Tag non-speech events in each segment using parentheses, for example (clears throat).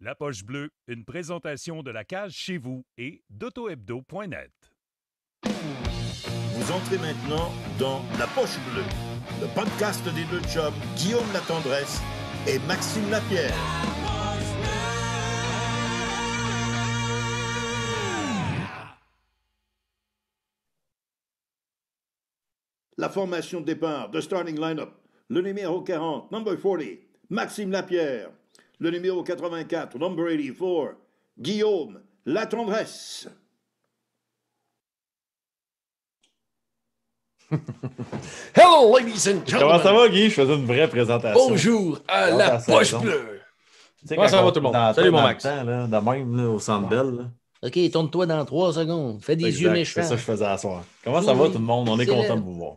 La Poche Bleue, une présentation de la cage chez vous et d'autohebdo.net. Vous entrez maintenant dans La Poche Bleue, le podcast des deux chums Guillaume Latendresse et Maxime Lapierre. La formation de départ, de starting lineup, le numéro 40, number 40, Maxime Lapierre. Le numéro 84, number 84, Guillaume Latendresse. (laughs) Hello, ladies and gentlemen. Comment ça va, Guy? Je faisais une vraie présentation. Bonjour à Bonjour la poche bleue. Tu sais, Comment ça va tout le monde? t'entend Salut, mon dans Max. temps, là, de même, là, au centre Bell. là. OK, tourne-toi dans trois secondes. Fais des yeux Exact, méchants. C'est ça que je faisais à soir. Comment ça va, tout le monde? On est Excellent. content de vous voir.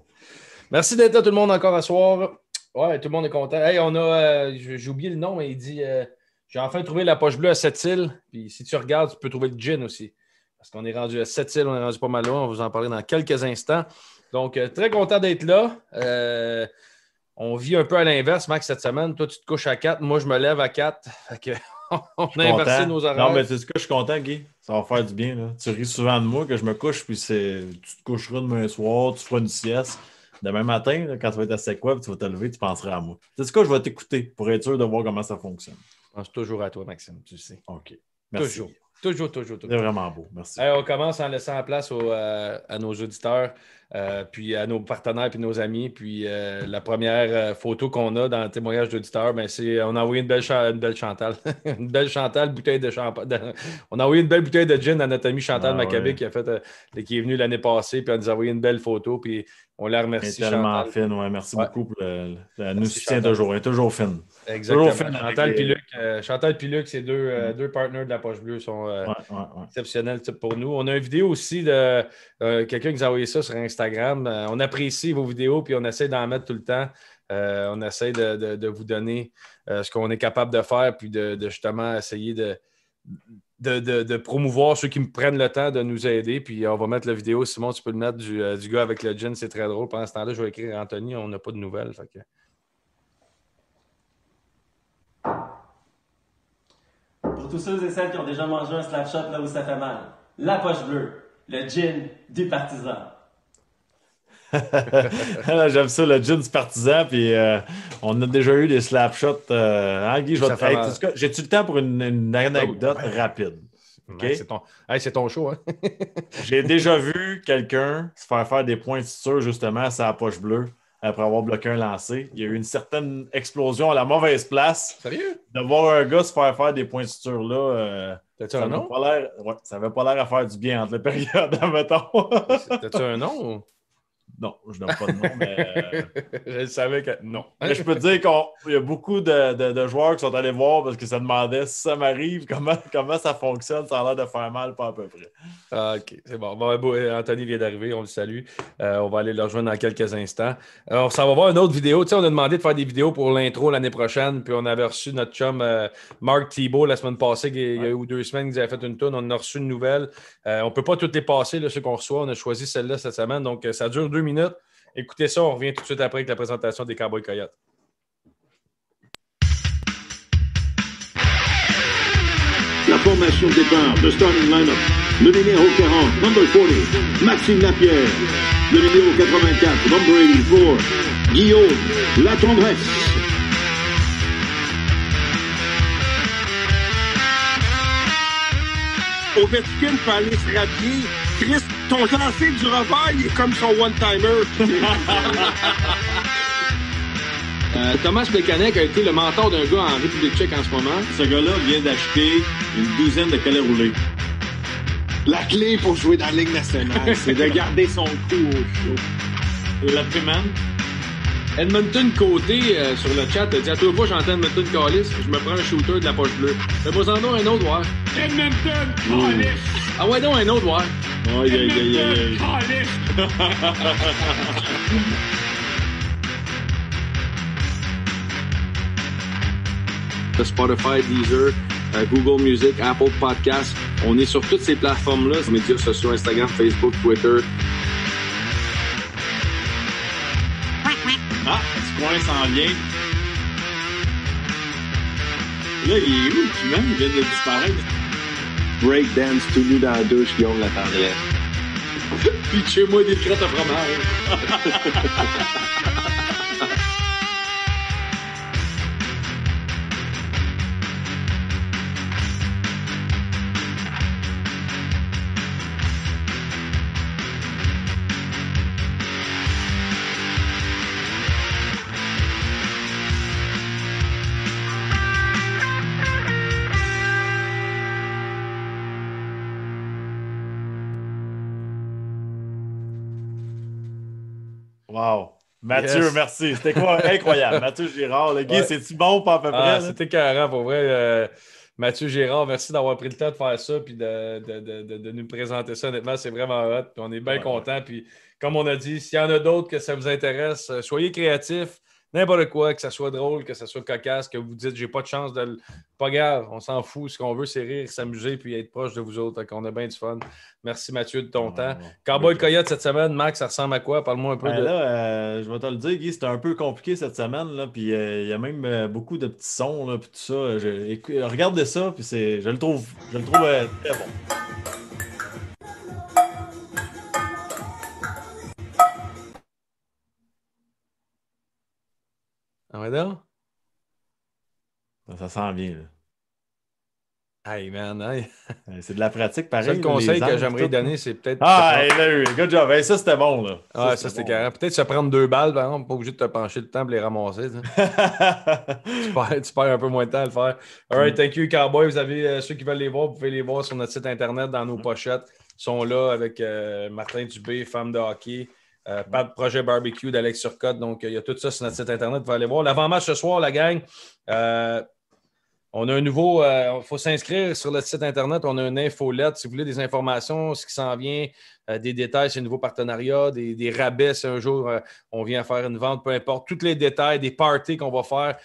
Merci d'être là, tout le monde, encore à soir. Ouais, tout le monde est content. Hey, on a. euh, j'ai oublié le nom, mais il dit euh, J'ai enfin trouvé la poche bleue à Sept-Îles. Puis si tu regardes, tu peux trouver le gin aussi. Parce qu'on est rendu à Sept-Îles, on est rendu pas mal loin. On va vous en parler dans quelques instants. Donc, euh, très content d'être là. On vit un peu à l'inverse, Max, cette semaine. Toi, tu te couches à 4. Moi, je me lève à 4. (laughs) Fait que, (laughs) on a inversé nos horaires. Non, mais sais ce que je suis content, Guy? Ça va faire du bien. Là. Tu ris souvent de moi que je me couche, puis c'est... tu te coucheras demain soir, tu feras une sieste. Demain matin, là, quand tu vas être quoi, puis tu vas te lever, tu penseras à moi. Sais ce que je vais t'écouter pour être sûr de voir comment ça fonctionne. Je pense toujours à toi, Maxime, tu le sais. OK. Merci. Toujours. Toujours, toujours, toujours. C'est vraiment beau. Merci. Hey, on commence en laissant la place au, euh, à nos auditeurs, euh, puis à nos partenaires, puis nos amis. Puis euh, la première euh, photo qu'on a dans le témoignage d'auditeurs, ben, c'est on a envoyé une belle, une belle Chantal. (laughs) une belle Chantal, bouteille de champagne. On a envoyé une belle bouteille de gin à notre ami Chantal Ah, Maccabé ouais. qui, a fait, euh, qui est venue l'année passée, puis elle nous a envoyé une belle photo, puis on la Elle est remercie, tellement Chantal. fine, ouais. Merci Ouais. beaucoup pour le. le- elle nous soutient toujours. Elle est toujours fine. Exactement. Toujours fine avec Chantal puis Luc, euh, Chantal puis Luc, ces deux, euh, deux partenaires de la Poche Bleue sont. euh, Ouais, ouais, ouais. exceptionnel type pour nous. On a une vidéo aussi de quelqu'un qui nous a envoyé ça sur Instagram. Euh, on apprécie vos vidéos, puis on essaie d'en mettre tout le temps. Euh, on essaie de, vous donner euh, ce qu'on est capable de faire, puis de, justement essayer de, promouvoir ceux qui prennent le temps de nous aider. Puis on va mettre la vidéo. Simon, tu peux le mettre du, gars avec le gin, c'est très drôle. Pendant ce temps-là, je vais écrire Anthony, on n'a pas de nouvelles. Pour tous ceux et celles qui ont déjà mangé un slap là où ça fait mal, la poche bleue, le gin du partisan. J'aime ça, le gin du partisan. Puis euh, on a déjà eu des slap shots. Euh, hein, Guy, je vais te quoi, J'ai-tu le temps pour une, une anecdote Ah rapide? OK? Ouais, C'est ton, Hey, c'est ton show, hein? (laughs) J'ai déjà vu quelqu'un se faire faire des points de suture justement à sa poche bleue après avoir bloqué un lancer. Il y a eu une certaine explosion à la mauvaise place. Sérieux? De voir un gars se faire faire des points de suture là, euh, T'as-tu ça un n'avait nom? pas ouais, ça avait pas l'air à faire du bien entre les périodes, (laughs) mettons. T'as-tu un nom? Non, je donne pas de nom, mais. (laughs) euh, Je savais que non. Mais je peux te dire qu'il y a beaucoup de, de- de joueurs qui sont allés voir parce que ça demandait si ça m'arrive, comment, (laughs) comment ça fonctionne. Ça a l'air de faire mal, pas à peu près. Ah, OK, c'est bon. Bon, euh, Anthony vient d'arriver, on le salue. Euh, on va aller le rejoindre dans quelques instants. On s'en va voir une autre vidéo. Tu sais, on a demandé de faire des vidéos pour l'intro l'année prochaine, puis on avait reçu notre chum euh, Marc Thibault la semaine passée, il y a eu deux semaines, nous avait fait une tourne. On en a reçu une nouvelle. Euh, on ne peut pas toutes les passer, là, ceux qu'on reçoit. On a choisi celle-là cette semaine. Donc, ça dure deux minutes. Écoutez ça, on revient tout de suite après avec la présentation des Cowboys Coyotes. La formation de départ, de starting lineup, le numéro 40, number 40, Maxime Lapierre. Le numéro 84, number 84, Guillaume Latendresse. Ovechkin peut aller se rhabiller. Chris, ton lancer du revers, il est comme son one-timer. (laughs) Euh, Thomas Plekanec a été le mentor d'un gars en République tchèque en ce moment. Ce gars-là vient d'acheter une douzaine de colets roulés. La clé pour jouer dans la Ligue nationale, c'est de (laughs) garder son coup au chaud. La Freeman, Edmonton Côté euh, sur le chat a dit à les fois j'entends Edmonton Callis, je me prends un shooter de la poche bleue. Fais-moi en un autre, ouais. Edmonton, Callis! Ah ouais, donc un autre, ouais. Aïe, aïe, aïe, aïe. Callis! (laughs) Spotify, Deezer, euh, Google Music, Apple Podcast. On est sur toutes ces plateformes-là, les médias sociaux, Instagram, Facebook, Twitter. Ah, petit coin s'en vient. Là, il est où le piment? Il vient de disparaître. Breakdance tout nu dans la douche, Guillaume la tendresse. (laughs) Puis chez moi des crottes à fromage. (laughs) Wow. Mathieu, Yes. merci. C'était quoi? Incroyable. (laughs) Mathieu Girard, le gars, Ouais. c'est-tu bon pas à peu près? Ah, c'était carré pour vrai. euh, Mathieu Gérard, merci d'avoir pris le temps de faire ça puis de, de- de- de- de nous présenter ça. Honnêtement, c'est vraiment hot. Puis on est bien Ouais. contents. Puis comme on a dit, s'il y en a d'autres que ça vous intéresse, euh, soyez créatifs. N'importe quoi, que ça soit drôle, que ça soit cocasse, que vous dites j'ai pas de chance de le. Pas grave, on s'en fout. Ce qu'on veut, c'est rire, s'amuser puis être proche de vous autres. Qu'on a bien du fun. Merci Mathieu de ton temps. Cowboy Coyote cette semaine, Max, ça ressemble à quoi? Parle-moi un peu Ben de. là, euh, je vais te le dire, Guy, c'était un peu compliqué cette semaine. Là, puis euh, il y a même euh, beaucoup de petits sons, là, puis tout ça. Je- écou- regardez ça, puis c'est, je le trouve, je le trouve très bon. Ah ouais, donc? Ça, sent bien. Là. Hey man, (laughs) hey. Euh, C'est de la pratique pareil. Le conseil que j'aimerais donner, c'est peut-être. Ah, hey, là, good job. Hey, ça, c'était bon. Là. Ah, ça, c'était bon. carré. Peut-être se prendre deux balles, par exemple, pas obligé de te pencher le temps pour les ramasser. tu (laughs) perds, tu perds un peu moins de temps à le faire. All right, thank you, Cowboy. Vous avez euh, ceux qui veulent les voir, vous pouvez les voir sur notre site internet dans nos pochettes. Ils sont là avec euh, Martin Dubé, femme de hockey. Euh, pas de projet barbecue d'Alex Surcotte. Donc, euh, il y a tout ça sur notre site internet. Vous pouvez aller voir. L'avant-match ce soir, la gang. euh, on a un nouveau. Il faut s'inscrire sur le site internet. On a une infolette. Si vous voulez des informations, ce qui s'en vient, des détails sur un nouveau partenariat, des, rabais, si un jour on vient faire une vente, peu importe, tous les détails, des parties qu'on va faire,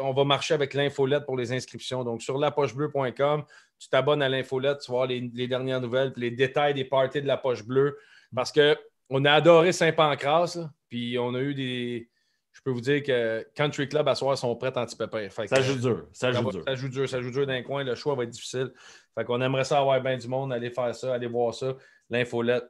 on va marcher avec l'infolette pour les inscriptions. Donc, sur lapochebleu.com, tu t'abonnes à l'infolette, tu voir les, les dernières nouvelles, puis les détails des parties de la poche bleue. Parce qu'on a adoré Saint-Pancras, puis on a eu des. Je peux vous dire que Country Club à soir sont prêts que- Ça joue dur. Ça ça, joue va- dur. ça joue dur, ça joue dur d'un coin. Le choix va être difficile. Fait qu'on aimerait ça avoir bien du monde, aller faire ça, aller voir ça, l'infolette.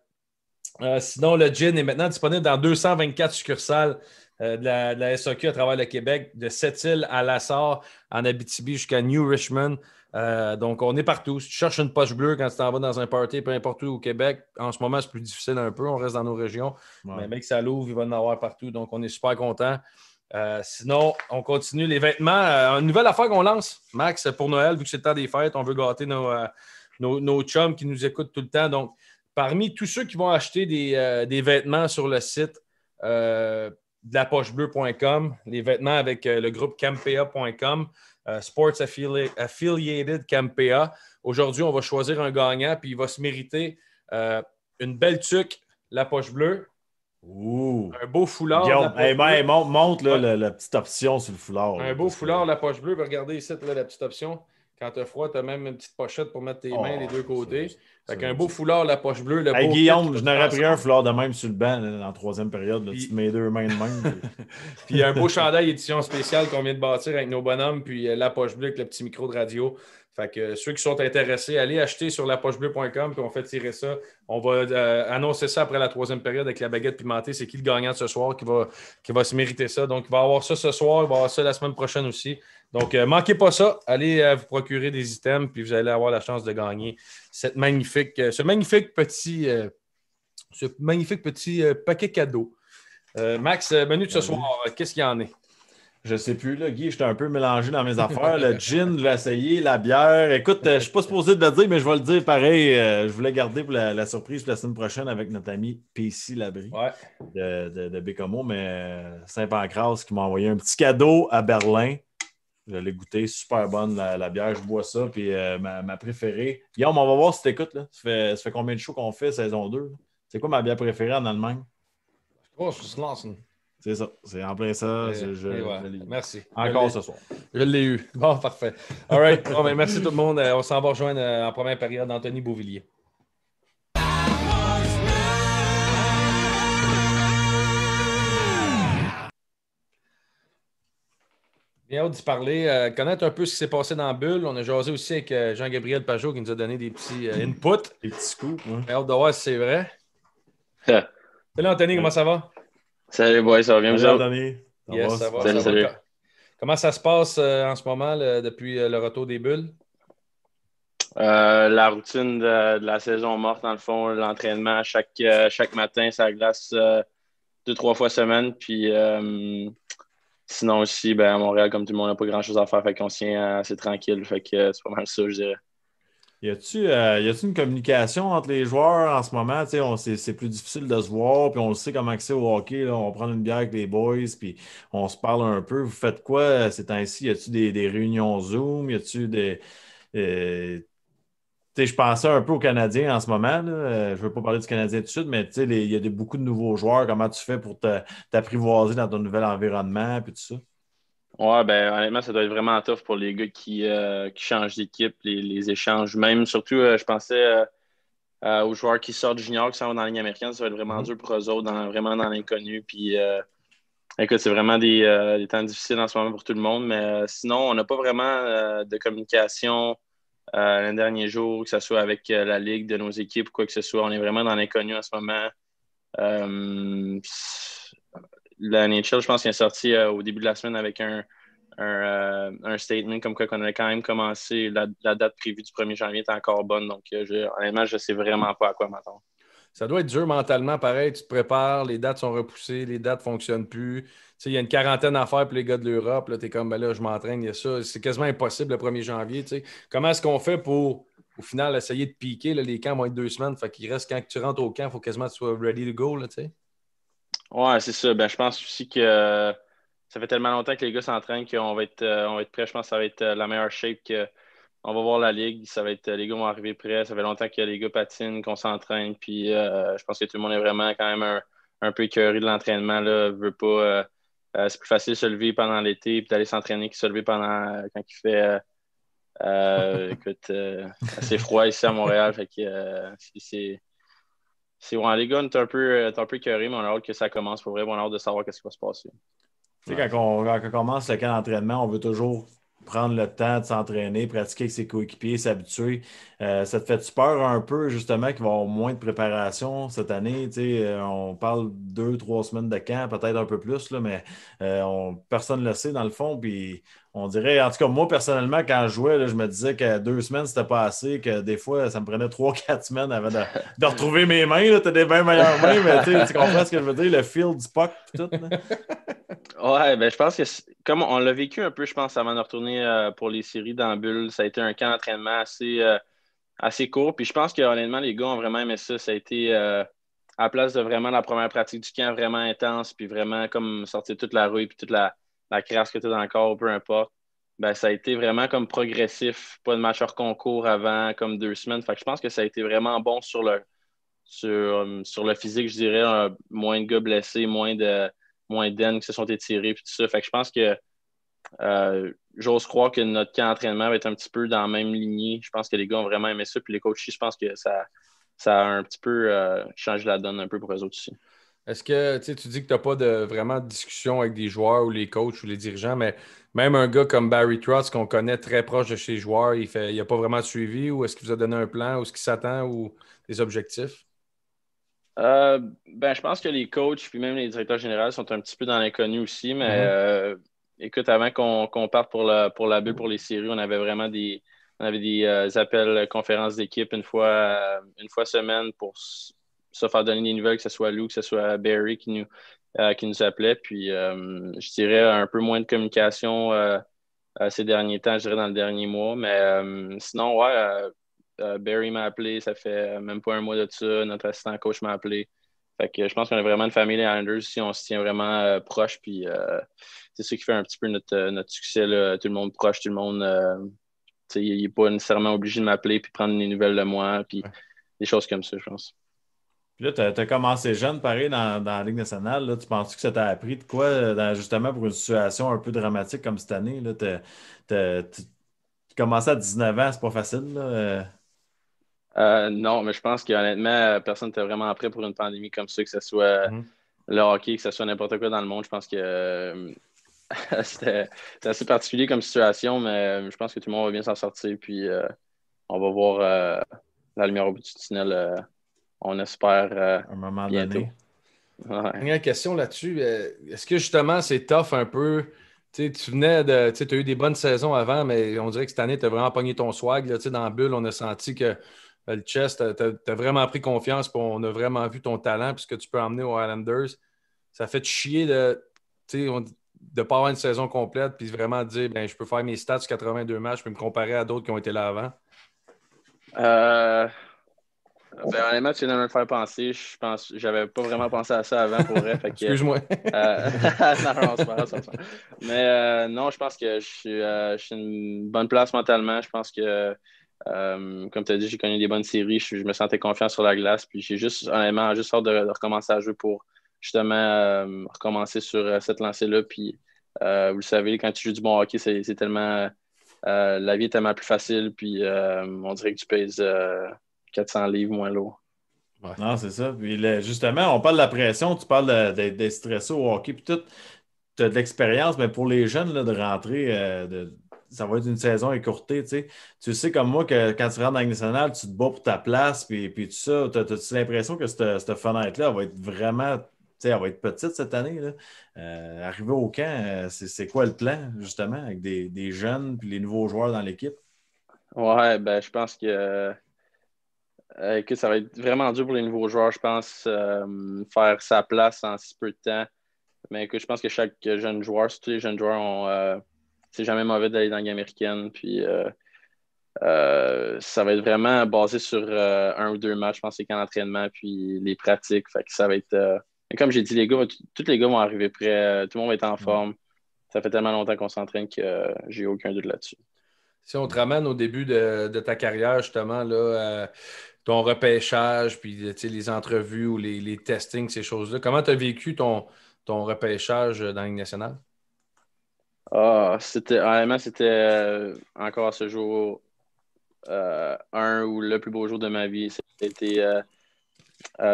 Euh, sinon, le gin est maintenant disponible dans 224 succursales euh, de, la, de la SAQ à travers le Québec, de Sept-Îles à Lassar, en Abitibi jusqu'à New Richmond. Euh, donc, on est partout. Si tu cherches une poche bleue quand tu t'en vas dans un party, peu importe où au Québec, en ce moment, c'est plus difficile un peu. On reste dans nos régions. Ouais. Mais mec, ça l'ouvre, il va en avoir partout. Donc, on est super content. Euh, sinon, on continue les vêtements. Euh, une nouvelle affaire qu'on lance, Max, pour Noël, vu que c'est le temps des fêtes, on veut gâter nos, nos, nos chums qui nous écoutent tout le temps. Donc, parmi tous ceux qui vont acheter des, des vêtements sur le site de la pochebleu.com, les vêtements avec le groupe campea.com, euh, Sports Affili- Affiliated Campea. Aujourd'hui, on va choisir un gagnant, puis il va se mériter euh, une belle tuque, la poche bleue, Ouh. un beau foulard. Guillaume, hey, ben, montre, montre là, Ouais. la, la petite option sur le foulard. Un là, beau que- foulard, la poche bleue. Regardez ici, là, la petite option. Quand tu as froid, tu as même une petite pochette pour mettre tes Oh, mains des deux côtés. Fait qu'un beau foulard, la poche bleue. Le Hey, beau Guillaume, je n'aurais pris un foulard de même sur le banc là, dans la troisième période. Là, Puis- Tu te mets deux mains de même. (laughs) puis- Puis un beau chandail édition spéciale qu'on vient de bâtir avec nos bonhommes. Puis euh, la poche bleue avec le petit micro de radio. Fait que euh, ceux qui sont intéressés, allez acheter sur lapochebleu.com puis on fait tirer ça. On va euh, annoncer ça après la troisième période avec la baguette pimentée. C'est qui le gagnant de ce soir qui va, qui va se mériter ça? Donc, il va avoir ça ce soir, il va avoir ça la semaine prochaine aussi. Donc, euh, manquez pas ça. Allez euh, vous procurer des items, puis vous allez avoir la chance de gagner cette magnifique, euh, ce magnifique petit, euh, ce magnifique petit paquet cadeau. Max, menu de ce soir, qu'est-ce qu'il y en est? Je sais plus, là, Guy, j'étais un peu mélangé dans mes affaires. Le gin, je l'ai essayé, la bière. Écoute, je ne suis pas supposé de le dire, mais je vais le dire pareil. je voulais garder pour la, la surprise pour la semaine prochaine avec notre ami PC Labry Ouais. de, de, de Bécomo, mais Saint-Pancras qui m'a envoyé un petit cadeau à Berlin. Je l'ai goûté, super bonne la, la bière, je bois ça, puis euh, ma, ma préférée. Guillaume, on va voir si t'écoutes, là. Ça fait, ça fait combien de shows qu'on fait, saison 2? là? C'est quoi ma bière préférée en Allemagne? Oh, je suis lancé. C'est ça, c'est en plein ça. je- je- Et voilà. je l'ai- Merci. Encore ce soir. Je l'ai eu. Bon, parfait. All right. Bon, ben, merci tout le monde. Euh, on s'en va rejoindre euh, en première période Anthony Beauvillier. Bien hâte d'y parler, euh, connaître un peu ce qui s'est passé dans la bulle. On a jasé aussi avec euh, Jean-Gabriel Pajot qui nous a donné des petits euh, inputs. Les petits coups. ouais. Bien hâte de voir si c'est vrai. Salut Anthony, comment ça va? Salut, boys, ça va bien, vous Salut? Anthony. Yes, ça va. Salut, ça va. salut. Comment ça se passe euh, en ce moment depuis euh, le retour des bulles? Euh, la routine de, de la saison morte, dans le fond, l'entraînement chaque, euh, chaque matin, ça glace euh, deux, trois fois semaine. Puis euh, sinon aussi, ben, à Montréal, comme tout le monde, n'a pas grand chose à faire. Fait qu'on tient assez tranquille. Fait que euh, c'est pas mal ça, je dirais. Y a-tu euh, une communication entre les joueurs en ce moment? C'est plus difficile de se voir, puis on le sait comment c'est au hockey. Là. On prend une bière avec les boys, puis on se parle un peu. Vous faites quoi euh, ces temps-ci? Y a-tu des, des réunions Zoom? Y a-tu des. euh, je pensais un peu aux Canadiens en ce moment. Là. Euh, Je veux pas parler du Canadien tout de suite, mais tu sais, les- il y a beaucoup de nouveaux joueurs. Comment tu fais pour t'apprivoiser dans ton nouvel environnement, puis tout ça? Ouais, ben honnêtement, ça doit être vraiment tough pour les gars qui, euh, qui changent d'équipe, les, les échanges. Même, surtout, euh, je pensais euh, aux joueurs qui sortent junior, qui sont dans la ligne américaine, ça va être vraiment Mhm. dur pour eux autres, dans- vraiment dans l'inconnu. Puis, écoute, c'est vraiment des, des temps difficiles en ce moment pour tout le monde. Mais sinon, on n'a pas vraiment de communication euh, les jours, que ce soit avec euh, la ligue de nos équipes ou quoi que ce soit. On est vraiment dans l'inconnu en ce moment. Euh, la NHL, je pense qu'il est sorti euh, au début de la semaine avec un, un, euh, un statement comme quoi qu'on avait quand même commencé. La, date prévue du 1er janvier est encore bonne. Donc, honnêtement, je ne sais vraiment pas à quoi m'attendre. Ça doit être dur mentalement, pareil. Tu te prépares, les dates sont repoussées, les dates ne fonctionnent plus. Il y a une quarantaine à faire pour les gars de l'Europe. Tu es comme, ben là, je m'entraîne, il y a ça. C'est quasiment impossible le 1er janvier. Comment est-ce qu'on fait pour, au final, essayer de piquer? là, les camps vont être deux semaines. Fait qu'il reste, quand tu rentres au camp, il faut quasiment que tu sois ready to go. Là. Ouais, c'est ça. Ben, je pense aussi que euh, ça fait tellement longtemps que les gars s'entraînent qu'on va être, euh, on va être prêts. Je pense que ça va être euh, la meilleure shape que. On va voir la ligue. Ça va être, euh, les gars vont arriver prêts. Ça fait longtemps que les gars patinent, qu'on s'entraîne. Puis je pense que tout le monde est vraiment quand même un, un peu écœuré de l'entraînement. Veut pas, euh, euh, c'est plus facile de se lever pendant l'été et d'aller s'entraîner que de se lever pendant quand il fait euh, euh, (laughs) écoute, euh, assez froid ici à Montréal. Fait que euh, c'est- c'est. Ouais, les gars, on est un peu, euh, un peu écœurés, mais on a hâte que ça commence pour vrai. On a hâte de savoir qu'est-ce qui va se passer. Tu sais, quand, on, quand on commence le camp d'entraînement, on veut toujours prendre le temps de s'entraîner, pratiquer avec ses coéquipiers, s'habituer. Euh, ça te fait peur un peu, justement, qu'il va y avoir moins de préparation cette année? Euh, on parle deux, trois semaines de camp, peut-être un peu plus, là, mais euh, on- personne ne le sait dans le fond. Puis on dirait, en tout cas, moi, personnellement, quand je jouais, je me disais que deux semaines, c'était pas assez, que des fois, ça me prenait trois, (laughs) quatre semaines avant de, retrouver mes mains. Tu as des bien meilleures mains, mais tu comprends ce que je veux dire? Le feel du puck, tout. Ouais, ben je pense que comme on l'a vécu un peu, je pense, avant de retourner euh, pour les séries dans ça a été un camp d'entraînement assez, euh, assez court. Puis je pense que honnêtement, les gars ont vraiment aimé ça. Ça a été euh, à la place de vraiment la première pratique du camp vraiment intense, puis vraiment comme sortir toute la rue, puis toute la, la crasse que tu as dans le corps, peu importe. Ben, ça a été vraiment comme progressif, pas de match hors concours avant comme deux semaines. Fait que je pense que ça a été vraiment bon sur le, sur, euh, sur le physique, je dirais. euh, moins de gars blessés, moins de moins qui se sont étirés, puis tout ça. Fait que je pense que euh, j'ose croire que notre camp d'entraînement va être un petit peu dans la même lignée. Je pense que les gars ont vraiment aimé ça, puis les coachs je pense que ça, ça a un petit peu changé la donne un peu pour eux autres aussi. Est-ce que tu dis que tu n'as pas de, vraiment de discussion avec des joueurs ou les coachs ou les dirigeants, mais même un gars comme Barry Trotz qu'on connaît très proche de chez les joueurs, il n'a il a pas vraiment de suivi ou est-ce qu'il vous a donné un plan ou ce qu'il s'attend ou des objectifs? Euh, ben, je pense que les coachs puis même les directeurs généraux sont un petit peu dans l'inconnu aussi, mais Mhm. euh, écoute, avant qu'on parte pour la, pour la bulle pour les séries, on avait vraiment des, on avait des euh, appels conférences d'équipe une fois, une fois semaine pour se faire donner des nouvelles, que ce soit Lou, que ce soit Barry qui nous, euh, qui nous appelait. Puis euh, je dirais un peu moins de communication euh, ces derniers temps, je dirais dans le dernier mois. Mais sinon, ouais, Barry m'a appelé, ça fait même pas un mois de ça. Notre assistant coach m'a appelé. Fait que je pense qu'on a vraiment une famille les Islanders ici, on se tient vraiment proche. Puis c'est ça qui fait un petit peu notre, notre succès. Là. Tout le monde proche, tout le monde. tu sais, il n'est pas nécessairement obligé de m'appeler puis prendre des nouvelles de moi. Puis des choses comme ça, je pense. Puis là, tu as, commencé jeune, pareil, dans, dans la Ligue nationale. Là. Tu penses que ça t'a appris de quoi, euh, dans- justement, pour une situation un peu dramatique comme cette année? Tu commençais à 19 ans, c'est pas facile. Là. euh. Euh, non, mais je pense qu'honnêtement, personne n'était vraiment prêt pour une pandémie comme ça, que ce soit Mhm. le hockey, que ce soit n'importe quoi dans le monde. Je pense que euh, (laughs) c'était assez particulier comme situation, mais je pense que tout le monde va bien s'en sortir. Puis euh, on va voir la lumière au bout du tunnel. On espère euh, À un moment bientôt. donné. Ouais. Dernière question là-dessus. euh, Est-ce que justement c'est tough un peu? Tu venais de. Tu as eu des bonnes saisons avant, mais on dirait que cette année, tu as vraiment pogné ton swag. Là, dans la bulle, on a senti que euh, le chest, tu as, vraiment pris confiance, puis on a vraiment vu ton talent, puis ce que tu peux emmener aux Islanders. Ça fait chier de ne pas avoir une saison complète, puis vraiment dire ben, je peux faire mes stats sur 82 matchs, puis me comparer à d'autres qui ont été là avant. Euh, ben, honnêtement, tu viens de me le faire penser. Je pense, j'avais pas vraiment pensé à ça avant pour vrai. Excuse-moi. euh, (laughs) non, non, pas. Mais euh, non, je pense que je suis, euh, je suis une bonne place mentalement. Je pense que, comme tu as dit, j'ai connu des bonnes séries. Je, je me sentais confiant sur la glace. Puis j'ai juste, honnêtement, juste hâte de, de recommencer à jouer pour justement recommencer sur cette lancée-là. Puis vous le savez, quand tu joues du bon hockey, c'est, tellement. la vie est tellement plus facile. Puis on dirait que tu pèses 400 livres moins lourd. Non, c'est ça. Puis justement, on parle de la pression, tu parles de- de- d'être stressé au hockey, puis tout. Tu as de l'expérience, mais pour les jeunes, là, de rentrer, euh, de- ça va être une saison écourtée. Tu sais, tu sais comme moi que quand tu rentres dans la Ligue nationale, tu te bats pour ta place, puis, puis tout ça. Tu as, l'impression que cette, cette fenêtre-là elle va être vraiment. Tu sais, elle va être petite cette année. Là? Euh, arriver au camp, euh, c'est c'est quoi le plan, justement, avec des, des jeunes puis les nouveaux joueurs dans l'équipe? Ouais, ben, je pense que euh, écoute, ça va être vraiment dur pour les nouveaux joueurs, je pense, euh, faire sa place en si peu de temps. Mais écoute, je pense que chaque jeune joueur, surtout les jeunes joueurs, ont, euh, c'est jamais mauvais d'aller dans la Ligue américaine. Puis ça va être vraiment basé sur un ou deux matchs, je pense, les camps d'entraînement, puis les pratiques. Fait que ça va être. comme j'ai dit, les gars, tous les gars vont arriver prêts, tout le monde va être en forme. Ça fait tellement longtemps qu'on s'entraîne que j'ai aucun doute là-dessus. Si on te ramène au début de, de ta carrière, justement, là, euh, ton repêchage, puis les entrevues ou les, les testings, ces choses-là, comment tu as vécu ton, repêchage dans la nationale? Ah, c'était c'était euh, encore ce jour euh, un ou le plus beau jour de ma vie. C'était euh,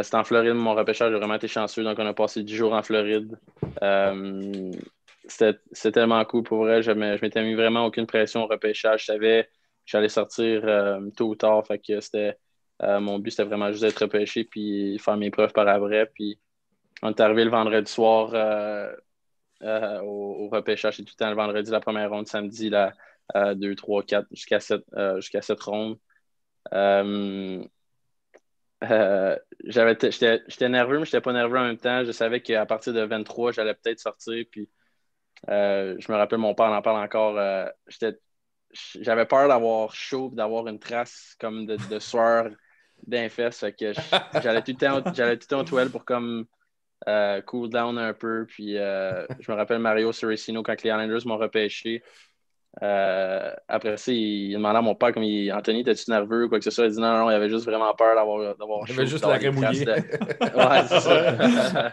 c'était en Floride, mon repêchage, j'ai vraiment été chanceux. Donc, on a passé 10 jours en Floride. C'était tellement cool pour vrai. Je je m'étais mis vraiment aucune pression au repêchage. Je savais que j'allais sortir tôt ou tard. Fait que c'était euh, mon but, c'était vraiment juste d'être repêché puis faire mes preuves par après. Puis on est arrivé le vendredi soir. euh, euh, au, repêchage. C'est tout le temps le vendredi, la première ronde, samedi, la 2, 3, 4, jusqu'à 7, jusqu'à 7 rondes. J'avais t- j'étais, j'étais nerveux, mais je n'étais pas nerveux en même temps. Je savais qu'à partir de 23, j'allais peut-être sortir. Puis, je me rappelle, mon père en parle encore. j'étais, j'avais peur d'avoir chaud, d'avoir une trace comme de, de sueur d'un fesse. Fait que j'allais tout le temps, j'allais tout le temps aux toilettes pour comme euh, cool down un peu. Puis euh, je me rappelle Mario Sorrentino quand les Islanders m'ont repêché. Euh, après ça, il, demandait à mon père comme il, Anthony, étais-tu nerveux ou quoi que ce soit? Il dit non, non, il avait juste vraiment peur d'avoir d'avoir Il avait chaud, juste la remouillée. de- (laughs) Ouais, c'est ça.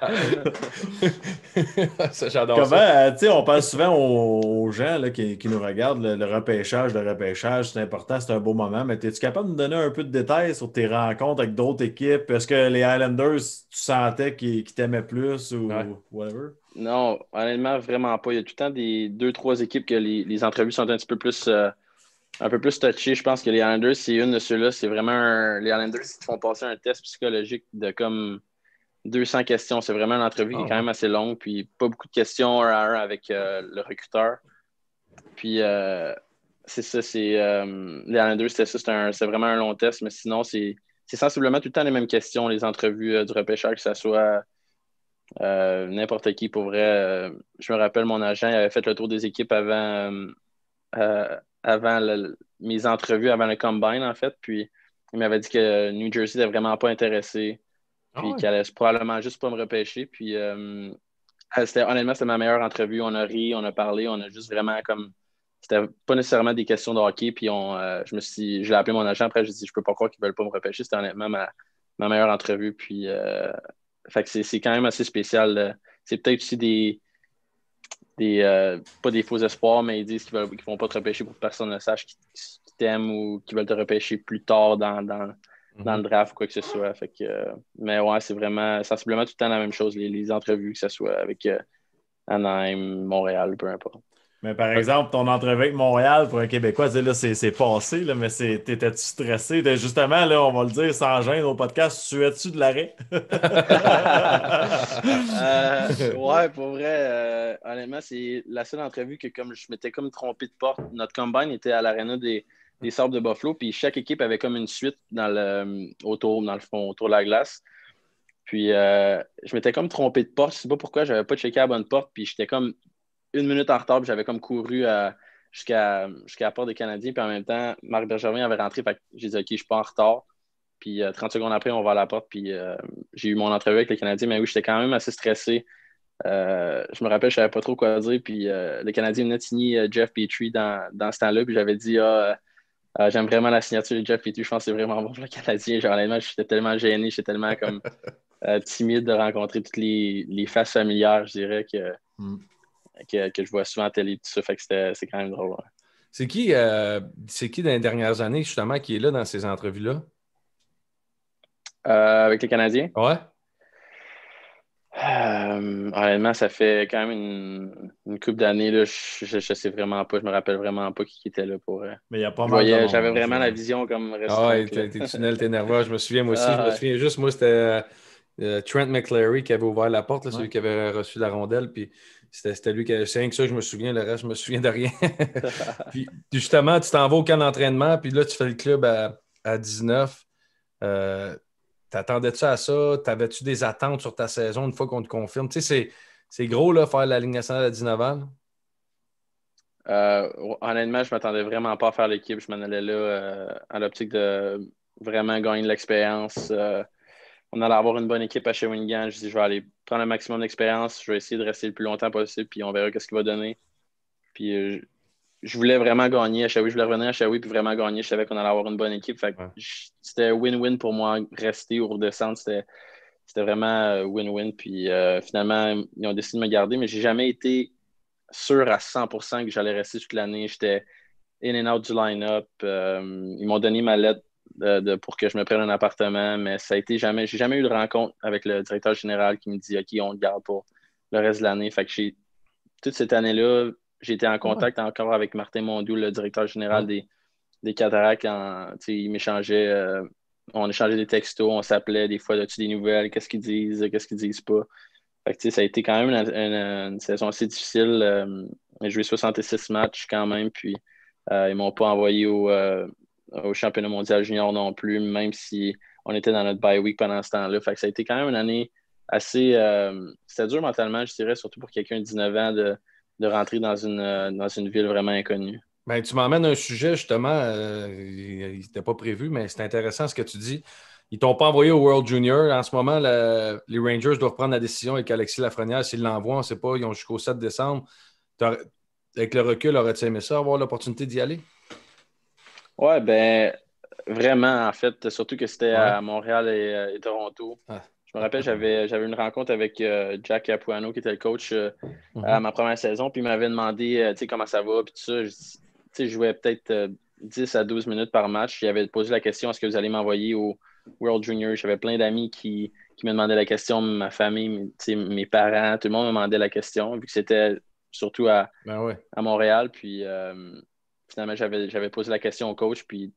(laughs) Ça, J'adore Comment, ça. euh, tu sais, on parle souvent aux, aux gens là, qui, qui nous regardent, le, le repêchage, le repêchage, c'est important, c'est un beau moment, mais es-tu capable de nous donner un peu de détails sur tes rencontres avec d'autres équipes? Est-ce que les Highlanders, tu sentais qu'ils t'aimaient plus ou Ouais. whatever? Non, honnêtement, vraiment pas. Il y a tout le temps des deux, trois équipes que les, les entrevues sont un petit peu plus euh, un peu plus touchées. Je pense que les Islanders, c'est une de ceux-là. C'est vraiment un- les Islanders qui font passer un test psychologique de comme 200 questions. C'est vraiment une entrevue qui est quand même assez longue, puis pas beaucoup de questions un à un avec euh, le recruteur. Puis euh, c'est ça, c'est les Islanders, c'était ça, c'est un- c'est vraiment un long test, mais sinon, c'est c'est sensiblement tout le temps les mêmes questions, les entrevues du repêchage, que ce soit euh, n'importe qui pour vrai. euh, je me rappelle, mon agent il avait fait le tour des équipes avant, euh, avant le- mes entrevues, avant le combine, en fait. Puis il m'avait dit que New Jersey n'était vraiment pas intéressé. Puis Ah ouais? qu'il allait probablement juste pas me repêcher. Puis c'était, honnêtement, c'était ma meilleure entrevue. On a ri, on a parlé, on a juste vraiment comme. C'était pas nécessairement des questions de hockey. Puis on, euh, je me suis. Je l'ai appelé mon agent après, je dit je peux pas croire qu'ils veulent pas me repêcher. C'était honnêtement ma, ma meilleure entrevue. Puis euh, fait que c'est, quand même assez spécial. C'est peut-être aussi des. des euh, pas des faux espoirs, mais ils disent qu'ils ne vont pas te repêcher pour que personne ne sache qu'ils, t'aiment ou qu'ils veulent te repêcher plus tard dans, dans, dans le draft ou quoi que ce soit. Fait que, euh, mais ouais, c'est vraiment sensiblement tout le temps la même chose, les, les entrevues, que ce soit avec, euh, Anaheim, Montréal, peu importe. Mais par exemple, ton entrevue avec Montréal pour un Québécois, là, c'est c'est passé, là, mais c'est- t'étais-tu stressé? De- justement, là, on va le dire sans gêne au podcast, suais-tu de l'arrêt? (laughs) Euh, (laughs) ouais, pour vrai, euh, honnêtement, c'est la seule entrevue que comme je m'étais comme trompé de porte. Notre combine était à l'aréna des, des Sables de Buffalo, puis chaque équipe avait comme une suite dans le, autour, dans le fond, autour de la glace. Puis euh, je m'étais comme trompé de porte. Je sais pas pourquoi, j'avais pas checké la bonne porte, puis j'étais comme une minute en retard, puis j'avais comme couru à- jusqu'à la porte des Canadiens, puis en même temps, Marc Bergevin avait rentré, fait que j'ai dit, OK, je suis pas en retard. Puis euh, 30 secondes après, on va à la porte, puis euh, j'ai eu mon entrevue avec les Canadiens, mais oui, j'étais quand même assez stressé. Euh, je me rappelle, je savais pas trop quoi dire, puis euh, les Canadiens venaient de signer euh, Jeff Petrie dans, dans ce temps-là, puis j'avais dit, ah, euh, j'aime vraiment la signature de Jeff Petrie, je pense que c'est vraiment bon pour le Canadien. Genre, honnêtement, j'étais tellement gêné, j'étais tellement comme (laughs) euh, timide de rencontrer toutes les, les faces familières, je dirais, que, Mm. Que, que je vois souvent à télé, tout ça, fait que c'était- c'est quand même drôle. C'est qui, euh, c'est qui dans les dernières années, justement, qui est là dans ces entrevues-là? Euh, avec les Canadiens? Ouais? Euh, honnêtement, ça fait quand même une, une couple d'années. là. Je, je, je sais vraiment pas. Je me rappelle vraiment pas qui était là pour. euh, Mais il y a pas mal J'avais vraiment la vision comme Ah ouais, t'es tunnel, t'es nerveux. Je me souviens, moi aussi. Ah je me ouais. souviens juste, moi, c'était Trent McClary qui avait ouvert la porte, là, celui Ouais. qui avait reçu la rondelle. Puis c'était lui qui avait. C'est rien que ça que je me souviens. Le reste, je me souviens de rien. (laughs) puis justement, tu t'en vas au camp d'entraînement, puis là, tu fais le club à, à 19. Euh, T'attendais-tu à ça? T'avais-tu des attentes sur ta saison une fois qu'on te confirme? Tu sais, c'est- gros, là, faire la Ligue nationale à 19 ans. Euh, honnêtement, je m'attendais vraiment pas à faire l'équipe. Je m'en allais là euh, à l'optique de vraiment gagner de l'expérience. Euh, on allait avoir une bonne équipe à Shawinigan. Je dis, je vais aller prendre le maximum d'expérience. Je vais essayer de rester le plus longtemps possible, puis on verra qu'est-ce qu'il va donner. Puis euh, je voulais vraiment gagner à Shawi. Je voulais revenir à Shawi puis vraiment gagner. Je savais qu'on allait avoir une bonne équipe. Fait Ouais. c'était win-win pour moi. Rester ou redescendre, c'était c'était vraiment euh, win-win. Puis euh, finalement, ils ont décidé de me garder, mais j'ai jamais été sûr à 100% que j'allais rester toute l'année. J'étais in and out du line-up. Euh, ils m'ont donné ma lettre de, de- pour que je me prenne un appartement, mais ça a été jamais. J'ai jamais eu de rencontre avec le directeur général qui me dit OK, on te garde pour le reste de l'année. Fait que j'ai toute cette année-là, j'ai été en contact encore avec Martin Mondou, le directeur général des, des cataractes. En, tu sais, il m'échangeait, euh, on échangeait des textos, on s'appelait des fois, as-tu des nouvelles, qu'est-ce qu'ils disent, qu'est-ce qu'ils disent pas? Fait que, ça a été quand même une, une- une saison assez difficile. Euh, j'ai joué 66 matchs quand même, puis euh, ils m'ont pas envoyé au, au championnat mondial junior non plus, même si on était dans notre bye week pendant ce temps-là. Fait que ça a été quand même une année assez. Euh, C'était dur mentalement, je dirais, surtout pour quelqu'un de 19 ans de, de rentrer dans une, euh, dans une ville vraiment inconnue. Ben, tu m'emmènes un sujet, justement, euh, il n'était pas prévu, mais c'est intéressant ce que tu dis. Ils t'ont pas envoyé au World Junior. En ce moment, le- les Rangers doivent prendre la décision avec Alexis Lafrenière. S'ils l'envoient, on ne sait pas, ils ont jusqu'au 7 décembre. Avec le recul, aurais-tu aimé ça, avoir l'opportunité d'y aller? Ouais, ben vraiment, en fait, surtout que c'était Ouais. à Montréal et, euh, et Toronto. Ah. Je me rappelle, j'avais, j'avais une rencontre avec euh, Jack Capuano, qui était le coach euh, Mhm. à ma première saison, puis il m'avait demandé euh, tu sais, comment ça va, puis tout ça. Je, dis- tu sais, je jouais peut-être euh, 10 à 12 minutes par match. Il avait posé la question est-ce que vous allez m'envoyer au World Junior J'avais plein d'amis qui, qui me demandaient la question, ma famille, mes, parents, tout le monde me demandait la question, vu que c'était surtout à, Ben ouais. à Montréal. Puis finalement, j'avais, j'avais posé la question au coach. Puis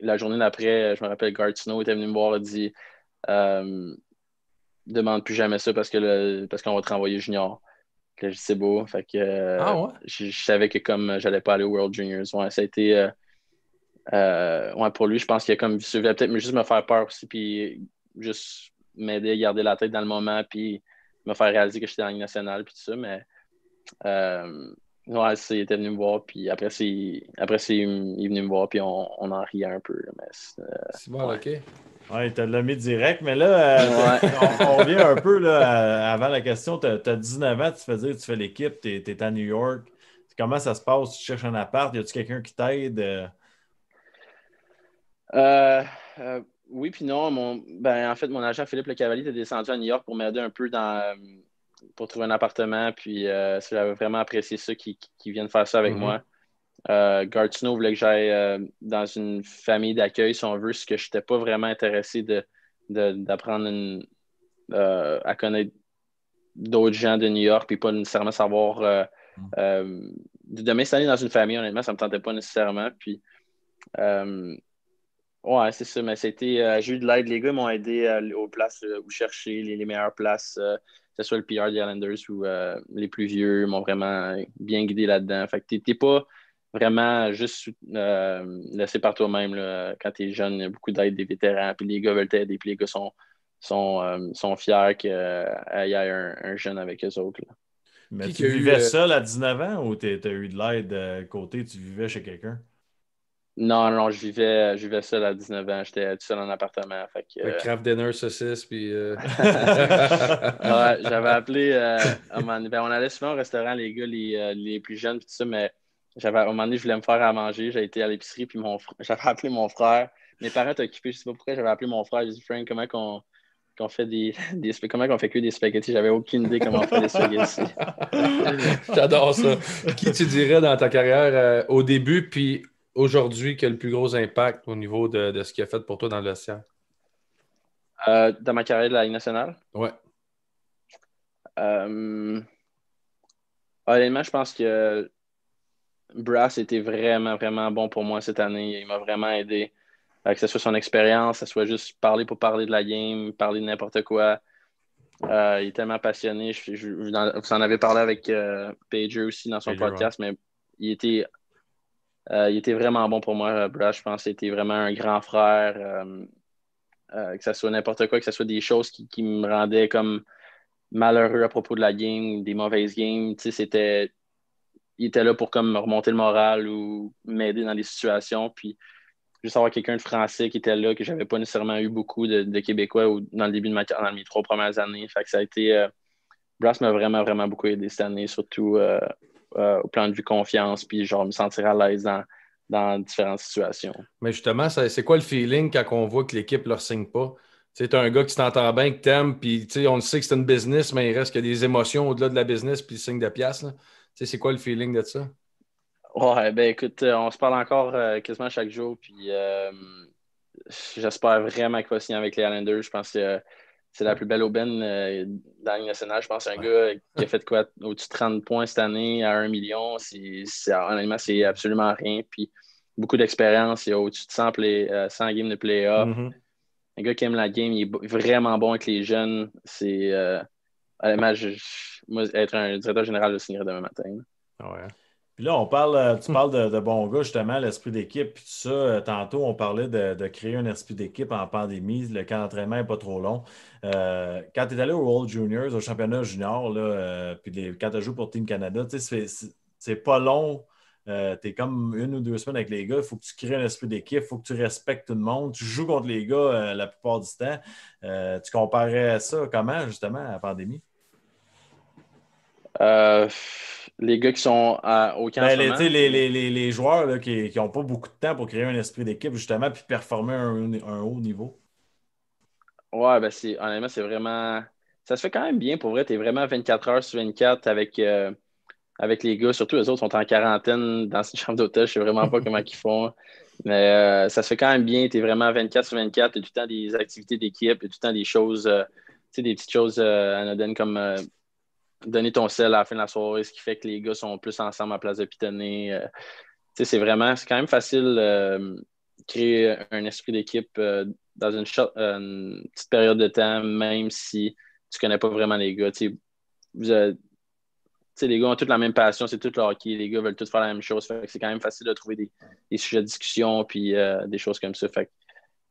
la journée d'après, je me rappelle, Gart Snow était venu me voir et dit euh, Demande plus jamais ça parce, que le, parce qu'on va te renvoyer junior. Là, dit, c'est beau. Fait que euh, Ah ouais? je, je savais que comme j'allais pas aller au World Juniors, ouais, ça a été. euh, ouais, pour lui, je pense qu'il a comme il voulait peut-être juste me faire peur aussi, puis juste m'aider à garder la tête dans le moment, puis me faire réaliser que j'étais la Ligue nationale, puis tout ça. Mais euh, ouais, c'est- il était venu me voir, puis après, c'est, après c'est, il est venu me voir, puis on, on en riait un peu. Mais c'est- C'est bon, Ouais. OK. Ouais, il te l'a mis direct, mais là, euh, Ouais. (laughs) on, on revient un peu là, à- avant la question. Tu as, 19 ans, tu fais dire, tu fais l'équipe, tu es, à New York. Comment ça se passe? Tu cherches un appart? Y a-tu quelqu'un qui t'aide? Euh, Euh, euh, oui, puis non. Mon, ben, en fait, mon agent Philippe Le Cavalier était descendu à New York pour m'aider un peu dans, euh, pour trouver un appartement. Puis euh, j'avais vraiment apprécié ça qu'ils qu'ils viennent faire ça avec Mhm. moi. Euh, Gart Snow voulait que j'aille euh, dans une famille d'accueil, si on veut, ce que je n'étais pas vraiment intéressé de, de- d'apprendre une- euh, à connaître d'autres gens de New York, puis pas nécessairement savoir. Euh, euh, de m'installer dans une famille, honnêtement, ça ne me tentait pas nécessairement. Puis, euh, ouais, c'est ça, mais c'était. j'ai eu de l'aide. Les gars m'ont aidé aux places où chercher les, les meilleures places, ce soit le PR des Islanders ou euh, les plus vieux, m'ont vraiment bien guidé là-dedans. Fait que t'es- pas vraiment juste euh, laissé par toi-même quand tu es jeune. Il y a beaucoup d'aide des vétérans, puis les gars veulent t'aider, puis les gars sont, sont, euh, sont fiers qu'il y ait un, un jeune avec eux autres. là. Mais tu eu, vivais seul à 19 ans ou tu as eu de l'aide côté, tu vivais chez quelqu'un? Non, non, je vivais, je vivais seul à 19 ans. J'étais tout seul en appartement. Fait que, que Kraft Dinner, saucisse, puis. euh, (laughs) (laughs) Ouais, j'avais appelé. euh, à un moment donné- ben, on allait souvent au restaurant, les gars, les, euh, les plus jeunes, puis tout ça, mais j'avais, à un moment donné, je voulais me faire à manger. J'ai été à l'épicerie, puis mon, fr- j'avais appelé mon frère. Mes parents étaient occupés, je sais pas pourquoi, j'avais appelé mon frère. J'ai dit, Frank, comment qu'on, qu'on fait des, (laughs) des comment qu'on fait que des spaghettis? J'avais aucune idée comment on fait des spaghettis. J'adore ça. Qui tu dirais dans ta carrière euh, au début, puis aujourd'hui, qui a le plus gros impact au niveau de, de ce qu'il a fait pour toi dans le vestiaire? Euh, dans ma carrière de la Ligue nationale, Ouais. Euh, honnêtement, je pense que Brass était vraiment, vraiment bon pour moi cette année. Il m'a vraiment aidé. Euh, que ce soit son expérience, que ce soit juste parler pour parler de la game, parler de n'importe quoi. Euh, il est tellement passionné. Je, je- vous en- vous en avez parlé avec euh, Pager aussi dans son Pager, podcast, mais il était, il était vraiment bon pour moi, euh, Brass. Je pense qu'il était vraiment un grand frère. euh, euh, que ce soit n'importe quoi, que ce soit des choses qui, me rendaient comme malheureux à propos de la game, des mauvaises games. C'était. Il était là pour comme me remonter le moral ou m'aider dans les situations. Puis juste avoir quelqu'un de français qui était là, que j'avais pas nécessairement eu beaucoup de, Québécois ou dans le début de ma mes trois premières années. Fait que ça a été. euh, Brass m'a vraiment, vraiment beaucoup aidé cette année, surtout euh, euh, au plan de vue confiance, puis genre me sentir à l'aise dans, dans différentes situations. Mais justement, c'est quoi le feeling quand on voit que l'équipe ne leur signe pas? Tu un gars qui t'entend bien, que t'aimes, puis on le sait que c'est une business, mais il reste a des émotions au-delà de la business, puis le signe de pièce. là. Tu sais, c'est quoi le feeling de ça? Ouais, ben écoute, euh, on se parle encore euh, quasiment chaque jour, puis euh, j'espère vraiment qu'il va signer avec les Islanders. Je pense que c'est la plus belle aubaine euh, dans la Ligue nationale. Je pense un gars qui a fait quoi au-dessus de 30 points cette année à 1 million. C'est, c'est- honnêtement, c'est absolument rien. Puis beaucoup d'expérience. Il a au-dessus de 100, play, euh, 100 games de playoff. Mhm. Un gars qui aime la game, il est vraiment bon avec les jeunes. C'est euh, honnêtement, je- moi, être un directeur général, je le signerais demain matin. Ouais. Puis là, on parle, euh, tu parles de, de bons gars, justement, l'esprit d'équipe, puis tout ça. Euh, Tantôt, on parlait de, de créer un esprit d'équipe en pandémie. Le camp d'entraînement n'est pas trop long. Euh, quand tu es allé au World Juniors, au championnat junior, là, euh, puis les- quand tu joué pour Team Canada, tu sais, c'est- pas long. tu es comme une ou deux semaines avec les gars. Il faut que tu crées un esprit d'équipe. Il faut que tu respectes tout le monde. Tu joues contre les gars euh, la plupart du temps. Euh, tu comparais ça comment, justement, à la pandémie? Euh, les gars qui sont à, au camp en Ben, les, les, les- joueurs là, qui n'ont pas beaucoup de temps pour créer un esprit d'équipe, justement, puis performer à un, un haut niveau. Ouais, ben c'est, honnêtement, c'est vraiment. Ça se fait quand même bien pour vrai. Tu es vraiment 24 heures sur 24 avec, euh, avec les gars. Surtout, les autres sont en quarantaine dans une (laughs) chambre d'hôtel. Je sais vraiment pas comment ils font. Mais euh, ça se fait quand même bien. Tu es vraiment 24 sur 24. Tu as tout le temps des activités d'équipe. Tu as tout le temps des choses, euh, tu sais, des petites choses anodines comme donner ton sel à la fin de la soirée, ce qui fait que les gars sont plus ensemble à place de pitonner. Euh, c'est vraiment, c'est quand même facile euh, créer un esprit d'équipe euh, dans euh, une petite période de temps, même si tu connais pas vraiment les gars. Les gars ont toutes la même passion, c'est tout le hockey. Les gars veulent tous faire la même chose. C'est quand même facile de trouver des, sujets de discussion puis des choses comme ça.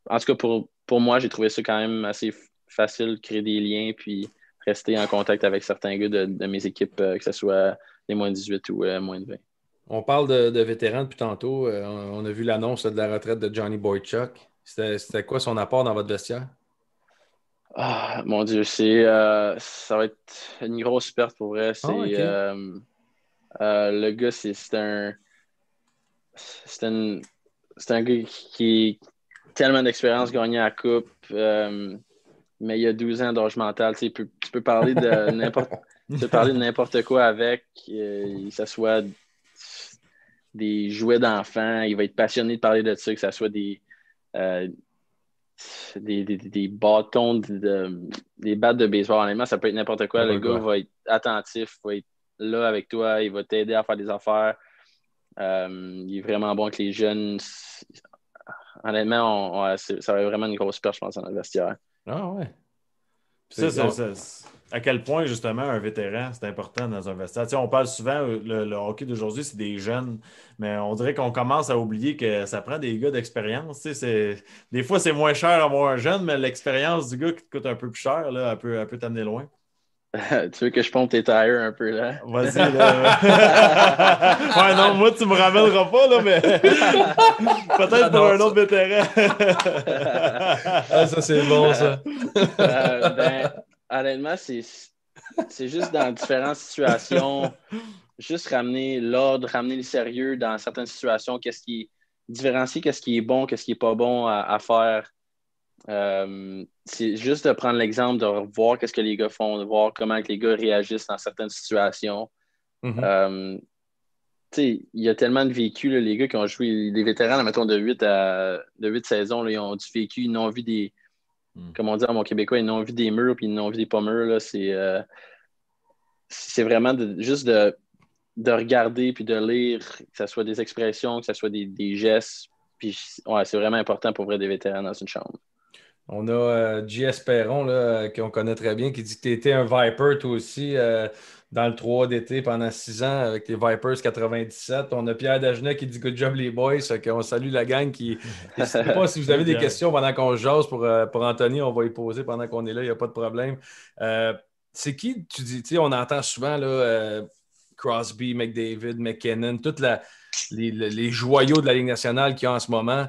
En tout cas, pour, pour moi, j'ai trouvé ça quand même assez facile créer des liens puis rester en contact avec certains gars de, de mes équipes, euh, que ce soit les moins de 18 ou euh, moins de 20. On parle de, de vétérans depuis tantôt. Euh, on a vu l'annonce de la retraite de Johnny Boychuk. C'était quoi son apport dans votre vestiaire? Ah, mon Dieu, c'est ça va être une grosse perte pour vrai. Ah, le gars, c'est un c'est un gars qui a tellement d'expérience gagné à la coupe, mais il a 12 ans d'âge mental. Tu, peux, tu peux parler de (laughs) n'importe tu peux parler de n'importe quoi avec, euh, que ce soit des jouets d'enfants, il va être passionné de parler de ça, que ce soit des, euh, des, des, des bâtons, de, de- des battes de baseball. Honnêtement, ça peut être n'importe quoi. Le gars va être attentif, va être là avec toi, il va t'aider à faire des affaires. Euh, il est vraiment bon avec les jeunes. Honnêtement, on- ça va être vraiment une grosse perte, je pense, dans le vestiaire. Ah ouais. Ça, à quel point, justement, un vétéran, c'est important dans un vestiaire. Tu sais, on parle souvent, euh, le, le hockey d'aujourd'hui, c'est des jeunes, mais on dirait qu'on commence à oublier que ça prend des gars d'expérience. Tu sais, c'est- des fois, c'est moins cher avoir un jeune, mais l'expérience du gars qui te coûte un peu plus cher, là, elle peut, peut t'amener loin. (laughs) tu veux que je pompe tes tires un peu là? Vas-y, là. (laughs) ouais, non, moi, tu me ramèneras pas, là, mais (laughs) peut-être pour un autre vétéran. Ah, ça, c'est bon, ça. Euh, ben, honnêtement, c'est c'est juste dans différentes situations, juste ramener l'ordre, ramener le sérieux dans certaines situations, qu'est-ce qui différencier qu'est-ce qui est bon, qu'est-ce qui est pas bon à, à faire. Euh, c'est juste de prendre l'exemple, de voir qu'est-ce que les gars font, de voir comment les gars réagissent dans certaines situations. Mhm. Euh, il y a tellement de vécu, là, les gars qui ont joué, les vétérans, mettons, de 8 à de 8 saisons, là, ils ont du vécu, ils ont vu des, Mm. comme on dit à mon Québécois, ils ont vu des murs, puis ils ont vu des pas murs. C'est euh, c'est vraiment de- juste de, de regarder, puis de lire, que ce soit des expressions, que ce soit des, des gestes. Puis ouais, c'est vraiment important pour vrai des vétérans dans une chambre. On a euh, J.S. Perron, là, qu'on connaît très bien, qui dit que tu étais un Viper, toi aussi, euh, dans le 3 d'été pendant 6 ans avec les Vipers 97. On a Pierre Dagenet qui dit Good job, les boys. Qu'on salue la gang qui. N'hésitez pas si vous avez des questions pendant qu'on jase pour, euh, pour Anthony, on va y poser pendant qu'on est là, il n'y a pas de problème. Euh, c'est qui, tu dis, tu sais, on entend souvent là, Crosby, McDavid, McKinnon, tous les, les- les joyaux de la Ligue nationale qu'il y a en ce moment.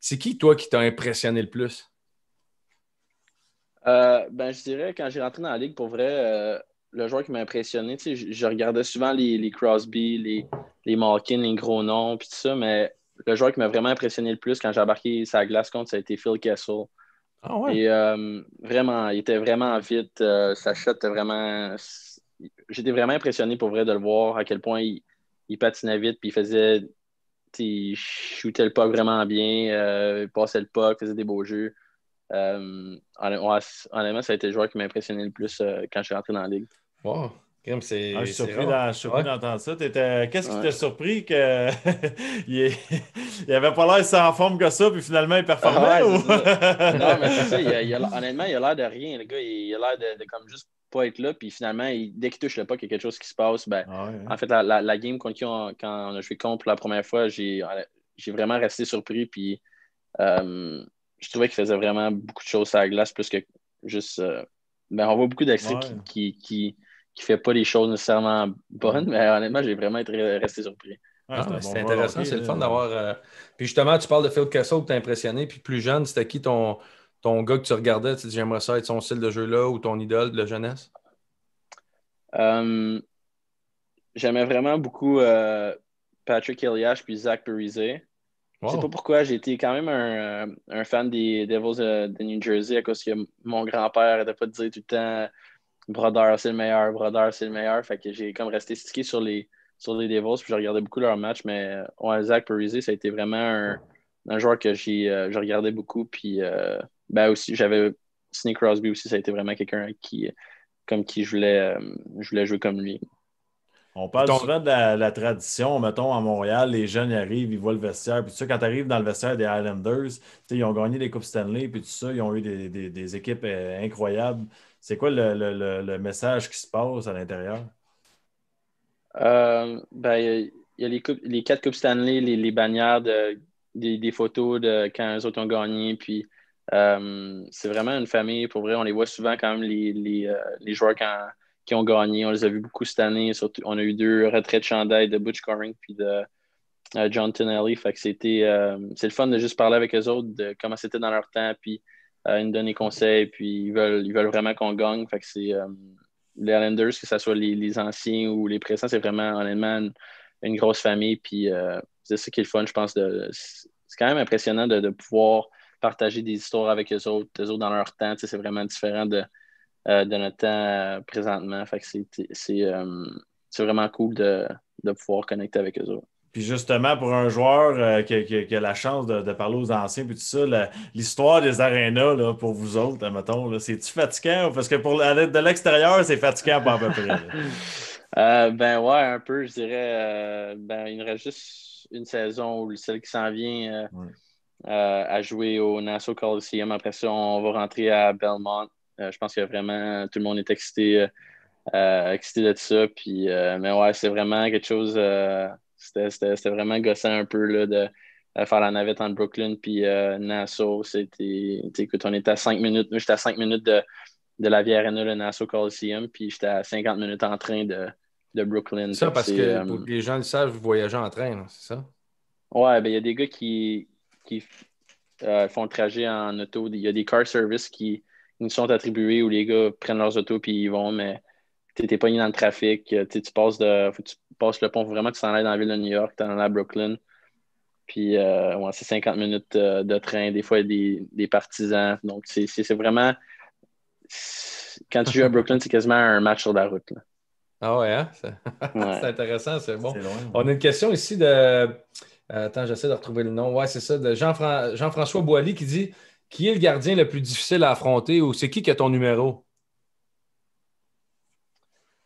C'est qui, toi, qui t'a impressionné le plus? Euh, ben, je dirais, quand j'ai rentré dans la ligue, pour vrai, euh, le joueur qui m'a impressionné, tu sais, je, je regardais souvent les, les Crosby, les, les Malkin, les gros noms, puis tout ça, mais le joueur qui m'a vraiment impressionné le plus quand j'ai embarqué sa glace contre, ça a été Phil Kessel. Ah ouais? Et euh, vraiment, il était vraiment vite. sa shot était vraiment. J'étais vraiment impressionné pour vrai de le voir à quel point il, il patinait vite, puis il faisait. tu sais, Il shootait le puck vraiment bien, il passait le puck, faisait des beaux jeux. Euh, honnêtement, ça a été le joueur qui m'a impressionné le plus euh, quand je suis rentré dans la ligue. Wow. Crème, c'est. Ah, je suis surpris, rare. d'en- je suis surpris Ouais. d'entendre ça. T'étais- Qu'est-ce qui Ouais. t'a surpris que (laughs) il, il avait pas l'air si en forme que ça, puis finalement il performait? Ah ouais, ou- c'est (laughs) non, mais c'est ça, il a- il a- honnêtement, il a l'air de rien. Le gars, il, il a l'air de, de comme juste pas être là, puis finalement, il- dès qu'il touche le puck, il y a quelque chose qui se passe. Ben, Ah ouais, hein? En fait, la, la, la game contre qui on, quand on a joué contre pour la première fois, j'ai j'ai vraiment resté surpris. Puis euh, je trouvais qu'il faisait vraiment beaucoup de choses à la glace, plus que juste. euh, ben, on voit beaucoup d'extraits Ouais. qui, qui, qui, qui fait pas les choses nécessairement bonnes, mais honnêtement, j'ai vraiment été resté surpris. Ah, c'est bon c'est intéressant, c'est le fun d'avoir. euh, Puis justement, tu parles de Phil Kessel t'a impressionné, puis plus jeune, c'était qui ton, ton gars que tu regardais? Tu te dis, j'aimerais ça être son style de jeu-là ou ton idole de jeunesse? Euh, J'aimais vraiment beaucoup euh, Patrick Elias puis Zach Parise. Je sais Wow. pas pourquoi, j'ai été quand même un, euh, un fan des Devils de, New Jersey à cause que mon grand-père n'arrêtait pas de dire tout le temps Brodeur, c'est le meilleur, Brodeur, c'est le meilleur. Fait que j'ai comme resté stické sur les, sur les Devils, puis je regardais beaucoup leurs matchs, mais euh, ouais, Zach Parise, ça a été vraiment un, un joueur que j'ai euh, je regardais beaucoup. Puis euh, ben aussi, j'avais Sidney Crosby aussi, ça a été vraiment quelqu'un qui comme qui je voulais, euh, je voulais jouer comme lui. On parle souvent de la, la tradition. Mettons, à Montréal, les jeunes ils arrivent, ils voient le vestiaire. Puis tu sais, quand tu arrives dans le vestiaire des Highlanders, tu sais, ils ont gagné des Coupes Stanley, puis tout ça, ils ont eu des, des- des équipes euh, incroyables. C'est quoi le, le- le- le message qui se passe à l'intérieur? Euh, ben, il y a- il y a les, coupes- les quatre Coupes Stanley, les, les bannières, de- des, des photos de quand eux autres ont gagné. Puis, euh, c'est vraiment une famille. Pour vrai, on les voit souvent quand même, les, les, les joueurs quand- qui ont gagné. On les a vus beaucoup cette année. On a eu deux retraits de chandail de Butch Coring puis de euh, John Tonelli. Fait c'était, euh, c'est le fun de juste parler avec eux autres de comment c'était dans leur temps. Puis, euh, ils nous donnent des conseils. Puis, ils veulent, ils veulent vraiment qu'on gagne. Fait euh, les Islanders, que ce soit les, anciens ou les présents, c'est vraiment honnêtement une, une grosse famille. C'est ça qui est le fun, je pense. C'est quand même impressionnant de, de pouvoir partager des histoires avec eux autres, eux autres dans leur temps. C'est vraiment différent de, euh, de notre temps euh, présentement. Fait que c'est c'est, euh, c'est vraiment cool de, de pouvoir connecter avec eux autres. Puis justement, pour un joueur euh, qui, qui- qui a la chance de, de parler aux anciens, puis tout ça, l'histoire des arénas, là, pour vous autres, mettons, là, c'est-tu fatigant? Parce que pour de l'extérieur, c'est fatigant pas à peu près. (laughs) ben ouais, un peu, je dirais. ben, il nous reste juste une saison ou celle qui s'en vient Ouais. à jouer au Nassau Coliseum. Après ça, on va rentrer à Belmont. Euh, je pense que vraiment tout le monde est excité, euh, euh, excité de ça. Puis, mais ouais, c'est vraiment quelque chose. c'était, vraiment gossant un peu là, de, faire la navette entre Brooklyn puis Nassau. C'était, écoute, on était à 5 minutes. Moi, j'étais à 5 minutes de, de la Via Arena, le Nassau Coliseum, puis j'étais à 50 minutes en train de, de Brooklyn. Ça, parce que euh, pour les gens le savent, vous voyagez en train, là, c'est ça? Ouais, ben il y a des gars qui, qui euh, font le trajet en auto. Il y a des car services qui nous sont attribués où les gars prennent leurs autos puis ils vont, mais tu n'es pas dans le trafic. Tu passes de. Faut que tu passes le pont, faut vraiment que tu t'en ailles dans la ville de New York, tu en ailles à Brooklyn. Puis euh, ouais, c'est 50 minutes euh, de train. Des fois, il y a des, des partisans. Donc, c'est c'est- c'est vraiment. Quand tu joues à Brooklyn, c'est quasiment un match sur la route. là. Ah ouais, hein? C'est (laughs) Ouais. c'est intéressant, c'est bon. On a une question ici de. euh, attends, j'essaie de retrouver le nom. Ouais, c'est ça, de Jean-Fran- Jean-François Boilly qui dit Qui est le gardien le plus difficile à affronter ou c'est qui qui a ton numéro?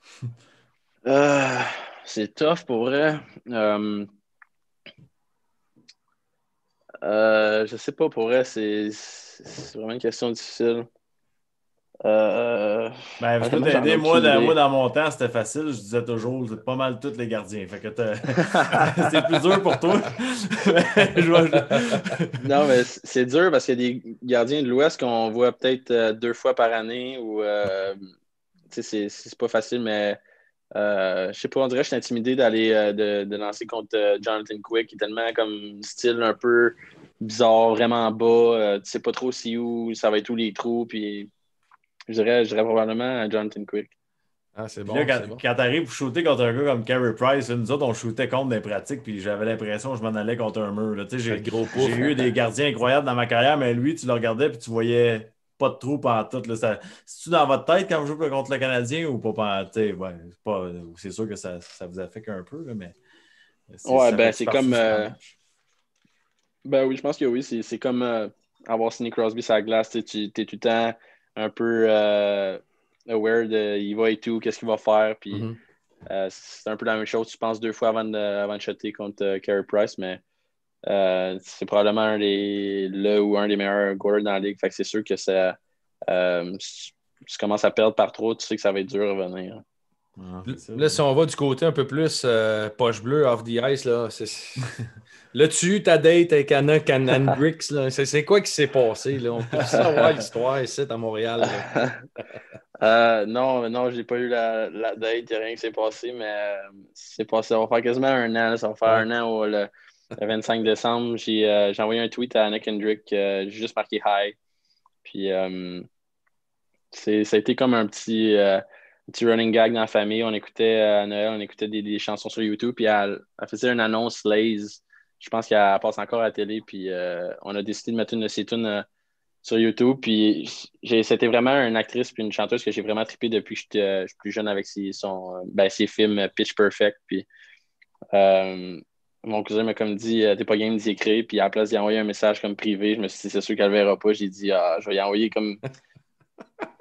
(laughs) Euh, c'est tough pour vrai. Euh, euh, je sais pas, pour vrai, c'est c'est vraiment une question difficile. Euh, Ben, je peux Moi, dans, idée. moi, dans mon temps, c'était facile. Je disais toujours, c'est pas mal tous les gardiens. Fait que (laughs) c'est plus dur pour toi. (laughs) Non, mais c'est dur parce qu'il y a des gardiens de l'Ouest qu'on voit peut-être euh, deux fois par année ou euh, tu sais, c'est c'est pas facile, mais euh, je sais pas, on dirait que je suis intimidé d'aller euh, de, de lancer contre euh, Jonathan Quick, qui est tellement comme style un peu bizarre, vraiment bas. euh, tu sais pas trop si où ça va être où les trous, puis je dirais, je dirais probablement à Jonathan Quick. Ah, c'est bon. là, quand, bon. quand t'arrives pour shooter contre un gars comme Carey Price, là, nous autres, on shootait contre des pratiques, puis j'avais l'impression que je m'en allais contre un mur. J'ai Le gros pouf. j'ai eu des gardiens incroyables dans ma carrière, mais lui, tu le regardais, puis tu voyais pas de trou pendant tout. là. Ça- C'est-tu dans votre tête quand vous jouez contre le Canadien ou pas Ouais, c'est pas- c'est sûr que ça, ça vous affecte un peu, là, mais. Ouais, ben, c'est comme, euh. Ben oui, je pense que oui. C'est c'est comme euh, avoir Sidney Crosby sur la glace. Tu es tout le temps un peu euh, aware de il va et tout, qu'est-ce qu'il va faire. Puis Mhm. euh, c'est un peu la même chose. Tu penses deux fois avant de, avant de shotter contre euh, Carey Price, mais c'est probablement un des, le ou un des meilleurs goalers dans la ligue. Fait que c'est sûr que ça. si tu commences à perdre par trop, tu sais que ça va être dur à revenir. Ça. Là, si on va du côté un peu plus euh, poche bleue, off the ice, là, c'est- là, tu as eu ta date avec Anna là? C'est quoi qui s'est passé, là? On peut savoir l'histoire ici, à Montréal. (laughs) Euh, non, non, j'ai pas eu la, la date, il n'y a rien qui s'est passé, mais euh, c'est passé, ça va faire quasiment un an, là, ça va faire un an au, le, le 25 décembre. J'ai envoyé un tweet à Anna Kendrick, j'ai juste marqué hi. Puis c'est- ça a été comme un petit, petit running gag dans la famille. On écoutait euh, à Noël, on écoutait des, des chansons sur YouTube, puis elle, faisait une annonce Lays. Je pense qu'elle passe encore à la télé, puis euh, on a décidé de mettre une de ses tunes euh, sur YouTube. Puis c'était vraiment une actrice puis une chanteuse que j'ai vraiment trippé depuis que euh, je suis plus jeune avec ses, euh, ben, films euh, Pitch Perfect. Puis euh, mon cousin m'a comme dit euh, T'es pas game d'y écrire. Puis à la place d'y envoyer un message comme privé, je me suis dit C'est sûr qu'elle le verra pas. J'ai dit ah, Je vais y envoyer comme. (laughs)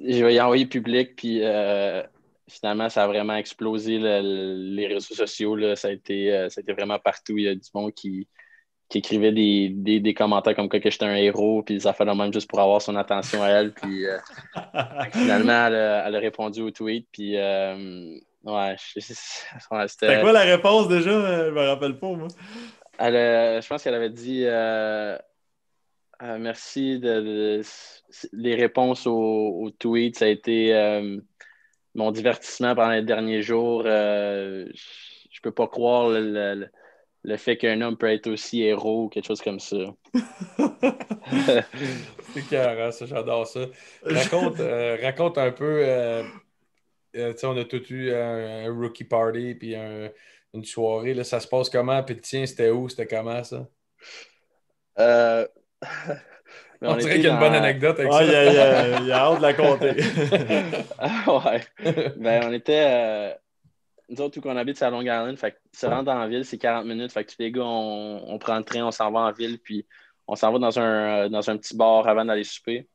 je vais y envoyer public. Puis euh, finalement, ça a vraiment explosé le- les réseaux sociaux. Là. Ça, a été, euh, ça a été vraiment partout. Il y a du monde qui qui écrivait des, des, des commentaires comme quoi que j'étais un héros, puis des affaires de même juste pour avoir son attention à elle. Puis euh, (laughs) finalement, elle a, elle a répondu au tweet. Puis ouais, C'était quoi la réponse déjà? Je me rappelle pas, moi. Elle je pense qu'elle avait dit euh, euh, merci de, de- les réponses au, au tweet. Ça a été euh, mon divertissement pendant les derniers jours. Euh, je, peux pas croire le, le- fait qu'un homme peut être aussi héros ou quelque chose comme ça. (laughs) C'est carré, ça, j'adore ça. Raconte, euh, raconte un peu. euh, euh, on a tout eu un, un rookie party puis un- une soirée. Là, ça se passe comment? Puis le tien, c'était où? C'était comment ça? On, dirait qu'il y a une bonne anecdote avec il y ça. a, il y a- il y a hâte de la compter. (laughs) Ah, ouais. (laughs) Ben, on était. euh, nous autres, où qu'on habite, c'est à Long Island. Fait que se rendre la ville, c'est 40 minutes. Fait que tous les gars, on, on prend le train, on s'en va en ville, puis on s'en va dans un, euh, dans un petit bar avant d'aller souper.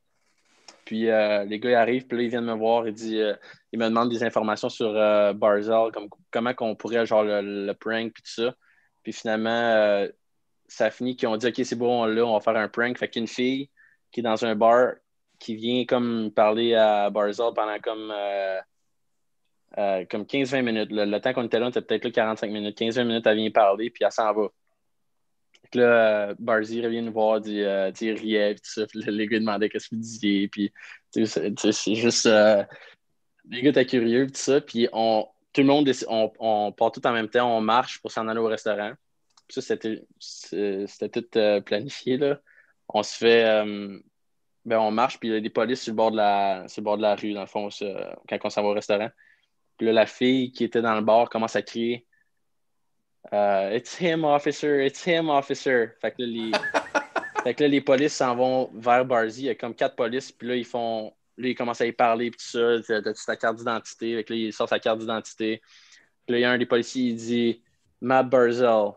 Puis euh, les gars ils arrivent, puis là, ils viennent me voir, ils, disent, euh, ils me demandent des informations sur euh, Barzell, comme comment qu'on pourrait, genre, le, le prank, puis tout ça. Puis finalement, euh, ça a fini qu'ils ont dit, OK, c'est bon, là, on va faire un prank. Fait qu'une fille qui est dans un bar, qui vient comme parler à Barzell pendant comme, euh, euh, comme 15-20 minutes. Le, le temps qu'on était là, on était peut-être là 45 minutes. 15-20 minutes, elle vient parler, puis elle s'en va. Fait que là, Barzy revient nous voir, dit, euh, puis tout ça. Les gars demandaient qu'est-ce que vous disiez. Puis, c'est- juste. euh, les gars étaient curieux, puis tout ça. Puis, on, tout le monde, on, on part tout en même temps, on marche pour s'en aller au restaurant. Puis ça, c'était tout euh, planifié, là. On se fait. euh, ben, on marche, puis il y a des polices sur le bord de la, sur le bord de la rue, dans le fond, ça, quand on s'en va au restaurant. Puis là, la fille qui était dans le bar commence à crier euh, It's him, officer, it's him, officer. Fait que là, les, (laughs) fait que là, les polices s'en vont vers Barzy. Il y a comme quatre polices, puis là, ils font. Là, ils commencent à y parler, puis tout ça. T'as- T'as-tu ta carte d'identité? Fait que là, il sort sa carte d'identité. Puis là, il y a un des policiers, il dit Matt Barzell.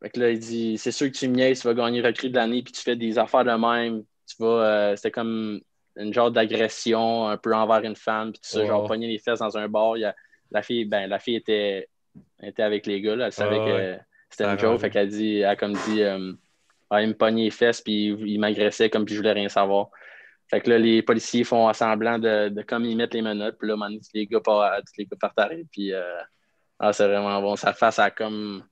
Fait que là, il dit C'est sûr que tu me tu vas gagner recrue de l'année, puis tu fais des affaires de même. Tu vas. euh, C'était comme une genre d'agression un peu envers une femme, puis tout ça, Oh. genre pogner les fesses dans un bar. Il y a- la fille, ben, la fille était, était avec les gars, là. elle savait Ah que ouais. c'était une joke, fait qu'elle dit, elle a comme dit, euh, Ah, il me pognait les fesses, puis il, il m'agressait comme puis je voulais rien savoir. Fait que là, les policiers font semblant de, de comme ils mettent les menottes, puis là, man, tous les gars partent, tous les gars partent puis euh, ah, c'est vraiment bon. Sa face a comme.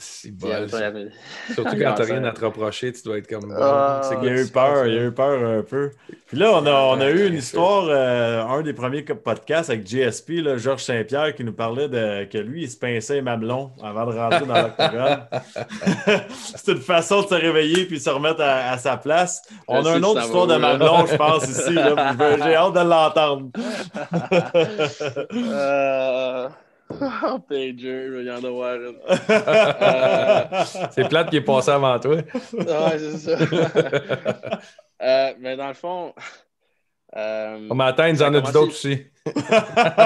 (laughs) Surtout (laughs) quand t'as rien à te reprocher, tu dois être comme. Ah, Il y a eu peur, il y a eu peur un peu. Puis là, on a, on a eu une histoire, euh, un des premiers podcasts avec JSP, là, Georges Saint-Pierre, qui nous parlait de que lui, il se pinçait les mamelons avant de rentrer dans l'octogone. (laughs) C'est une façon de se réveiller puis se remettre à, à sa place. On a une autre histoire de mamelon, je pense, ici. J'ai hâte de l'entendre. Euh... Oh, Pager, il y en a voir une. Euh, (laughs) C'est plate qui est passé avant toi. Ouais, c'est ça. (laughs) Euh, mais dans le fond. euh, On m'attend, il nous en a dit d'autres aussi.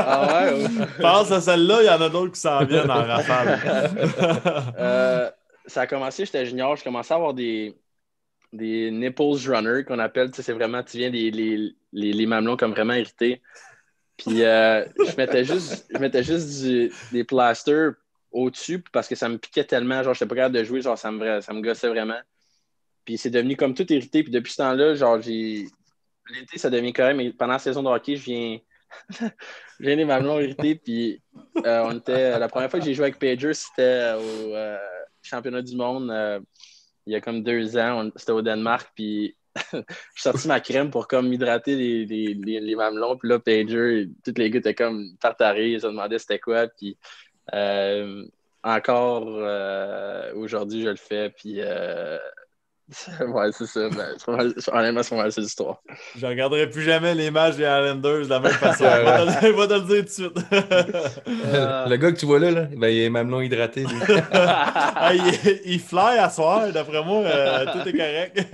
Ah ouais, ouais. Pense à celle-là, il y en a d'autres qui s'en viennent en rafale. (laughs) Euh, ça a commencé, j'étais junior, je commençais à avoir des, des nipples runner qu'on appelle. C'est vraiment, tu viens les, les, les, les mamelons comme vraiment irrités. Puis euh, je mettais juste, je mettais juste des plasters au-dessus parce que ça me piquait tellement. Genre, j'étais pas capable de jouer, genre, ça me, ça me gossait vraiment. Puis c'est devenu comme tout irrité. Puis depuis ce temps-là, genre, j'ai. L'été, ça devient correct, mais pendant la saison de hockey, je viens. (laughs) je viens des mamelons irrités. Puis euh, on était. La première fois que j'ai joué avec Pager, c'était au euh, championnat du monde. il y a comme deux ans. C'était au Danemark. Puis j'ai (laughs) sorti ma crème pour comme m'hydrater les, les, les, les mamelons. Puis là, Pager, tous les gars étaient comme tartarés. Ils se demandaient c'était quoi. Puis euh, encore euh, aujourd'hui, je le fais. Puis euh, (laughs) ouais, c'est ça. Ben, c'est honnêtement, c'est pas mal ça l'histoire. Je regarderai plus jamais les matchs des Islanders de la même façon. (laughs) Je vais te- le dire tout de suite. (laughs) Le gars que tu vois là, là ben, il est mamelon hydraté. lui. Hey, il, il fly à soir, d'après moi, euh, tout est correct.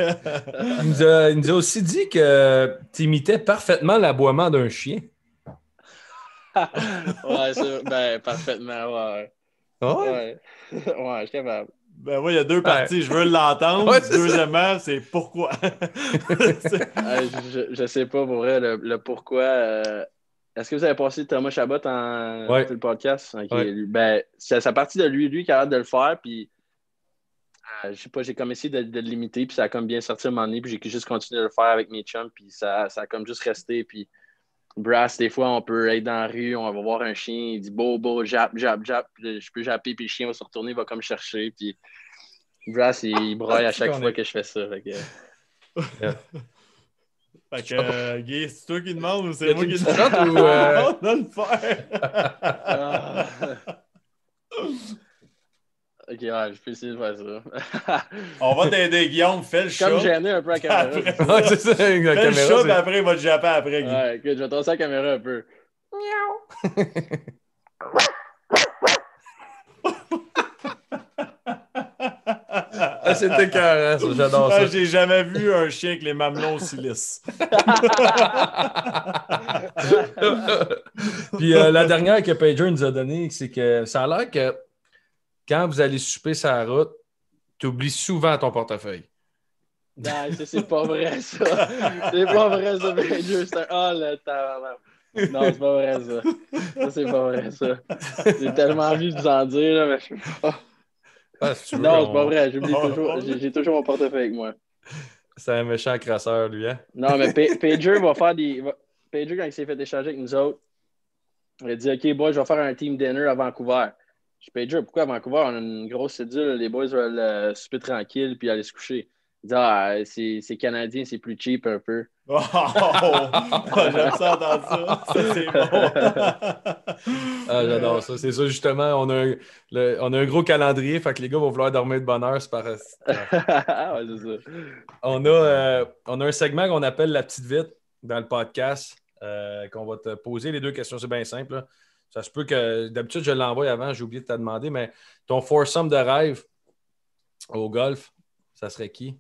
Il nous, a, il nous a aussi dit que tu imitais parfaitement l'aboiement d'un chien. ouais, ça, ben, parfaitement, ouais. Ah ouais? Ouais, ouais je suis capable. Ben oui, il y a deux parties. Je veux l'entendre. (laughs) Ouais. Deuxièmement, c'est pourquoi. (laughs) Je, je sais pas pour vrai le, le pourquoi. euh, Est-ce que vous avez passé Thomas Chabot en Ouais. le podcast? Ben, c'est c'est parti de lui, lui qui a hâte de le faire, puis euh, je sais pas, j'ai comme essayé de, de le limiter, puis ça a comme bien sorti à un moment donné, puis j'ai juste continué de le faire avec mes chums, puis ça, ça a comme juste resté, puis Brass, des fois, on peut être dans la rue, on va voir un chien, il dit beau, beau, jap, jap, jap, puis là, je peux japper, puis le chien va se retourner, il va comme me chercher, puis Brass, il, il braille à chaque fois que je fais ça. fait que- (laughs) Fait que, euh, Guy, c'est toi qui demande ou c'est moi qui demande? (laughs) ou, euh? On a le faire. (laughs) Ah. Ok, ouais, je peux essayer de faire ça. (laughs) On va t'aider, Guillaume. Fais le comme gêné un peu à la caméra. Après- (laughs) Ouais, c'est ça, avec la Fais le caméra. c'est- puis après, il va te japper après, Guy. Ouais, écoute, je vais tasser la caméra un peu. Ah, c'était écœurant, ça, j'adore Ah, ça. J'ai jamais vu un chien avec les mamelons aussi lisses. (laughs) Puis euh, la dernière que Pager nous a donnée, c'est que ça a l'air que quand vous allez souper sa route, tu oublies souvent ton portefeuille. Non, ça, c'est pas vrai, ça. C'est pas vrai, ça, Pager. C'est un. Oh, le tabarnak. Non, c'est pas vrai, ça. Ça, c'est pas vrai, ça. J'ai tellement envie de vous en dire, là, mais je peux pas. Ah, si tu veux, Non, c'est pas vrai. J'oublie toujours. J'ai j'ai toujours mon portefeuille avec moi. C'est un méchant crasseur, lui, hein? Non, mais Pa- Pager va faire des. Pager, quand il s'est fait échanger avec nous autres, il a dit Ok, boys, je vais faire un team dinner à Vancouver. Je dis Pager, pourquoi à Vancouver On a une grosse cédule, les boys veulent euh, souper tranquille puis aller se coucher. Ah, c'est c'est canadien, c'est plus cheap un peu. Oh, (laughs) j'aime ça entendre ça. Ça, c'est bon. Ah, j'adore ça. C'est ça, justement. On a, un, le- on a un gros calendrier, fait que les gars vont vouloir dormir de bonne heure. c'est par- (laughs) Ah, ouais, c'est ça. On a, euh, on a un segment qu'on appelle la petite vite dans le podcast, euh, qu'on va te poser les deux questions. C'est bien simple. là. Ça se peut que d'habitude, je l'envoie avant, j'ai oublié de te demander, mais ton foursome de rêve au golf, ça serait qui?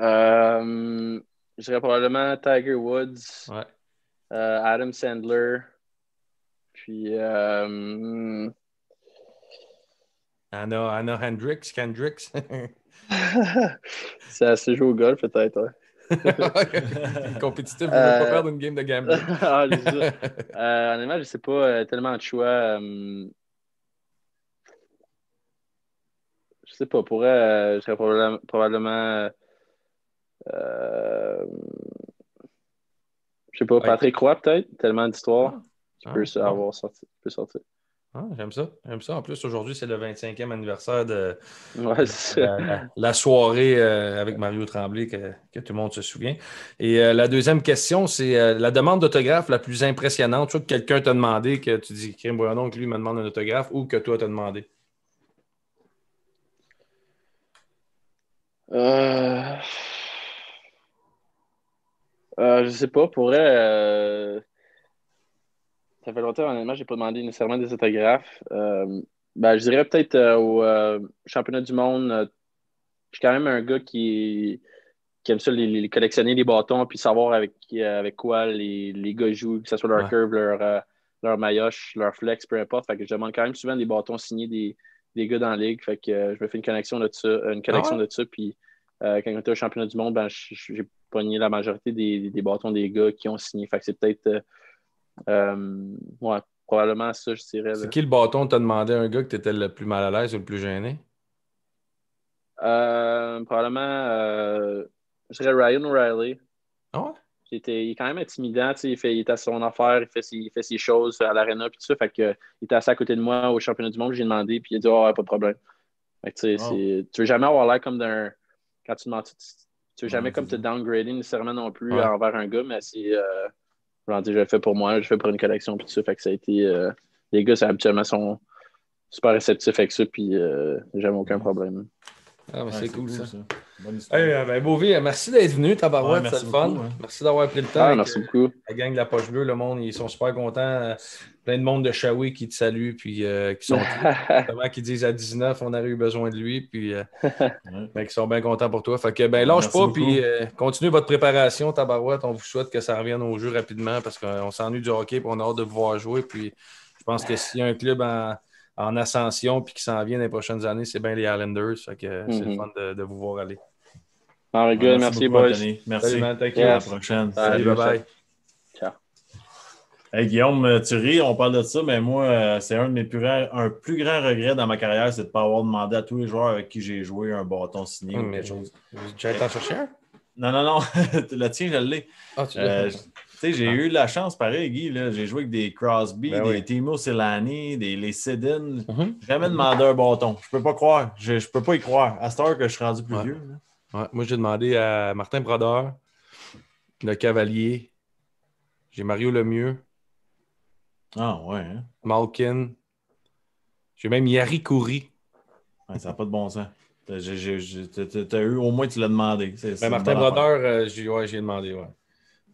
Euh, je dirais probablement Tiger Woods, Ouais. euh, Adam Sandler, puis euh, Anna, Anna Hendricks, Kendricks. (laughs) (laughs) c'est assez joué au golf peut-être. ouais. (laughs) Compétitif, je ne veux pas Euh, perdre une game de gambling. (laughs) Ah. Euh, honnêtement, je sais pas euh, tellement de choix. euh, je sais pas, pourrait, euh, je serais probablement, probablement euh, je sais pas. Patrick Roy peut-être, tellement d'histoires. Tu Ah, peux ah. avoir sorti, tu peux sortir. Ah, J'aime ça. J'aime ça. En plus, aujourd'hui, c'est le 25e anniversaire de, Ouais, la, soirée euh, avec Mario Tremblay que, que tout le monde se souvient. Et euh, la deuxième question, c'est euh, la demande d'autographe la plus impressionnante. Soit que quelqu'un t'a demandé, que tu dis, Kim Boyanon, que lui me demande un autographe, ou que toi t'as demandé. Je sais pas, pourrait. Ça fait longtemps, honnêtement, j'ai pas demandé nécessairement des autographes. Euh, Ben, je dirais peut-être euh, au euh, championnat du monde. je suis quand même un gars qui, qui aime ça les, les collectionner les bâtons puis savoir avec, avec quoi les, les gars jouent, que ce soit leur Ouais. curve, leur, leur maillotche, leur flex, peu importe. Fait que je demande quand même souvent des bâtons signés des, des gars dans la ligue. Fait que je me fais une connexion de ça, une collection Ah ouais? de ça. Puis euh, quand on était au championnat du monde, ben, je- je- j'ai pogné la majorité des, des bâtons des gars qui ont signé. Fait que c'est peut-être euh, ouais, probablement ça, je dirais. C'est qui le bâton t'as demandé un gars que t'étais le plus mal à l'aise ou le plus gêné? Euh, probablement, euh, je dirais Ryan O'Reilly. Ah ouais? Il, était, il est quand même intimidant, tu il, fait, il est à son affaire, il fait ses, il fait ses choses à l'arena, puis tout ça. Fait que, euh, il était assis à côté de moi au championnat du monde, j'ai demandé, puis il a dit, oh, ouais, pas de problème. Fait que, tu c'est- tu veux jamais avoir l'air comme d'un. Quand tu demandes, tu, tu veux jamais comme te c'est downgrading nécessairement non plus Ouais. envers un gars, mais c'est. Euh, genre, je le fais pour moi, je le fais pour une collection, puis tout ça. Fait que ça a été. euh, les gars, ça, habituellement, sont super réceptifs avec ça, puis euh, jamais aucun problème. Ah, mais Ouais, c'est cool, ça. Bonne histoire. Hey, euh, ben, Beauvais, merci d'être venu, Tabarouette, Ouais, c'est le fun. hein. Merci d'avoir pris le temps. Ah, merci euh, beaucoup. La gang de la Poche Bleue, le monde, ils sont super contents. Euh, Plein de monde de Shawi qui te salue, puis euh, qui sont (laughs) justement, qui disent à 19, on aurait eu besoin de lui, puis euh, Ouais. (laughs) ben, qui sont bien contents pour toi. Fait que ben lâche Merci pas, beaucoup. puis euh, continuez votre préparation, Tabarouette. On vous souhaite que ça revienne au jeu rapidement parce qu'on s'ennuie du hockey, puis on a hâte de vous voir jouer. Puis je pense que s'il y a un club en, en ascension puis qui s'en vient dans les prochaines années, c'est bien les Islanders. Fait que euh, c'est le Mhm. fun de, de vous voir aller. Good, merci, beaucoup, boys. Anthony. Merci. Salut, man. À la prochaine. Salut, Salut, bye bye. Ciao. Hey, Guillaume, euh, tu ris, on parle de ça, mais moi, euh, c'est un de mes plus grands, un plus grand regret dans ma carrière, c'est de ne pas avoir demandé à tous les joueurs avec qui j'ai joué un bâton signé ou mais quelque chose. Tu vas t'en chercher un? Non, non, non. (laughs) le tien, je l'ai. Ah, tu l'as. Tu sais, j'ai eu la chance, pareil, Guy. J'ai joué avec des Crosby, Ben des oui. Timo Selani, des les Sedin. Mhm. J'ai jamais demandé un bâton. Je peux pas croire. Je, je peux pas y croire. À cette heure que je suis rendu plus Ouais. vieux. Ouais, moi, j'ai demandé à Martin Brodeur, le Cavalier. J'ai Mario Lemieux, Ah ouais, hein? Malkin. J'ai même Yari Kouri. Ouais, ça n'a pas de bon sens. Eu, au moins, tu l'as demandé. Ben, Martin. Brodeur, euh, j'ai ouais, j'ai demandé. Ouais.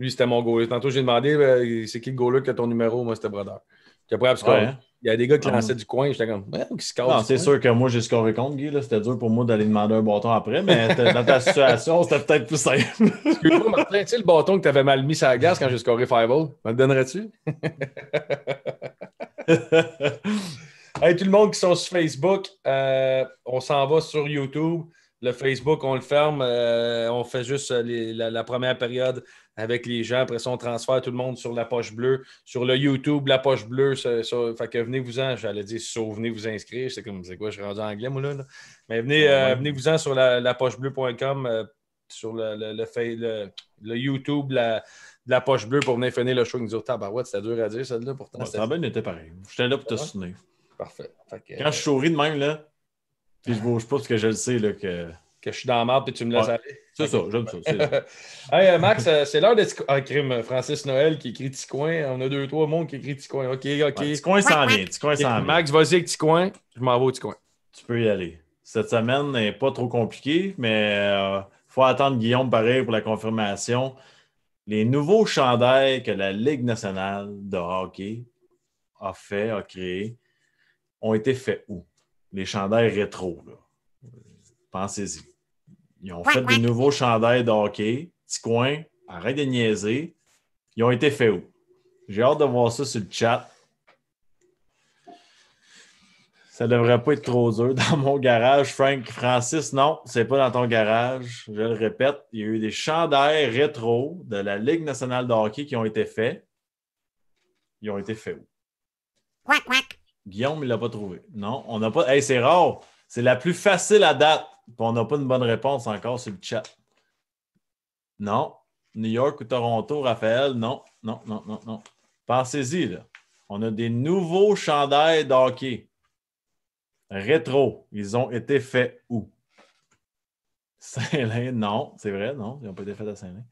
Lui, c'était mon goaler. Tantôt, j'ai demandé euh, c'est qui le goaler qui a ton numéro? Moi, c'était Brodeur. Puis après, que Ouais, hein? Il y a des gars qui lançaient du coin. J'étais comme, ouais, qui se du c'est sûr que moi, j'ai scoré contre Guy. C'était dur pour moi d'aller demander un bâton après, mais dans ta situation, (laughs) c'était peut-être plus simple. Excuse-moi, Martin, tu sais le bâton que tu avais mal mis sur la glace quand j'ai scoré Fireball? Me le donnerais-tu? (laughs) hey, tout le monde qui sont sur Facebook, euh, on s'en va sur YouTube. Le Facebook, on le ferme. euh, on fait juste euh, les- la, la première période avec les gens. Après ça, on transfère tout le monde sur la poche bleue. Sur le YouTube, la poche bleue. ça- ça- fait que venez-vous-en. J'allais dire, so, venez vous inscrire. C'est comme, c'est quoi, je suis rendu en anglais, moi, là. là. Mais venez, euh, Ouais. venez-vous-en sur la, la pochebleu.com, euh, sur le, le, le, YouTube, la, de la poche bleue pour venir finir le show. Nous dire, tabarouette, c'était dur à dire, celle-là, pourtant. Ouais, bien été pareil. J'étais là pour te Ouais. soutenir. parfait. Que, Quand je souris de même, là, puis je bouge pas parce que je le sais, là, que. que je suis dans la marde et tu me laisses Ouais. aller. C'est ça, j'aime ça. (laughs) hey, euh, Max, euh, c'est l'heure de Tico- Ah, crime, Francis Noël qui écrit Ticoin. On a deux, trois mondes qui écrit Ticoin. OK, OK. Ouais, Petit coin s'en vient. Petit coin Ok, s'en vient. Max, vas-y avec Ticoin. Je m'en vais au Ticoin. Tu peux y aller. Cette semaine n'est pas trop compliquée, mais il faut attendre Guillaume pareil pour la confirmation. Les nouveaux chandails que la Ligue nationale de hockey a fait, a créé, ont été faits où? Les chandails rétro. Pensez-y. Ils ont fait des nouveaux chandails de hockey. Petit coin, arrête de niaiser. Ils ont été faits où? J'ai hâte de voir ça sur le chat. Ça devrait pas être trop dur. Dans mon garage, Frank Francis, non, c'est pas dans ton garage. Je le répète, il y a eu des chandails rétro de la Ligue nationale de hockey qui ont été faits. Ils ont été faits où? Guillaume, il l'a pas trouvé. Non, on n'a pas. Hey, c'est rare. C'est la plus facile à date. Puis on n'a pas une bonne réponse encore sur le chat. Non. New York ou Toronto, Raphaël? Non, non, non, non, non. Pensez-y, là. On a des nouveaux chandails de hockey. Rétro. Ils ont été faits où? Saint-Lin, non. C'est vrai, non. Ils n'ont pas été faits à Saint-Lin.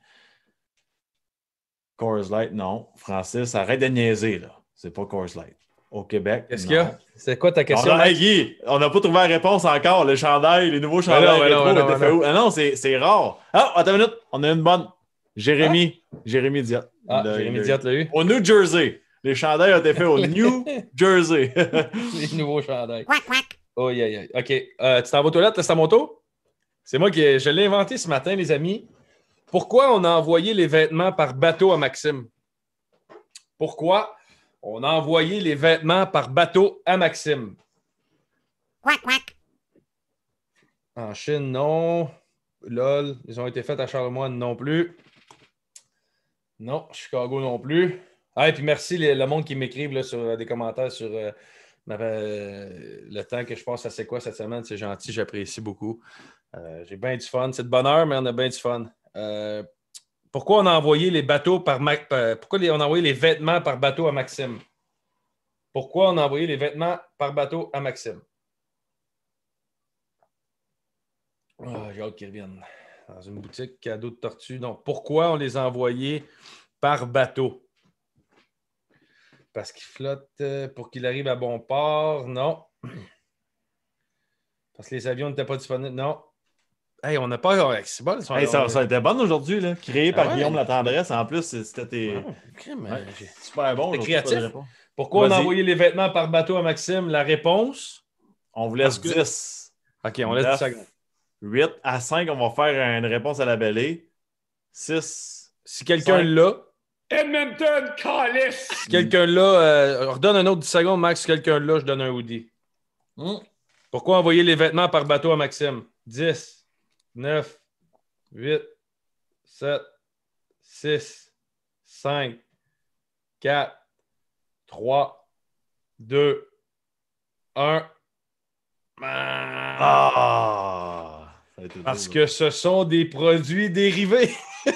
Coors Light, non. Francis, arrête de niaiser, là. C'est pas Coors Light. Au Québec, Qu'est-ce non. qu'il y a? C'est quoi ta question? On a, Max? hey, Guy, on n'a pas trouvé la réponse encore. Le chandail, les nouveaux chandails non, mais rétro non, mais ont été non, faits mais où? Ah non, c'est rare. Ah, attends une minute. On a une bonne. Jérémy. Jérémy Diot. Ah, Le- Jérémy Diot l'a eu. Au New Jersey. Les chandails ont été faits au (laughs) New Jersey. (laughs) Les nouveaux chandails. Oh, aïe, aïe. OK. Euh, tu t'en vas aux toilettes, là, c'est à mon tour? C'est moi qui. Je l'ai inventé ce matin, les amis. Pourquoi on a envoyé les vêtements par bateau à Maxime? Pourquoi on a envoyé les vêtements par bateau à Maxime? En Chine, non. Lol. Ils ont été faits à Charlemagne non plus. Non, Chicago non plus. Ah, et puis merci les- le monde qui m'écrivent sur euh, des commentaires sur euh, euh, le temps que je passe à C'est quoi cette semaine. C'est gentil, j'apprécie beaucoup. Euh, J'ai bien du fun. C'est de bonheur, mais on a bien du fun. Pourquoi on a envoyé les bateaux par Pourquoi on a envoyé les vêtements par bateau à Maxime? Pourquoi on a envoyé les vêtements par bateau à Maxime? Ah, J'ai hâte qu'ils reviennent. Dans une boutique cadeau de tortue. Donc, pourquoi on les a envoyés par bateau? Parce qu'ils flottent euh, pour qu'il arrive à bon port? Non. (clears throat) Parce que les avions n'étaient pas disponibles? Non. Hey, on n'a pas. C'est bon, Hey, ça, ça a été bon aujourd'hui, là. Créé par Ah ouais? Guillaume La Tendresse. En plus, c'était tes- Ah, Ouais. super bon. Créatif. Pourquoi on a envoyé les vêtements par bateau à Maxime? La réponse? On vous laisse Parce que- 10. OK, on laisse 10 Neuf. secondes. 8 à 5, on va faire une réponse à la bellée. 6. Si quelqu'un l'a, Edmonton, Callis! si quelqu'un l'a, euh, redonne un autre 10 secondes, Max. Si quelqu'un l'a, je donne un hoodie. Pourquoi envoyer les vêtements par bateau à Maxime? 10, 9, 8, 7, 6, 5, 4, 3, 2, 1. Ah! Parce que ce sont des produits dérivés. (laughs)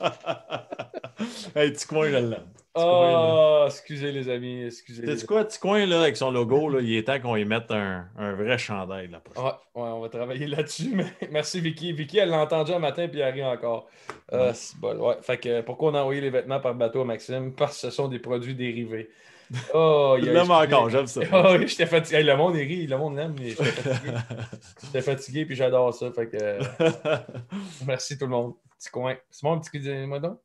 (laughs) hey, petit coin, je l'aime. Coin, là? Oh, excusez les amis, excusez. Sais-tu quoi, petit coin, là, avec son logo, là, il est temps qu'on y mette un, un vrai chandail la prochaine. Ouais, ouais, on va travailler là-dessus. (laughs) Mais merci Vicky. Vicky, elle l'a entendu un matin puis elle rit encore. Euh, c'est bon, ouais. Fait que pourquoi on a envoyé les vêtements par bateau à Maxime? Parce que ce sont des produits dérivés. (laughs) Oh, il a encore, j'aime ça. Oh, oui, j'étais fatigué. Hey, le monde est ri, le monde l'aime, mais j'étais fatigué. (laughs) j'étais fatigué puis j'adore ça. Fait que euh, merci tout le monde. Petit coin. C'est mon petit moi donc?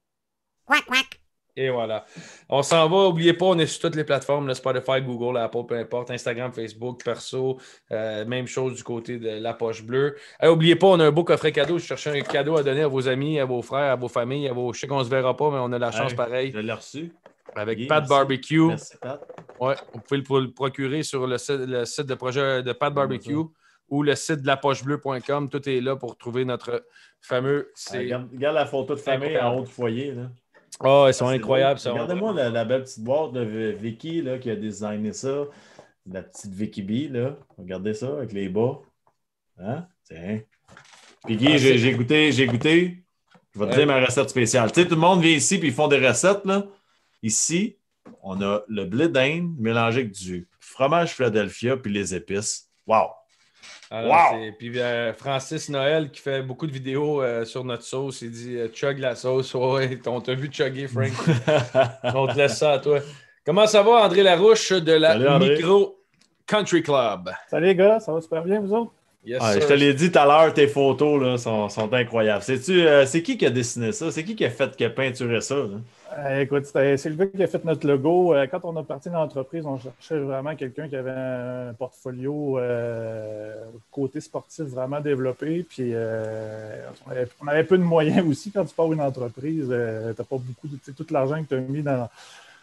Et voilà. On s'en va. N'oubliez pas, on est sur toutes les plateformes, le Spotify, Google, Apple, peu importe, Instagram, Facebook, perso. Euh, même chose du côté de la poche bleue. N'oubliez pas, on a un beau coffret cadeau. Je cherchais un cadeau à donner à vos amis, à vos frères, à vos familles, à vos. Je sais qu'on ne se verra pas, mais on a la chance Hey, pareil. Je l'ai reçu. Avec Pat merci. Barbecue. Merci, Pat. Ouais, vous pouvez le, pro- le procurer sur le site, le site de projet de Pat Barbecue ou le site de lapochebleu.com. Tout est là pour trouver notre fameux. Ah. Regarde, regarde la photo de famille en haut du foyer. Là. Oh, ils sont Ah, incroyables, ça. Regardez-moi la, la belle petite boîte de Vicky là, qui a designé ça. La petite Vicky B. Là. Regardez ça avec les bas. Hein? Tiens. Puis Guy, Ah, j'ai goûté, j'ai goûté. Je vais te dire ma recette spéciale. Tu sais, tout le monde vient ici et ils font des recettes. Là. Ici, on a le blé d'Inde mélangé avec du fromage Philadelphia puis les épices. Wow! Alors, Wow! Puis euh, Francis Noël qui fait beaucoup de vidéos euh, sur notre sauce, il dit euh, chug la sauce. (laughs) Ouais, on t'a vu chugger, Frank. (laughs) on te laisse ça à toi. Comment ça va, André Larouche de la Salut. Micro Country Club? Salut les gars, ça va super bien, vous autres? Yes, Ah, je te l'ai dit tout à l'heure, tes photos là, sont, sont incroyables. Euh, c'est qui qui a dessiné ça? C'est qui qui a fait, qui a peinturé ça? là? Euh, écoute, c'était- c'est le gars qui a fait notre logo. Euh, quand on a parti de l'entreprise, on cherchait vraiment quelqu'un qui avait un portfolio euh, côté sportif vraiment développé. Puis euh, on, avait, on avait peu de moyens (laughs) aussi quand tu pars une entreprise. euh, t'as pas beaucoup de tu tout l'argent que tu as mis dans,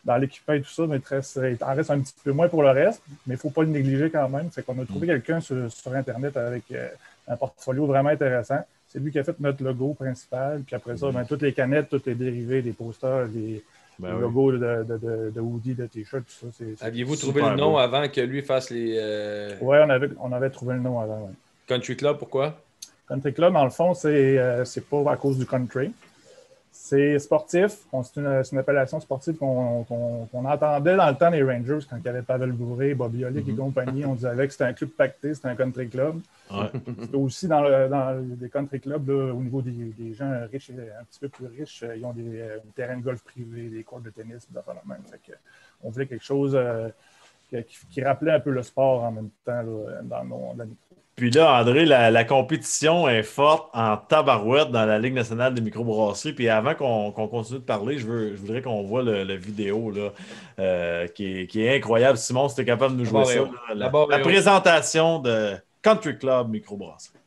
dans l'équipement et tout ça, mais reste- il t'en reste un petit peu moins pour le reste. Mais il ne faut pas le négliger quand même. C'est qu'on a trouvé quelqu'un sur, sur Internet avec euh, un portfolio vraiment intéressant. C'est lui qui a fait notre logo principal. Puis après ça, ben, toutes les canettes, tous les dérivés, les posters, les, Ben les oui. logos de, de, de, de hoodie, de t-shirt, tout ça. Aviez-vous trouvé le nom beau. avant que lui fasse les euh, Ouais, on avait, on avait trouvé le nom avant. ouais. Country Club? Pourquoi? Country Club, dans le fond, c'est euh, c'est pas à cause du country. C'est sportif. C'est une, appellation sportive qu'on entendait dans le temps des Rangers quand il y avait Pavel Bourré, Bobby Olick et compagnie. On disait que c'était un club pacté, c'était un country club. Ouais. C'était aussi dans, le- dans des country clubs, là, au niveau des, des gens riches, et un petit peu plus riches, euh, ils ont des euh, terrains de golf privés, des cours de tennis, des de même. Fait que, on voulait quelque chose euh, qui, qui rappelait un peu le sport en même temps là, dans le monde de la. Puis là, André, la, la compétition est forte en tabarouette dans la Ligue nationale des microbrasseries. Puis avant qu'on continue de parler, je, veux, je voudrais qu'on voit le, le vidéo là, euh, qui, est, qui est incroyable. Simon, si tu es capable de nous jouer barre ça. là, La la, est haute. présentation de Country Club Microbrasserie.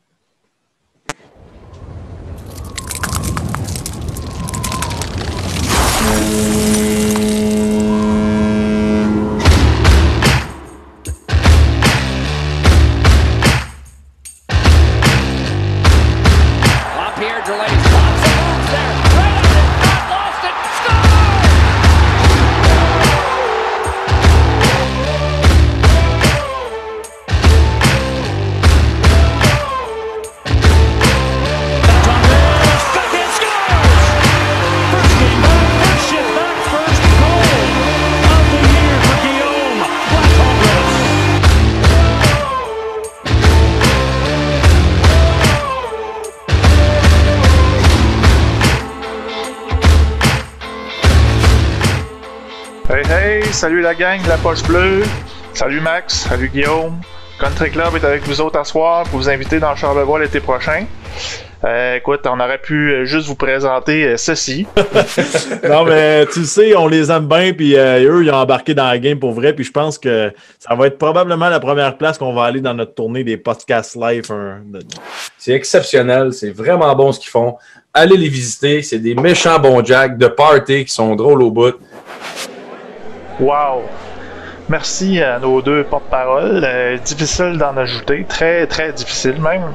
Salut la gang de la poche bleue. Salut Max, salut Guillaume. Country Club est avec vous autres à soir pour vous inviter dans Charlevoix l'été prochain. Euh, écoute, on aurait pu euh, juste vous présenter euh, ceci. (laughs) non, mais tu le sais, on les aime bien. Puis euh, eux, ils ont embarqué dans la game pour vrai. Puis je pense que ça va être probablement la première place qu'on va aller dans notre tournée des podcasts live. C'est exceptionnel, c'est vraiment bon ce qu'ils font. Allez les visiter, c'est des méchants bons jacks de party qui sont drôles au bout. Wow! Merci à nos deux porte-paroles. Euh, difficile d'en ajouter, très très difficile même.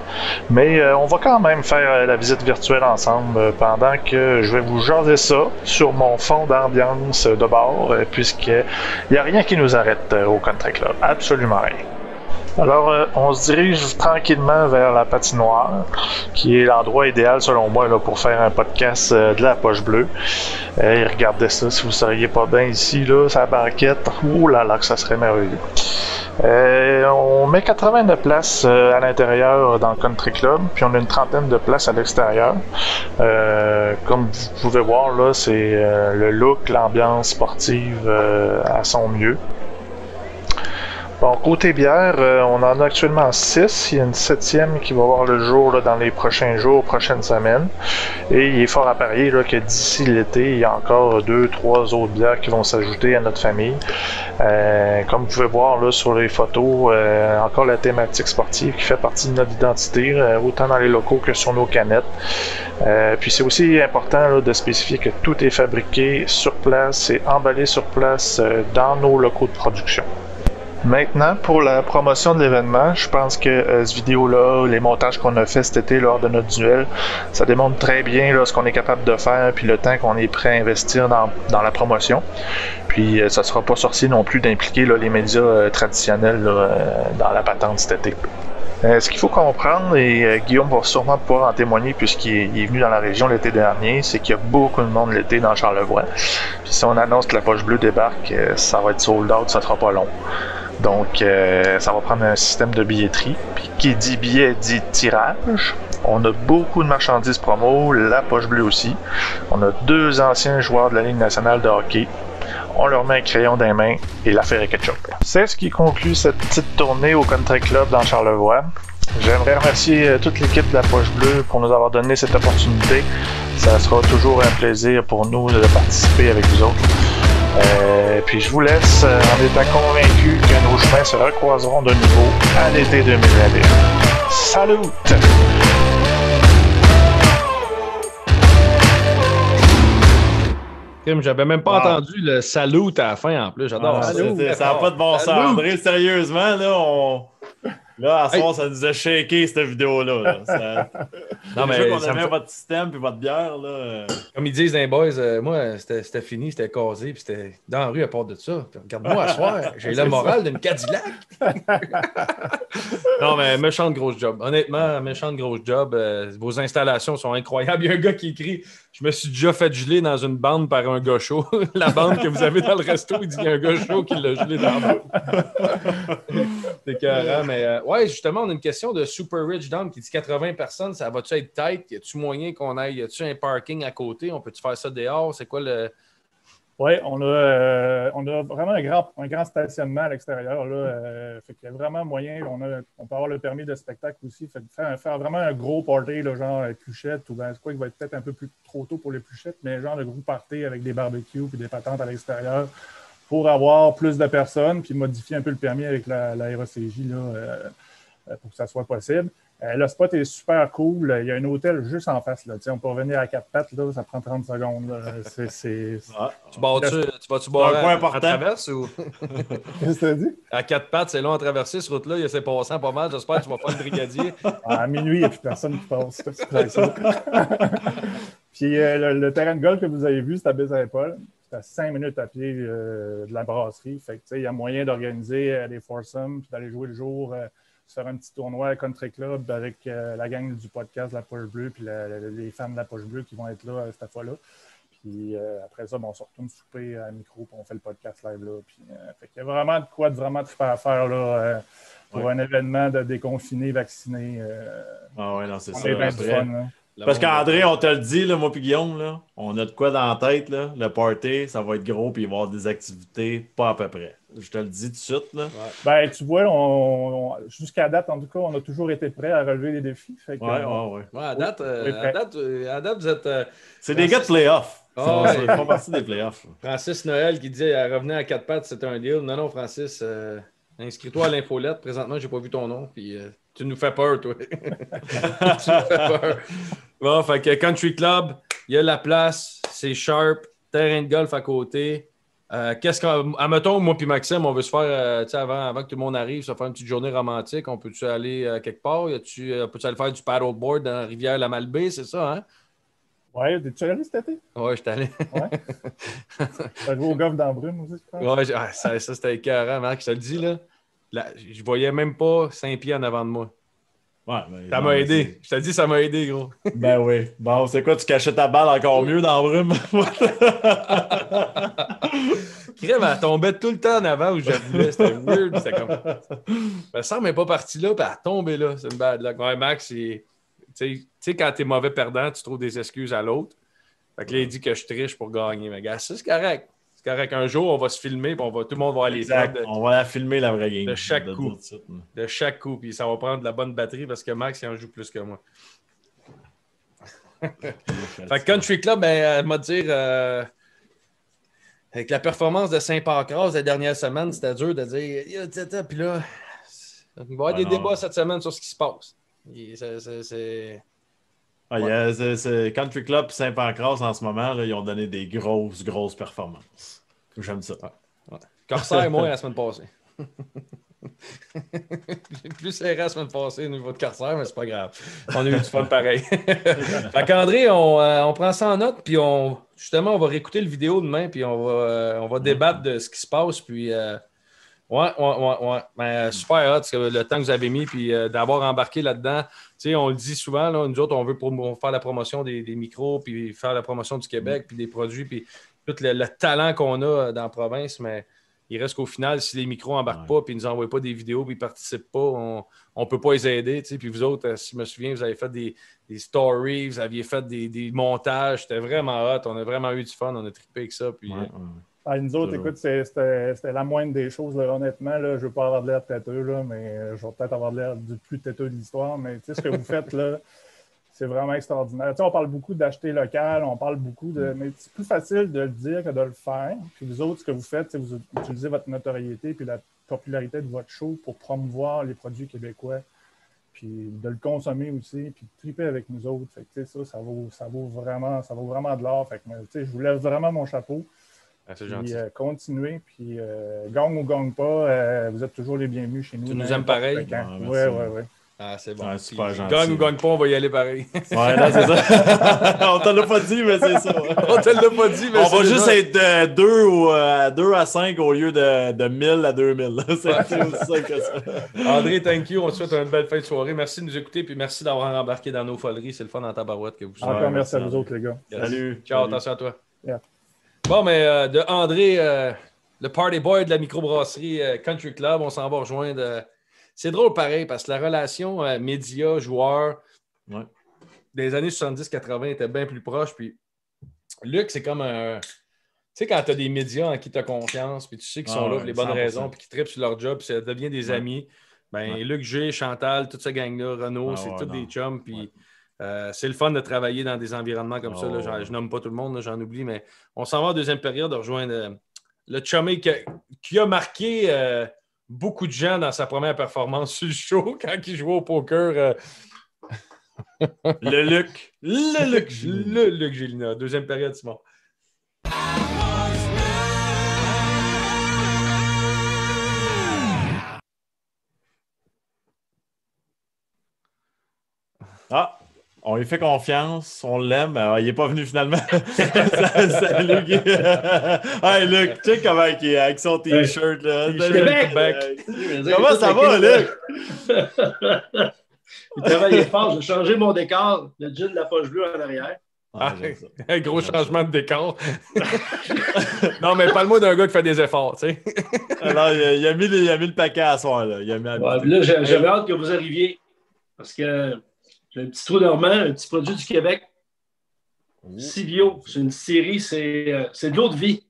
Mais euh, on va quand même faire euh, la visite virtuelle ensemble euh, pendant que je vais vous jaser ça sur mon fond d'ambiance de bord, puisqu'il n'y a rien qui nous arrête au Country Club. Absolument rien. Alors, euh, on se dirige tranquillement vers la patinoire, qui est l'endroit idéal selon moi là, pour faire un podcast euh, de la poche bleue. Hey, regardez ça, si vous seriez pas bien ici, là, sa banquette, ouh là là, que ça serait merveilleux. Euh, on met 89 places euh, à l'intérieur dans le Country Club, puis on a une trentaine de places à l'extérieur. Euh, comme vous pouvez voir, là, c'est euh, le look, l'ambiance sportive euh, à son mieux. Bon, côté bière, euh, on en a actuellement 6. Il y a une septième qui va voir le jour dans les prochains jours, prochaines semaines. Et il est fort à parier que d'ici l'été, il y a encore deux, trois autres bières qui vont s'ajouter à notre famille. Euh, comme vous pouvez voir sur les photos, euh, encore la thématique sportive qui fait partie de notre identité, autant dans les locaux que sur nos canettes. Puis c'est aussi important de spécifier que tout est fabriqué sur place et emballé sur place dans nos locaux de production. Maintenant, pour la promotion de l'événement, je pense que euh, cette vidéo-là, les montages qu'on a fait cet été lors de notre duel, ça démontre très bien là, ce qu'on est capable de faire, puis le temps qu'on est prêt à investir dans, dans la promotion. Puis euh, ça sera pas sorcier non plus d'impliquer les médias euh, traditionnels là, euh, dans la patente cet été. Euh, ce qu'il faut comprendre, et euh, Guillaume va sûrement pouvoir en témoigner puisqu'il est, venu dans la région l'été dernier, c'est qu'il y a beaucoup de monde l'été dans Charlevoix. Puis si on annonce que la poche bleue débarque, euh, ça va être sold out, ça sera pas long. Donc euh, ça va prendre un système de billetterie. Puis qui dit billet dit tirage. On a beaucoup de marchandises promo, la poche bleue aussi. On a deux anciens joueurs de la Ligue nationale de hockey. On leur met un crayon dans les mains et l'affaire est ketchup. C'est ce qui conclut cette petite tournée au Country Club dans Charlevoix. J'aimerais remercier euh, toute l'équipe de la Poche Bleue pour nous avoir donné cette opportunité. Ça sera toujours un plaisir pour nous de participer avec vous autres. Euh, puis je vous laisse euh, en étant convaincu que nos chemins se recroiseront de nouveau à l'été 2021. Salut! J'avais même pas Wow. entendu le salut à la fin en plus. J'adore Ah, ça. ça n'a pas de bon sens. André, sérieusement, là, on. Là, à ce soir, ça nous a shaké cette vidéo-là. là. Ça... (laughs) Non, mais me aimait fait- votre système puis votre bière, là. Comme ils disent dans les boys, euh, moi, c'était c'était fini, c'était casé, puis c'était dans la rue à part de ça. Regarde-moi à soir, j'ai (laughs) la morale d'une Cadillac. (laughs) non, mais méchante grosse job. Honnêtement, méchante grosse job. Euh, vos installations sont incroyables. Il y a un gars qui écrit Je me suis déjà fait geler dans une bande par un gars chaud. la bande que vous avez dans le resto, il dit qu'il y a un gars chaud qui l'a gelé dans la bande. C'est écœurant, mais euh, ouais, justement, on a une question de Super Rich Dom qui dit 80 personnes, ça va-tu être tight? Y a-tu moyen qu'on aille? Y a-tu un parking à côté? On peut-tu faire ça dehors? C'est quoi le. Oui, on a, euh, on a vraiment un grand, un grand stationnement à l'extérieur. Euh, fait qu'il y a vraiment moyen. On, a, on peut avoir le permis de spectacle aussi. Fait faire, faire vraiment un gros party, là, genre euh, pluchette, ou ben, quoi qui va être peut-être un peu plus trop tôt pour les pluchettes, mais genre de gros party avec des barbecues et des patentes à l'extérieur pour avoir plus de personnes, puis modifier un peu le permis avec la, la RACJ là, euh, euh, pour que ça soit possible. Euh, le spot est super cool. Il y a un hôtel juste en face. Là. On peut revenir à quatre pattes, là, ça prend 30 secondes. là. (laughs) C'est- c'est- Tu tu vas-tu boire un point à, important. à traverse ou? (laughs) Qu'est-ce que tu dit? À quatre pattes, c'est long à traverser, cette route-là. Il y a ses passants pas mal. J'espère que tu vas faire le brigadier. (laughs) À minuit, il n'y a plus personne qui passe. Puis euh, le, le terrain de golf que vous avez vu, c'est à Baie-Saint-Paul. À cinq minutes à pied euh, de la brasserie. Fait il y a moyen d'organiser euh, des foursomes, puis d'aller jouer le jour, euh, faire un petit tournoi à Country Club avec euh, la gang du podcast La Poche Bleue, puis la- la- les fans de La Poche Bleue qui vont être là à cette fois-là. Puis euh, après ça, bon, on se retourne souper à micro, puis on fait le podcast live là. Puis, euh, fait qu'il y a vraiment de quoi de vraiment triper à faire là, euh, pour Ouais. un événement de déconfiné, vacciné. euh, Ah ouais, non, c'est ça. bien fun, hein. Parce qu'André, on te le dit, là, moi puis Guillaume, là, on a de quoi dans la tête. Là. Le party, ça va être gros, puis il va y avoir des activités, pas à peu près. Je te le dis tout de suite. Là. Ben, tu vois, on, on- jusqu'à date, en tout cas, on a toujours été prêts à relever les défis. Ouais, euh, ouais, ouais. Ouais, à date, euh, à date, euh, à date, vous êtes. euh, C'est des gars de playoff. Ouais. Ils font partie des playoffs. Francis Noël qui dit revenez à quatre pattes, c'était un deal. Non, non, Francis, euh, inscris-toi à l'infolette. Présentement, j'ai pas vu ton nom. Puis euh, tu nous fais peur, toi. (laughs) tu nous fais peur. Bon, fait que Country Club, il y a la place, c'est sharp, terrain de golf à côté. Euh, Qu'est-ce qu'on. Admettons, moi puis Maxime, on veut se faire, euh, tu sais, avant, avant que tout le monde arrive, se faire une petite journée romantique. On peut-tu aller euh, quelque part? Y a-tu, euh, Peux-tu aller faire du paddleboard dans la rivière La Malbaie, c'est ça, hein? Ouais, t'es-tu allé cet été? Ouais, je suis allé. T'as (laughs) joué au golf dans la brume aussi, je pense? Ouais, ah, ça, ça, c'était écœurant, Marc, je te le dis, là. Là, je voyais même pas 5 pieds en avant de moi. Ouais, mais Ça m'a mais aidé. Je te dis, ça m'a aidé, gros. (laughs) Ben oui. Bon, c'est quoi, tu cachais ta balle encore mieux dans la brume? (laughs) Crème, elle tombait tout le temps en avant où je voulais. C'était weird. C'était comme. Ça semble n'est pas partie là, puis elle tombée là. C'est une bad luck. Ouais, Max. Tu sais- quand t'es mauvais perdant, tu trouves des excuses à l'autre. Fait que là, il dit que je triche pour gagner. Mais gars, ça, c'est correct. C'est correct. Un jour, on va se filmer, puis on va, tout le monde va les Exact. de, On va la filmer, la vraie game. de chaque De coup. ça. de chaque coup. Puis ça va prendre de la bonne batterie parce que Max, il en joue plus que moi. (laughs) Fait que Country Club, ben, elle m'a dit, euh, avec la performance de Saint-Pancras la dernière semaine, c'était dur de dire, puis là, il va y avoir des débats cette semaine sur ce qui se passe. C'est- Ah, il y a- c'est- c'est Country Club et Saint-Pancras en ce moment, là, ils ont donné des grosses, grosses performances. J'aime ça. Corsair et moi la semaine passée. (laughs) J'ai plus serré la semaine passée au niveau de Corsair, mais c'est pas grave. On a eu du fun pareil. (laughs) fait qu'André, on, euh, on prend ça en note, puis on, justement, on va réécouter le vidéo demain, puis on va, euh, on va débattre de ce qui se passe, puis euh, ouais, ouais, ouais, ouais. Ben, euh, super hot, le temps que vous avez mis, puis euh, d'avoir embarqué là-dedans. On le dit souvent, là, nous autres, on veut faire la promotion des, des micros, puis faire la promotion du Québec, puis des produits, puis tout le, le talent qu'on a euh, dans la province, mais il reste qu'au final, si les micros n'embarquent pas, puis ils ne nous envoient pas des vidéos, puis ils ne participent pas, on ne peut pas les aider. Puis vous autres, si je me souviens, vous avez fait des, des stories, vous aviez fait des, des montages, c'était vraiment hot, on a vraiment eu du fun, on a trippé avec ça. Puis, Ah, nous autres, écoute, c'était la moindre des choses, là, honnêtement. Là, je ne veux pas avoir de l'air têteux, là, mais euh, je vais peut-être avoir de l'air du plus têteux de l'histoire. Mais tu sais, ce que vous faites, là, c'est vraiment extraordinaire. Tu sais, on parle beaucoup d'acheter local, on parle beaucoup de. Mais c'est plus facile de le dire que de le faire. Puis vous autres, ce que vous faites, c'est vous utilisez votre notoriété puis la popularité de votre show pour promouvoir les produits québécois. Puis de le consommer aussi, puis de triper avec nous autres. Fait que, tu sais, ça, ça vaut, ça vaut vraiment, ça vaut vraiment de l'or. Fait que, tu sais, je vous lève vraiment mon chapeau. Ah, c'est Puis, gentil. euh, continuez, puis euh, gagne ou gagne pas, euh, vous êtes toujours les bienvenus chez nous. Tu nous aimes pareil? merci. ouais, ouais. Ah, c'est bon. Ouais, super Puis, gentil. Gagne ou gagne pas, on va y aller pareil. Ouais, (laughs) non, c'est ça. (laughs) on te l'a pas dit, mais c'est ça. (laughs) on te l'a pas dit, mais On va juste être 2 deux à 5 au lieu de, de 1000 à 2000. là. C'est aussi simple que ça. André, thank you. On te souhaite une belle fin de soirée. Merci de nous écouter, puis merci d'avoir embarqué dans nos foleries. C'est le fun en tabarouette que vous Encore merci à vous autres, les gars. Yes. Salut. Ciao, Salut. attention à toi. Yeah. Bon, mais euh, de André, euh, le party boy de la microbrasserie euh, Country Club, on s'en va rejoindre. euh, c'est drôle pareil parce que la relation média-joueur Ouais. des années 70-80 était bien plus proche. Puis Luc, c'est comme un. Tu sais, quand tu as des médias en qui tu as confiance, puis tu sais qu'ils sont Ah là pour les bonnes 100%. raisons, puis qui trippent sur leur job, puis ça devient des Ouais. amis. Ben, Ouais. Luc G, Chantal, toute cette gang-là, Renaud, Ah c'est tous des chums. Puis euh, c'est le fun de travailler dans des environnements comme ça. Là. ouais. Je nomme pas tout le monde, j'en oublie, mais on s'en va en deuxième période de rejoindre euh, le chumé qui a, qui a marqué euh, beaucoup de gens dans sa première performance (laughs) sur le show quand il jouait au poker. Le Luc. Le Luc. le Luc Gélina. Deuxième période, Simon. Ah, on lui fait confiance, on l'aime. Euh, il n'est pas venu finalement. (laughs) Salut, Guy. (laughs) hey, Luc, tu sais comment il est avec son t-shirt. là. Comment ça va, Luc? (laughs) Il travaillait fort. J'ai changé mon décor. Le jean de la poche bleue en arrière. Ah, un gros changement de décor. non, mais parle-moi d'un gars qui fait des efforts, tu sais. Alors, il a, il a mis, le- il a mis le paquet à soir. Là. Il a mis à Ouais, là, j'ai- j'avais hâte que vous arriviez. Parce que j'ai un petit trou normand, un petit produit du Québec. Civio. C'est une série, c'est euh, de l'eau de vie.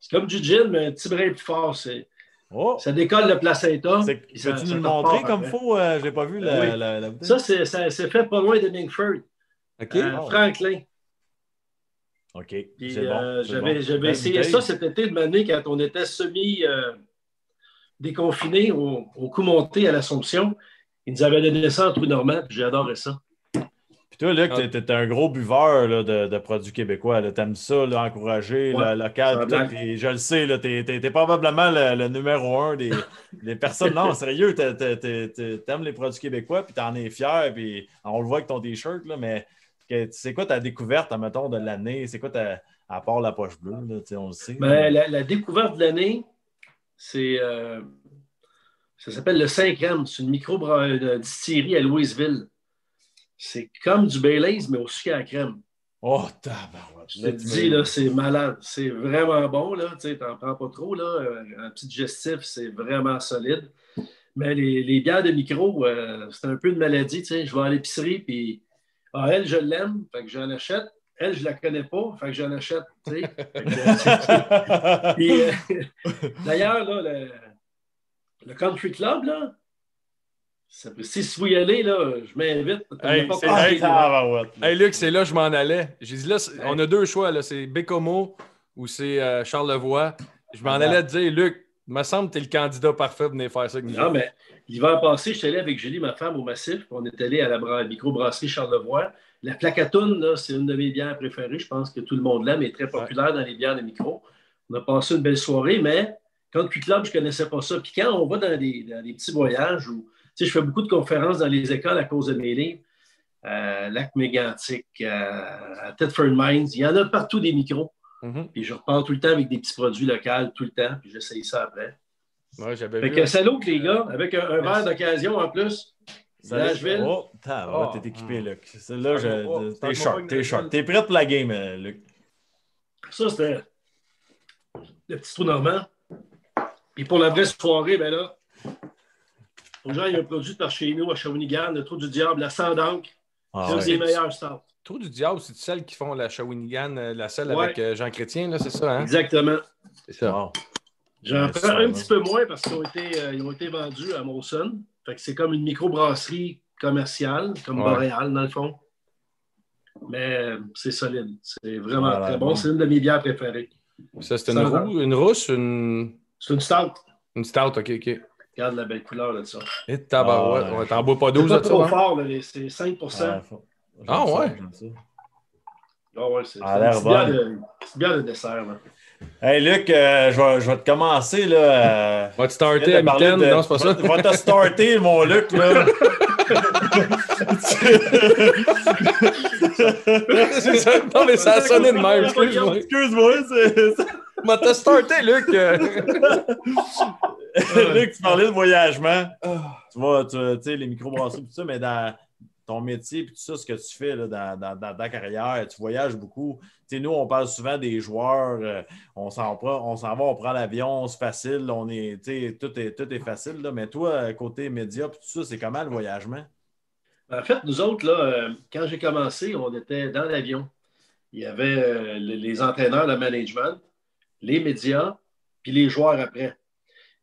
C'est comme du gin, mais un petit brin plus fort. C'est- Ça décolle le placenta. Peux-tu nous le montrer comme après. faut? Euh, Je n'ai pas vu la, Oui. la. Ça, c'est fait pas loin de Mingford. OK. Euh, Oh. Franklin. OK. Puis, c'est bon, euh, J'avais bon. essayé ça cet été de m'année quand on était semi-déconfiné au, au coup monté à l'Assomption. Ils nous avaient donné ça en trou normand, puis j'ai adoré ça. Puis toi, Luc, t'es- t'es un gros buveur là, de, de produits québécois. T'aimes ça, là, encourager Ouais. le local. Puis je le sais, t'es, probablement le, le numéro un des, (laughs) des personnes. Non, sérieux, t'aimes les produits québécois, puis t'en es fier. Puis on le voit avec ton t-shirt, mais c'est quoi ta découverte, mettons, de l'année? C'est quoi ta. À part la poche bleue, là, tu sais, on le sait. Ben, la, la découverte de l'année, c'est. euh, ça s'appelle le 5M. C'est une micro-distillerie à Louisville. C'est comme du Baileys, mais au sucre à la crème. Oh, tabarouette. Je te dis, là, c'est malade. C'est vraiment bon, là. Tu t'en prends pas trop, là. Euh, Un petit digestif, c'est vraiment solide. Mais les, les bières de micro, euh, c'est un peu une maladie, tu sais. Je vais à l'épicerie, puis ah, elle, je l'aime, fait que j'en achète. elle, je la connais pas, fait que j'en achète. tu sais. Euh, (laughs) (laughs) D'ailleurs, là, le, le country club, là, ça peut- si vous y allez, là, je m'invite. Hey, Luc, c'est là que je m'en allais. J'ai dit là, on a deux choix. là. C'est Bécomo ou c'est euh, Charlevoix. Je m'en allais te dire, Luc, il me semble que tu es le candidat parfait pour venir faire ça. avec Non, mais l'hiver passé, je suis allé avec Julie, ma femme, au Massif. puis On est allé à la bra- microbrasserie Charlevoix. La Placatoune, là, c'est une de mes bières préférées. Je pense que tout le monde l'aime. Elle est très populaire dans les bières de micro. On a passé une belle soirée, mais Country Club, je ne connaissais pas ça. Puis quand on va dans des, dans des petits voyages où, tu sais, je fais beaucoup de conférences dans les écoles à cause de mes livres, euh, Lac Mégantic, euh, à Thetford Mines, il y en a partout des micros. Mhm. Puis je repars tout le temps avec des petits produits locaux, tout le temps, puis j'essaye ça après. Ouais, j'avais Fait vu. que salut les gars, avec un, un verre d'occasion en plus. Nashville. Oh, Oh. t'es équipé, Luc. C'est Là, je- Oh, t'es sharp, t'es sharp. T'es prêt pour la game, euh, Luc? Ça, c'était le petit trou normand. Puis pour la vraie soirée, ben là, faut que j'aille un produit par chez nous à Shawinigan, le trou du diable, la sang d'encre. Ah c'est ouais. une des meilleures stars. Trou du diable, c'est celle qui font la Shawinigan, euh, la selle Ouais. avec euh, Jean Chrétien, là, c'est ça, hein? Exactement. C'est ça. J'en prends ça, un là. petit peu moins parce qu'ils ont été, euh, ils ont été vendus à. Fait que c'est comme une microbrasserie commerciale, comme Ouais. Boréal, dans le fond. Mais c'est solide. C'est vraiment Voilà, très bon. bon. C'est une de mes bières préférées. Ça, c'est une, roue- une rousse, une. C'est une stout. Une stout, ok, ok. Regarde la belle couleur de ça. Et tabarouette, Ah, ouais. t'en bois pas C'est 12 pas de ça, trop hein? fort, là, les- c'est 5 Ah, faut- Ah, ouais? ça. Ah ouais, c'est Ah, c'est petite bière de dessert. Là. Hey Luc, euh, je, vais, je vais te commencer là. Euh, Va te starter à parler mitaine? de- Non, c'est pas ça. Je vais te starter, mon Luc, là. C'est (laughs) ça. (laughs) Non, mais ça a sonné de même, excuse-moi. Excuse-moi, c'est. Va te starter, Luc. (laughs) Luc, tu parlais de voyagement. Tu vois, tu sais, les microbrasseries, tout ça, mais dans ton métier, puis tout ça, ce que tu fais là, dans, dans- dans ta carrière, tu voyages beaucoup. Tu sais, nous, on parle souvent des joueurs, euh, on s'en prend- on s'en va, on prend l'avion, c'est facile, on est, tu sais, tout est, tout est facile. là. mais toi, euh, côté média, puis tout ça, c'est comment le voyagement? En fait, nous autres, là, euh, quand j'ai commencé, on était dans l'avion. Il y avait euh, le- les entraîneurs de management, les médias, puis les joueurs après.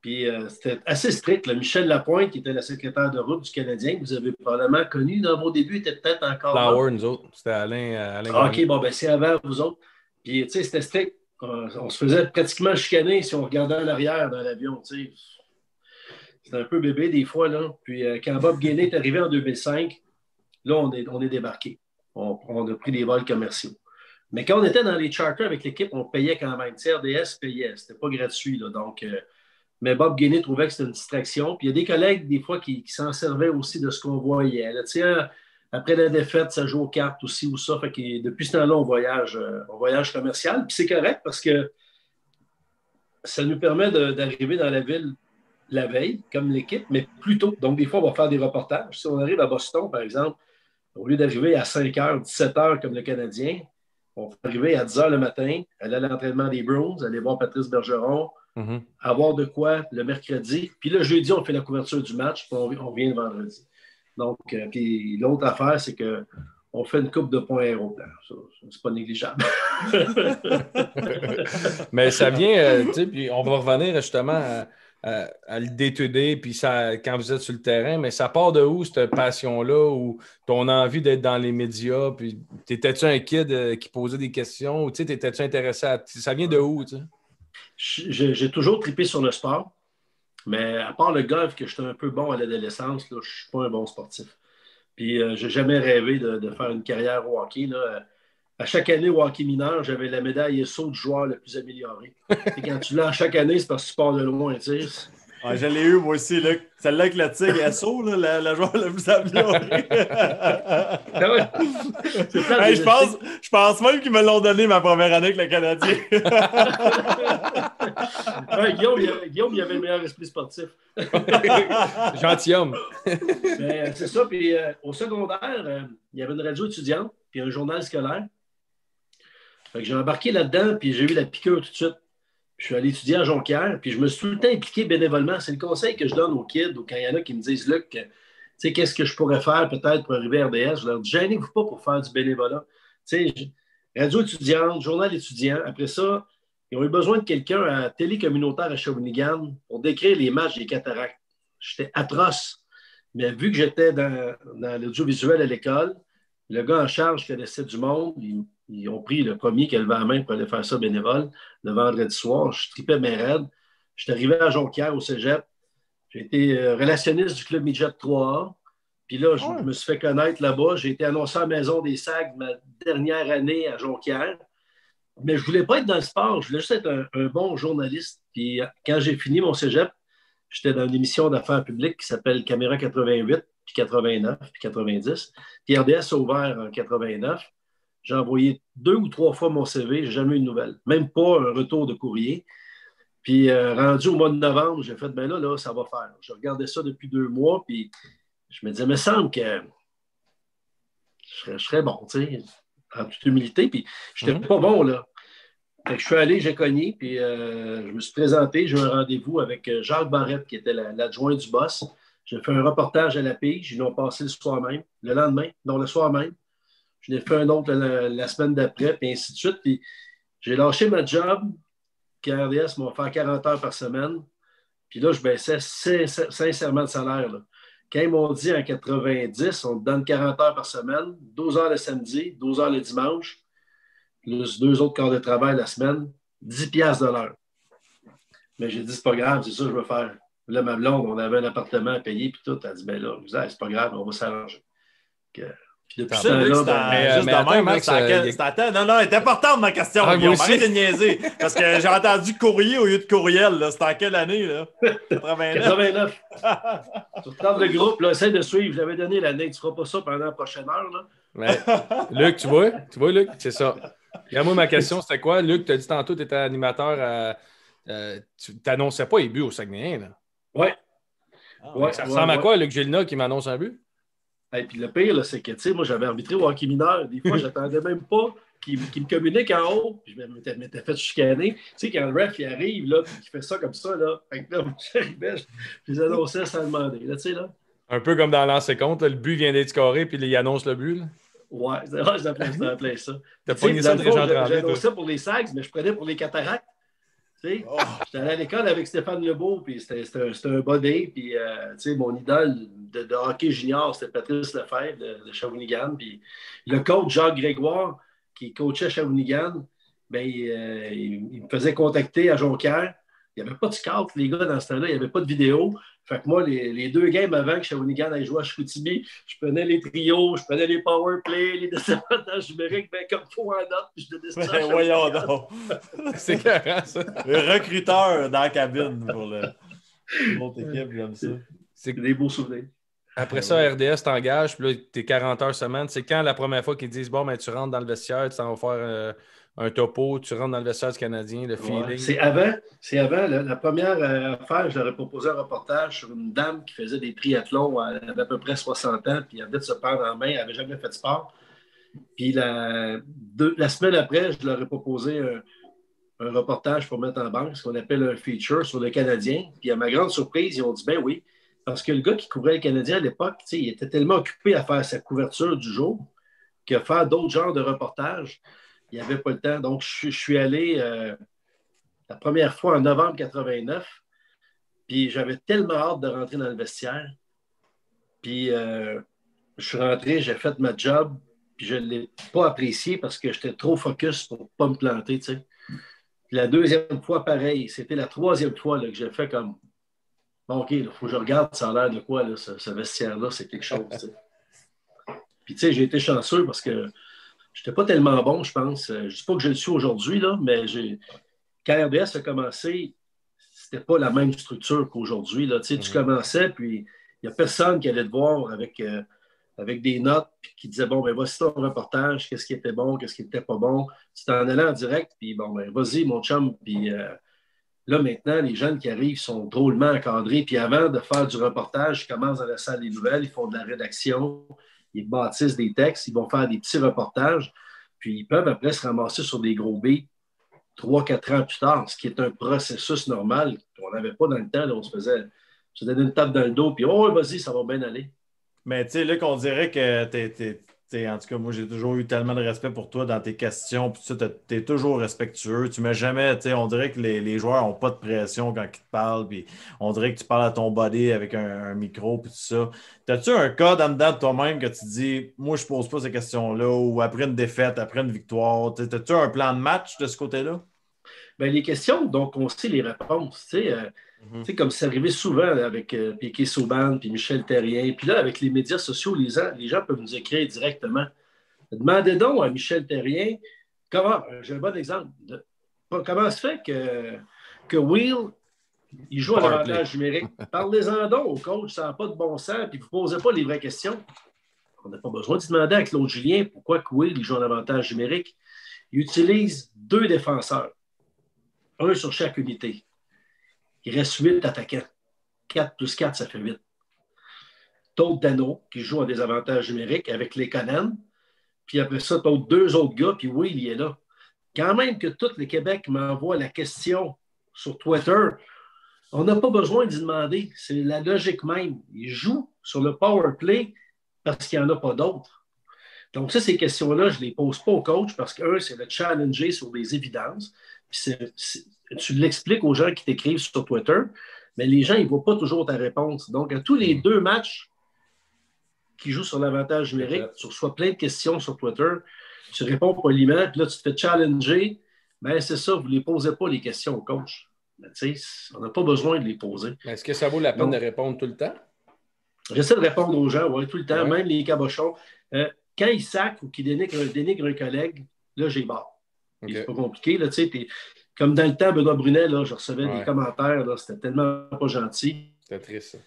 Puis euh, c'était assez strict. là. Michel Lapointe, qui était la secrétaire de route du Canadien, que vous avez probablement connu dans vos débuts, était peut-être encore là. Flower, nous autres. C'était Alain. euh, Alain Ah. OK, bon, ben c'est avant vous autres. Puis, tu sais, c'était strict. On, on se faisait pratiquement chicaner si on regardait en arrière dans l'avion, tu sais. C'était un peu bébé des fois, là. Puis, euh, quand Bob Gainé est arrivé en 2005, là, on est, on est débarqué. On, on a pris des vols commerciaux. Mais quand on était dans les charters avec l'équipe, on payait quand même. CRDS payait. C'était pas gratuit, là. Donc, euh, mais Bob Gainé trouvait que c'était une distraction. Puis, il y a des collègues, des fois, qui, s'en servaient aussi de ce qu'on voyait. là. Tu euh, après la défaite, ça joue aux cartes aussi ou ça. Fait que depuis ce temps-là, on voyage, euh, on voyage commercial. Puis c'est correct parce que ça nous permet d'arriver dans la ville la veille, comme l'équipe, mais plus tôt. Donc, des fois, on va faire des reportages. Si on arrive à Boston, par exemple, au lieu d'arriver à 5 h, 17 h comme le Canadien, on va arriver à 10 h le matin, aller à l'entraînement des Bruins, aller voir Patrice Bergeron, Mhm. avoir de quoi le mercredi. Puis le jeudi, on fait la couverture du match, puis on, on vient le vendredi. Donc, euh, puis l'autre affaire, c'est que on fait une coupe de points aéroplan. C'est pas négligeable. (laughs) Mais ça vient, euh, tu sais, puis on va revenir justement à, à- le day-to-day, puis ça, quand vous êtes sur le terrain, mais ça part de où, cette passion-là, ou ton envie d'être dans les médias, puis t'étais-tu un kid euh, qui posait des questions, ou t'étais-tu intéressé à... Ça vient de où? J'ai toujours trippé sur le sport, mais à part le golf, que j'étais un peu bon à l'adolescence, je ne suis pas un bon sportif. Puis, euh, j'ai jamais rêvé de, de faire une carrière au hockey. là. À chaque année au hockey mineur, j'avais la médaille saut du joueur le plus amélioré. Et quand tu l'as à chaque année, c'est parce que tu pars de loin. Tu sais. Ah, je l'ai eu, moi aussi, Luc. Celle-là avec le tigre, SO, là, la, la joueur la plus améliorée. (laughs) Hey, je, pense, je pense même qu'ils me l'ont donné ma première année avec le Canadien. (laughs) Ouais, Guillaume, il, a- Guillaume, il avait le meilleur esprit sportif. (laughs) Gentilhomme. Ben, c'est ça. Puis euh, au secondaire, euh, il y avait une radio étudiante, puis un journal scolaire. Fait que j'ai embarqué là-dedans, puis j'ai eu la piqûre tout de suite. Je suis allé étudier à Jonquière, puis je me suis tout le temps impliqué bénévolement. C'est le conseil que je donne aux kids, ou quand il y en a qui me disent, Luc, tu sais, qu'est-ce que je pourrais faire peut-être pour arriver à RDS? Je leur dis, gênez-vous pas pour faire du bénévolat. Radio étudiante, journal étudiant. Après ça, ils ont eu besoin de quelqu'un à télé communautaire à Shawinigan pour décrire les matchs des cataractes. J'étais atroce. Mais vu que j'étais dans, l'audiovisuel à l'école, le gars en charge connaissait du monde. Ils, ils ont pris le premier qui a levé la main pour aller faire ça bénévole le vendredi soir. Je tripais mes raids. Je suis arrivé à Jonquière au cégep. J'ai été euh, relationniste du club Midget 3A. Puis là, je, me suis fait connaître là-bas. J'ai été annoncé à la Maison des Sacs ma dernière année à Jonquière. Mais je ne voulais pas être dans le sport. Je voulais juste être un, un bon journaliste. Puis euh, quand j'ai fini mon cégep, j'étais dans une émission d'affaires publiques qui s'appelle Caméra 88, puis 89, puis 90. Puis RDS a ouvert en 89. J'ai envoyé deux ou trois fois mon CV, j'ai jamais eu de nouvelles. Même pas un retour de courrier. Puis euh, rendu au mois de novembre, j'ai fait, ben là, là, ça va faire. Je regardais ça depuis deux mois, puis je me disais, me semble que je serais, je serais bon, tu sais, en toute humilité. Puis je n'étais pas bon, là. Fait que je suis allé, j'ai cogné, puis euh, je me suis présenté. J'ai eu un rendez-vous avec euh, Jacques Barrette, qui était la- l'adjoint du boss. J'ai fait un reportage à la pige. Ils l'ont passé le soir même, le lendemain, non, le soir même. Je l'ai fait un autre la, semaine d'après, puis ainsi de suite. Puis j'ai lâché ma job, KRDS m'a offert 40 heures par semaine. Puis là, je baissais sin- sincèrement le salaire. là. Quand ils m'ont dit en 90, on te donne 40 heures par semaine, 12 heures le samedi, 12 heures le dimanche, plus deux autres quarts de travail la semaine, 10 piastres de l'heure. Mais j'ai dit, c'est pas grave, c'est ça que je veux faire. Là, ma blonde, on avait un appartement à payer, puis tout. Elle dit, ben là, c'est pas grave, on va s'arranger. Depuis Ça, c'était ben, juste mais de attends, même, Max, a- Non, non, elle est importante ma question, Ah, moi Guillaume. Arrête de niaiser. Parce que j'ai entendu courrier au lieu de courriel. C'était en quelle année, là? 89. 89. Sur le temps de groupe, là, essaie de suivre. Je l'avais donné l'année. Tu ne feras pas ça pendant la prochaine heure. Là. Mais, Luc, tu vois? Tu vois, Luc? C'est ça. Regarde-moi ma question, c'était quoi? Luc, tu as dit tantôt que tu étais animateur à. euh, tu n'annonçais pas les buts au Saguenay, là. Ouais. Ouais, ça ouais, ressemble à quoi, Luc Gélina, qui m'annonce un but? Et puis le pire, c'est que, tu sais, moi, j'avais arbitré au hockey mineur. Des fois, (laughs) j'attendais même pas qu'il me communique en haut. Puis je m'étais fait chicaner. Tu sais, quand le ref, il arrive, là, puis il fait ça comme ça, là. Fait que là, (laughs) j'arrivais, je, je les annonçais sans demander. Là, tu sais, là. Un peu comme dans l'ancien compte, le but vient d'être scoré, puis il annonce le but. là. Ouais, c'est vrai, j'appelais ça. T'as sais, pogné ça de. J'annonçais pour les sags, mais je prenais pour les cataractes. Tu sais, Oh. J'étais allé à l'école avec Stéphane Lebeau, puis c'était un, un body. Puis, euh, tu sais, mon idole de, de hockey junior, c'était Patrice Lefebvre de, de Shawinigan. Puis le coach Jacques Grégoire, qui coachait Shawinigan, ben, euh, il, il me faisait contacter à Jonquière. Il n'y avait pas de scout, les gars, dans ce temps-là. Il n'y avait pas de vidéo. Fait que moi, les, les deux games avant que Shawinigan aille jouer à Chicoutimi, je prenais les trios, je prenais les power play, les (laughs) désavantages numériques, ben, comme faut en note, puis je donnais ça Ben, voyons donc. (laughs) C'est carré, ça. Un recruteur dans la cabine pour le- l'autre équipe, j'aime ça. C'est des beaux souvenirs. Après ça, RDS t'engage, puis là, t'es 40 heures semaine. C'est quand la première fois qu'ils disent Bon, ben, tu rentres dans le vestiaire, tu t'en vas faire euh, un topo, tu rentres dans le vestiaire du Canadien, le Ouais. feeling. C'est avant, c'est avant. La, la première euh, affaire, je leur ai proposé un reportage sur une dame qui faisait des triathlons. Elle avait à peu près 60 ans, puis elle venait de se prendre en main. Elle n'avait jamais fait de sport. Puis la, deux- la semaine après, je leur ai proposé un, un reportage pour mettre en banque, ce qu'on appelle un feature sur le Canadien. Puis à ma grande surprise, ils ont dit ben oui. Parce que le gars qui couvrait le Canadien à l'époque, il était tellement occupé à faire sa couverture du jour qu'à faire d'autres genres de reportages, il n'y avait pas le temps. Donc, je, suis- je suis allé euh, la première fois en novembre 89, puis j'avais tellement hâte de rentrer dans le vestiaire. Puis euh, je suis rentré, j'ai fait ma job, puis je ne l'ai pas apprécié parce que j'étais trop focus pour ne pas me planter, tu sais. Puis la deuxième fois, pareil. C'était la troisième fois là, que j'ai fait comme Bon, OK, il faut que je regarde, ça a l'air de quoi, là, ce, ce vestiaire-là, c'est quelque chose. (laughs) Puis, tu sais, j'ai été chanceux parce que je n'étais pas tellement bon, je pense. Euh, Je ne dis pas que je le suis aujourd'hui, là, mais quand RDS a commencé, c'était pas la même structure qu'aujourd'hui. là. Tu sais, tu commençais, puis il n'y a personne qui allait te voir avec, euh, avec des notes, puis qui disait Bon, ben voici ton reportage, qu'est-ce qui était bon, qu'est-ce qui n'était pas bon. Tu t'en allais en direct, puis bon, ben vas-y, mon chum, puis. euh, Là, maintenant, les jeunes qui arrivent sont drôlement encadrés. Puis avant de faire du reportage, ils commencent dans la salle des nouvelles, ils font de la rédaction, ils bâtissent des textes, ils vont faire des petits reportages. Puis ils peuvent après se ramasser sur des gros B trois, quatre ans plus tard, ce qui est un processus normal qu'on n'avait pas dans le temps. Là, on se faisait, se une tape dans le dos, puis oh, vas-y, ça va bien aller. Mais tu sais, Luc, on dirait que t'es- t'es- en tout cas, moi, j'ai toujours eu tellement de respect pour toi dans tes questions. Puis tu es toujours respectueux. Tu mets jamais, on dirait que les, les joueurs n'ont pas de pression quand ils te parlent. Puis on dirait que tu parles à ton body avec un, micro. Puis tout ça. T'as-tu un cas en dedans de toi-même que tu dis, moi, je pose pas ces questions-là, ou après une défaite, après une victoire? T'as- T'as-tu un plan de match de ce côté-là? Ben, les questions, donc on sait les réponses. Tu sais, euh, sais, comme c'est arrivé souvent avec euh, Piquet Sauban puis Michel Terrien. Puis là, avec les médias sociaux, les gens, les gens peuvent nous écrire directement. Demandez donc à Michel Terrien comment, euh, j'ai un bon exemple, de- comment se fait que, que Will, il joue à l'avantage numérique. Parlez-en donc au coach, ça n'a pas de bon sens, puis vous ne posez pas les vraies questions. On n'a pas besoin de demander à Claude Julien pourquoi que Will il joue en avantage numérique. Il utilise deux défenseurs, un sur chaque unité. Il reste huit attaquants. 4 plus 4, ça fait 8. Todd Dano, qui joue en désavantage numérique avec les Conan. Puis après ça, tu deux autres gars, puis oui, il est là. Quand même que tout le Québec m'envoie la question sur Twitter, on n'a pas besoin d'y demander. C'est la logique même. Il joue sur le power play parce qu'il n'y en a pas d'autres. Donc, ça, ces questions-là, je ne les pose pas au coach parce que, un, c'est le challenger sur des évidences. Tu l'expliques aux gens qui t'écrivent sur Twitter, mais les gens, ils ne voient pas toujours ta réponse. Donc, à tous les deux matchs qui jouent sur l'avantage numérique, tu reçois plein de questions sur Twitter, tu réponds poliment, puis là, tu te fais challenger. Ben, c'est ça, vous ne les posez pas les questions au coach. Ben, on n'a pas besoin de les poser. Est-ce que ça vaut la peine de répondre tout le temps? J'essaie de répondre aux gens, ouais, tout le temps, Ouais. même les cabochons. Euh, quand ils sacent ou qu'ils dénigrent, dénigrent un collègue, là, j'ai barre. C'est pas compliqué. Là, tu sais, t'es- comme dans le temps, Benoît Brunet, là, je recevais Ouais. des commentaires, c'était tellement pas gentil. C'était triste, ça.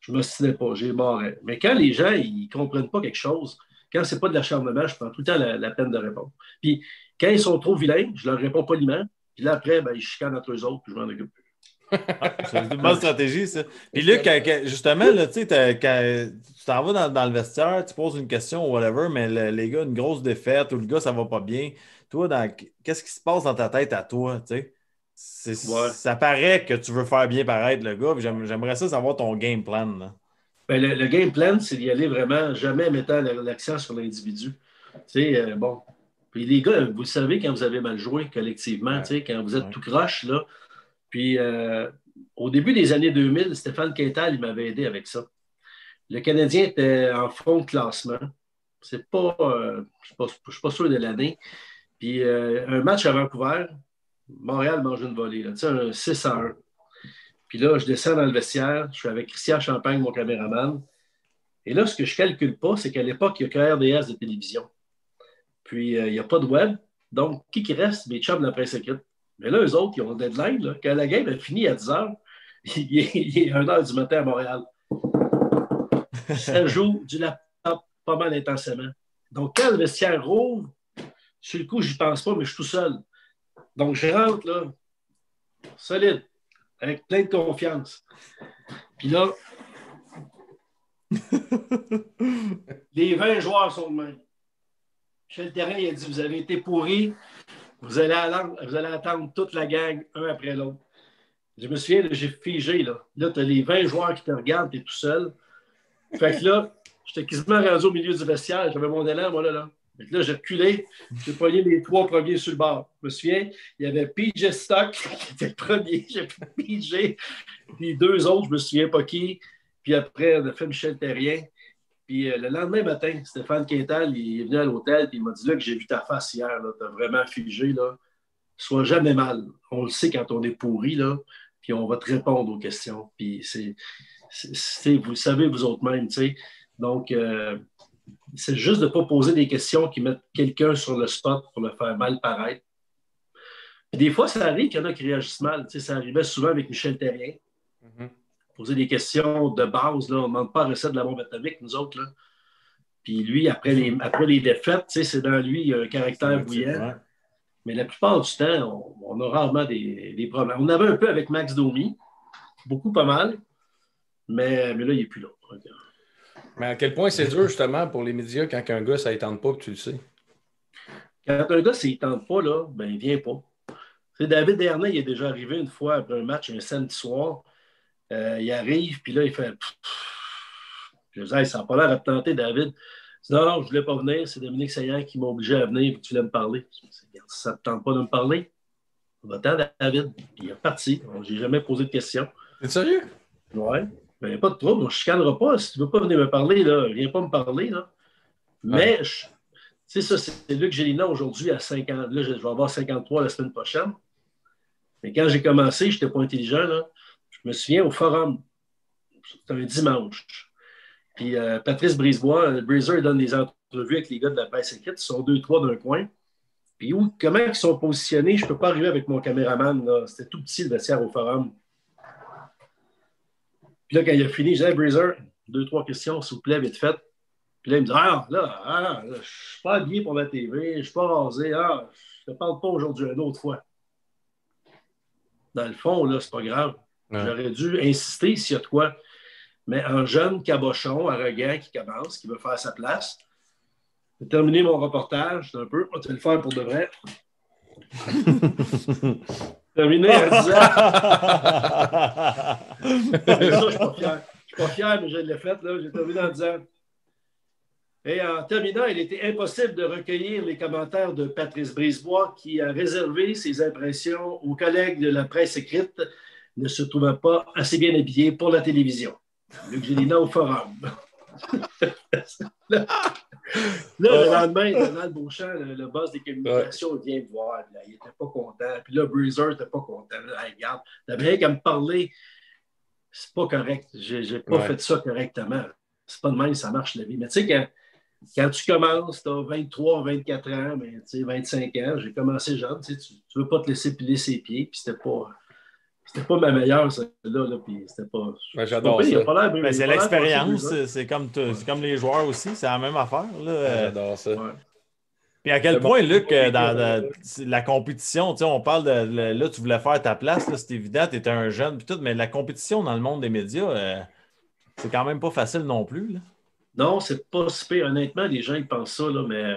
Je ne me pas, j'ai barré. Mais quand les gens ils comprennent pas quelque chose, quand c'est pas de l'acharnement, je prends tout le temps la, la peine de répondre. Puis quand ils sont trop vilains, je leur réponds poliment. Puis là, après, ben, ils chicanent entre eux autres, puis je m'en occupe. C'est une (laughs) bonne stratégie, ça. Puis Luc, quand- quand- justement, là, tu sais, t'as- quand tu t'en vas dans, dans le vestiaire, tu poses une question ou whatever, mais le- les gars, une grosse défaite ou le gars, ça va pas bien. Toi, dans- qu'est-ce qui se passe dans ta tête à toi, tu sais? Ouais. Ça paraît que tu veux faire bien paraître le gars, j'aimerais ça savoir ton game plan. là. Ben, le, le game plan, c'est d'y aller vraiment jamais mettant l'accent sur l'individu. Tu sais, euh, bon. Puis les gars, vous le savez quand vous avez mal joué collectivement, tu sais, quand vous êtes tout croche, là. Puis euh, au début des années 2000, Stéphane Quintal, il m'avait aidé avec ça. Le Canadien était en fond de classement. C'est pas, euh, je ne suis pas sûr de l'année. Puis euh, un match à Vancouver, Montréal mange une volée, là, un 6 à 1. Puis là, je descends dans le vestiaire, je suis avec Christian Champagne, mon caméraman. Et là, ce que je ne calcule pas, c'est qu'à l'époque, il n'y a que RDS de télévision. Puis, euh, il n'y a pas de web. Donc, qui qui reste? Mes chums de la presse écrite. Mais là, eux autres, ils ont un deadline. Là. Quand la game a fini à 10 h, (laughs) il est, il est 1 h du matin à Montréal. Ça joue du laptop pas mal intensément. Donc, quand le vestiaire rouvre, sur le coup, je n'y pense pas, mais je suis tout seul. Donc, je rentre là, solide, avec plein de confiance. Puis là, (laughs) les 20 joueurs sont de même. Michel Terrain, il a dit Vous avez été pourris, vous allez, attendre, vous allez attendre toute la gang, un après l'autre. Je me souviens, j'ai figé. Là, là tu as les 20 joueurs qui te regardent, tu es tout seul. Fait que là, j'étais quasiment rendu au milieu du vestiaire. J'avais mon élan, moi, là. là. Là, j'ai reculé. J'ai pogné les trois premiers sur le bord. Je me souviens, il y avait PJ Stock (laughs) qui était le premier. J'ai PJ. Puis deux autres, je me souviens pas qui. Puis après, on a fait Michel Terrien. Puis euh, le lendemain matin, Stéphane Quintal, il est venu à l'hôtel, puis il m'a dit là que j'ai vu ta face hier, tu as vraiment figé, là. Sois jamais mal. On le sait quand on est pourri, là, puis on va te répondre aux questions. Puis c'est- vous le savez vous autres même, tu sais. Donc, euh, c'est juste de ne pas poser des questions qui mettent quelqu'un sur le spot pour le faire mal paraître. Puis des fois, ça arrive qu'il y en a qui réagissent mal. Tu sais, ça arrivait souvent avec Michel Terrien poser des questions de base. Là. On ne demande pas la recette de la bombe atomique, nous autres. Là. Puis lui, après les, après les défaites, tu sais, c'est dans lui, il y a un caractère bouillant. Mais la plupart du temps, on, on a rarement des, des problèmes. On avait un peu avec Max Domi, beaucoup pas mal, mais, mais là, il n'est plus là. Mais à quel point c'est dur, justement, pour les médias quand un gars, ça ne tente pas, tu le sais? Quand un gars, s'il ne tente pas, là, ben, il ne vient pas. Sais, David Dernay, il est déjà arrivé une fois après un match, un samedi soir. Euh, il arrive, puis là, il fait. Je dis, Hey, ça n'a pas l'air à te tenter, David. non, non, je ne voulais pas venir. C'est Dominique Saillant qui m'a obligé à venir et tu voulais me parler. Je ça ne te tente pas de me parler, va-t'en, David. Puis il est parti. Je n'ai jamais posé de questions. T'es sérieux? Ouais. Il n'y a pas de trouble. On ne chicanera pas. Si tu ne veux pas venir me parler, là, viens pas me parler. Là. Mais, tu sais, ça, c'est Luc Gélina aujourd'hui à 50. Là, je vais avoir 53 la semaine prochaine. Mais quand j'ai commencé, je n'étais pas intelligent. Là. Je me souviens au forum. C'était un dimanche. Puis euh, Patrice Brisebois, le Breezer, il donne des entrevues avec les gars de la presse écrite. Ils sont deux, trois d'un coin. Puis où, comment ils sont positionnés, je ne peux pas arriver avec mon caméraman. là. C'était tout petit le vestiaire au forum. Puis là, quand il a fini, j'ai dit, Hey, Breezer, deux, trois questions, s'il vous plaît, vite fait. Puis là, il me dit, ah, là, ah, là, je ne suis pas habillé pour la TV, je ne suis pas rasé, ah, je ne te parle pas aujourd'hui, une autre fois. Dans le fond, là, c'est pas grave. Ouais. J'aurais dû insister s'il y a de quoi. Mais un jeune cabochon, arrogant, qui commence, qui veut faire sa place, j'ai terminé mon reportage, c'est un peu, on va le faire pour de vrai. (laughs) terminé en disant. Mais (laughs) ça, je suis pas fier. Je suis pas fier, mais je l'ai fait. là. J'ai terminé en disant. Et en terminant, il était impossible de recueillir les commentaires de Patrice Brisebois qui a réservé ses impressions aux collègues de la presse écrite ne se trouvant pas assez bien habillés pour la télévision. Luc Gélina au forum. Là, le lendemain, Donald Beauchamp, le, le boss des communications, vient me voir. là. il n'était pas content. Puis là, Breezer n'était pas content. Là, regarde, t'avais rien qu'à me parler. C'est pas correct. J'ai pas Ouais. fait ça correctement. C'est pas de même, ça marche la vie. Mais tu sais, quand, quand tu commences, tu as 23, 24 ans, mais, tu sais, 25 ans, j'ai commencé jeune, tu ne tu veux pas te laisser piler ses pieds, puis c'était pas. C'était pas ma meilleure, celle-là, là, puis c'était pas. Ben, j'adore ça. pas Mais a c'est l'expérience, c'est- comme, comme les joueurs aussi, c'est la même affaire. Là. Euh, J'adore ça. Puis à quel point, bon. Luc, dans, la compétition, tu sais, on parle de le- là, tu voulais faire ta place, là, c'est évident, tu étais un jeune, puis tout, mais la compétition dans le monde des médias, euh, c'est quand même pas facile non plus. là. Non, c'est pas si pire. Honnêtement, les gens ils pensent ça, là, mais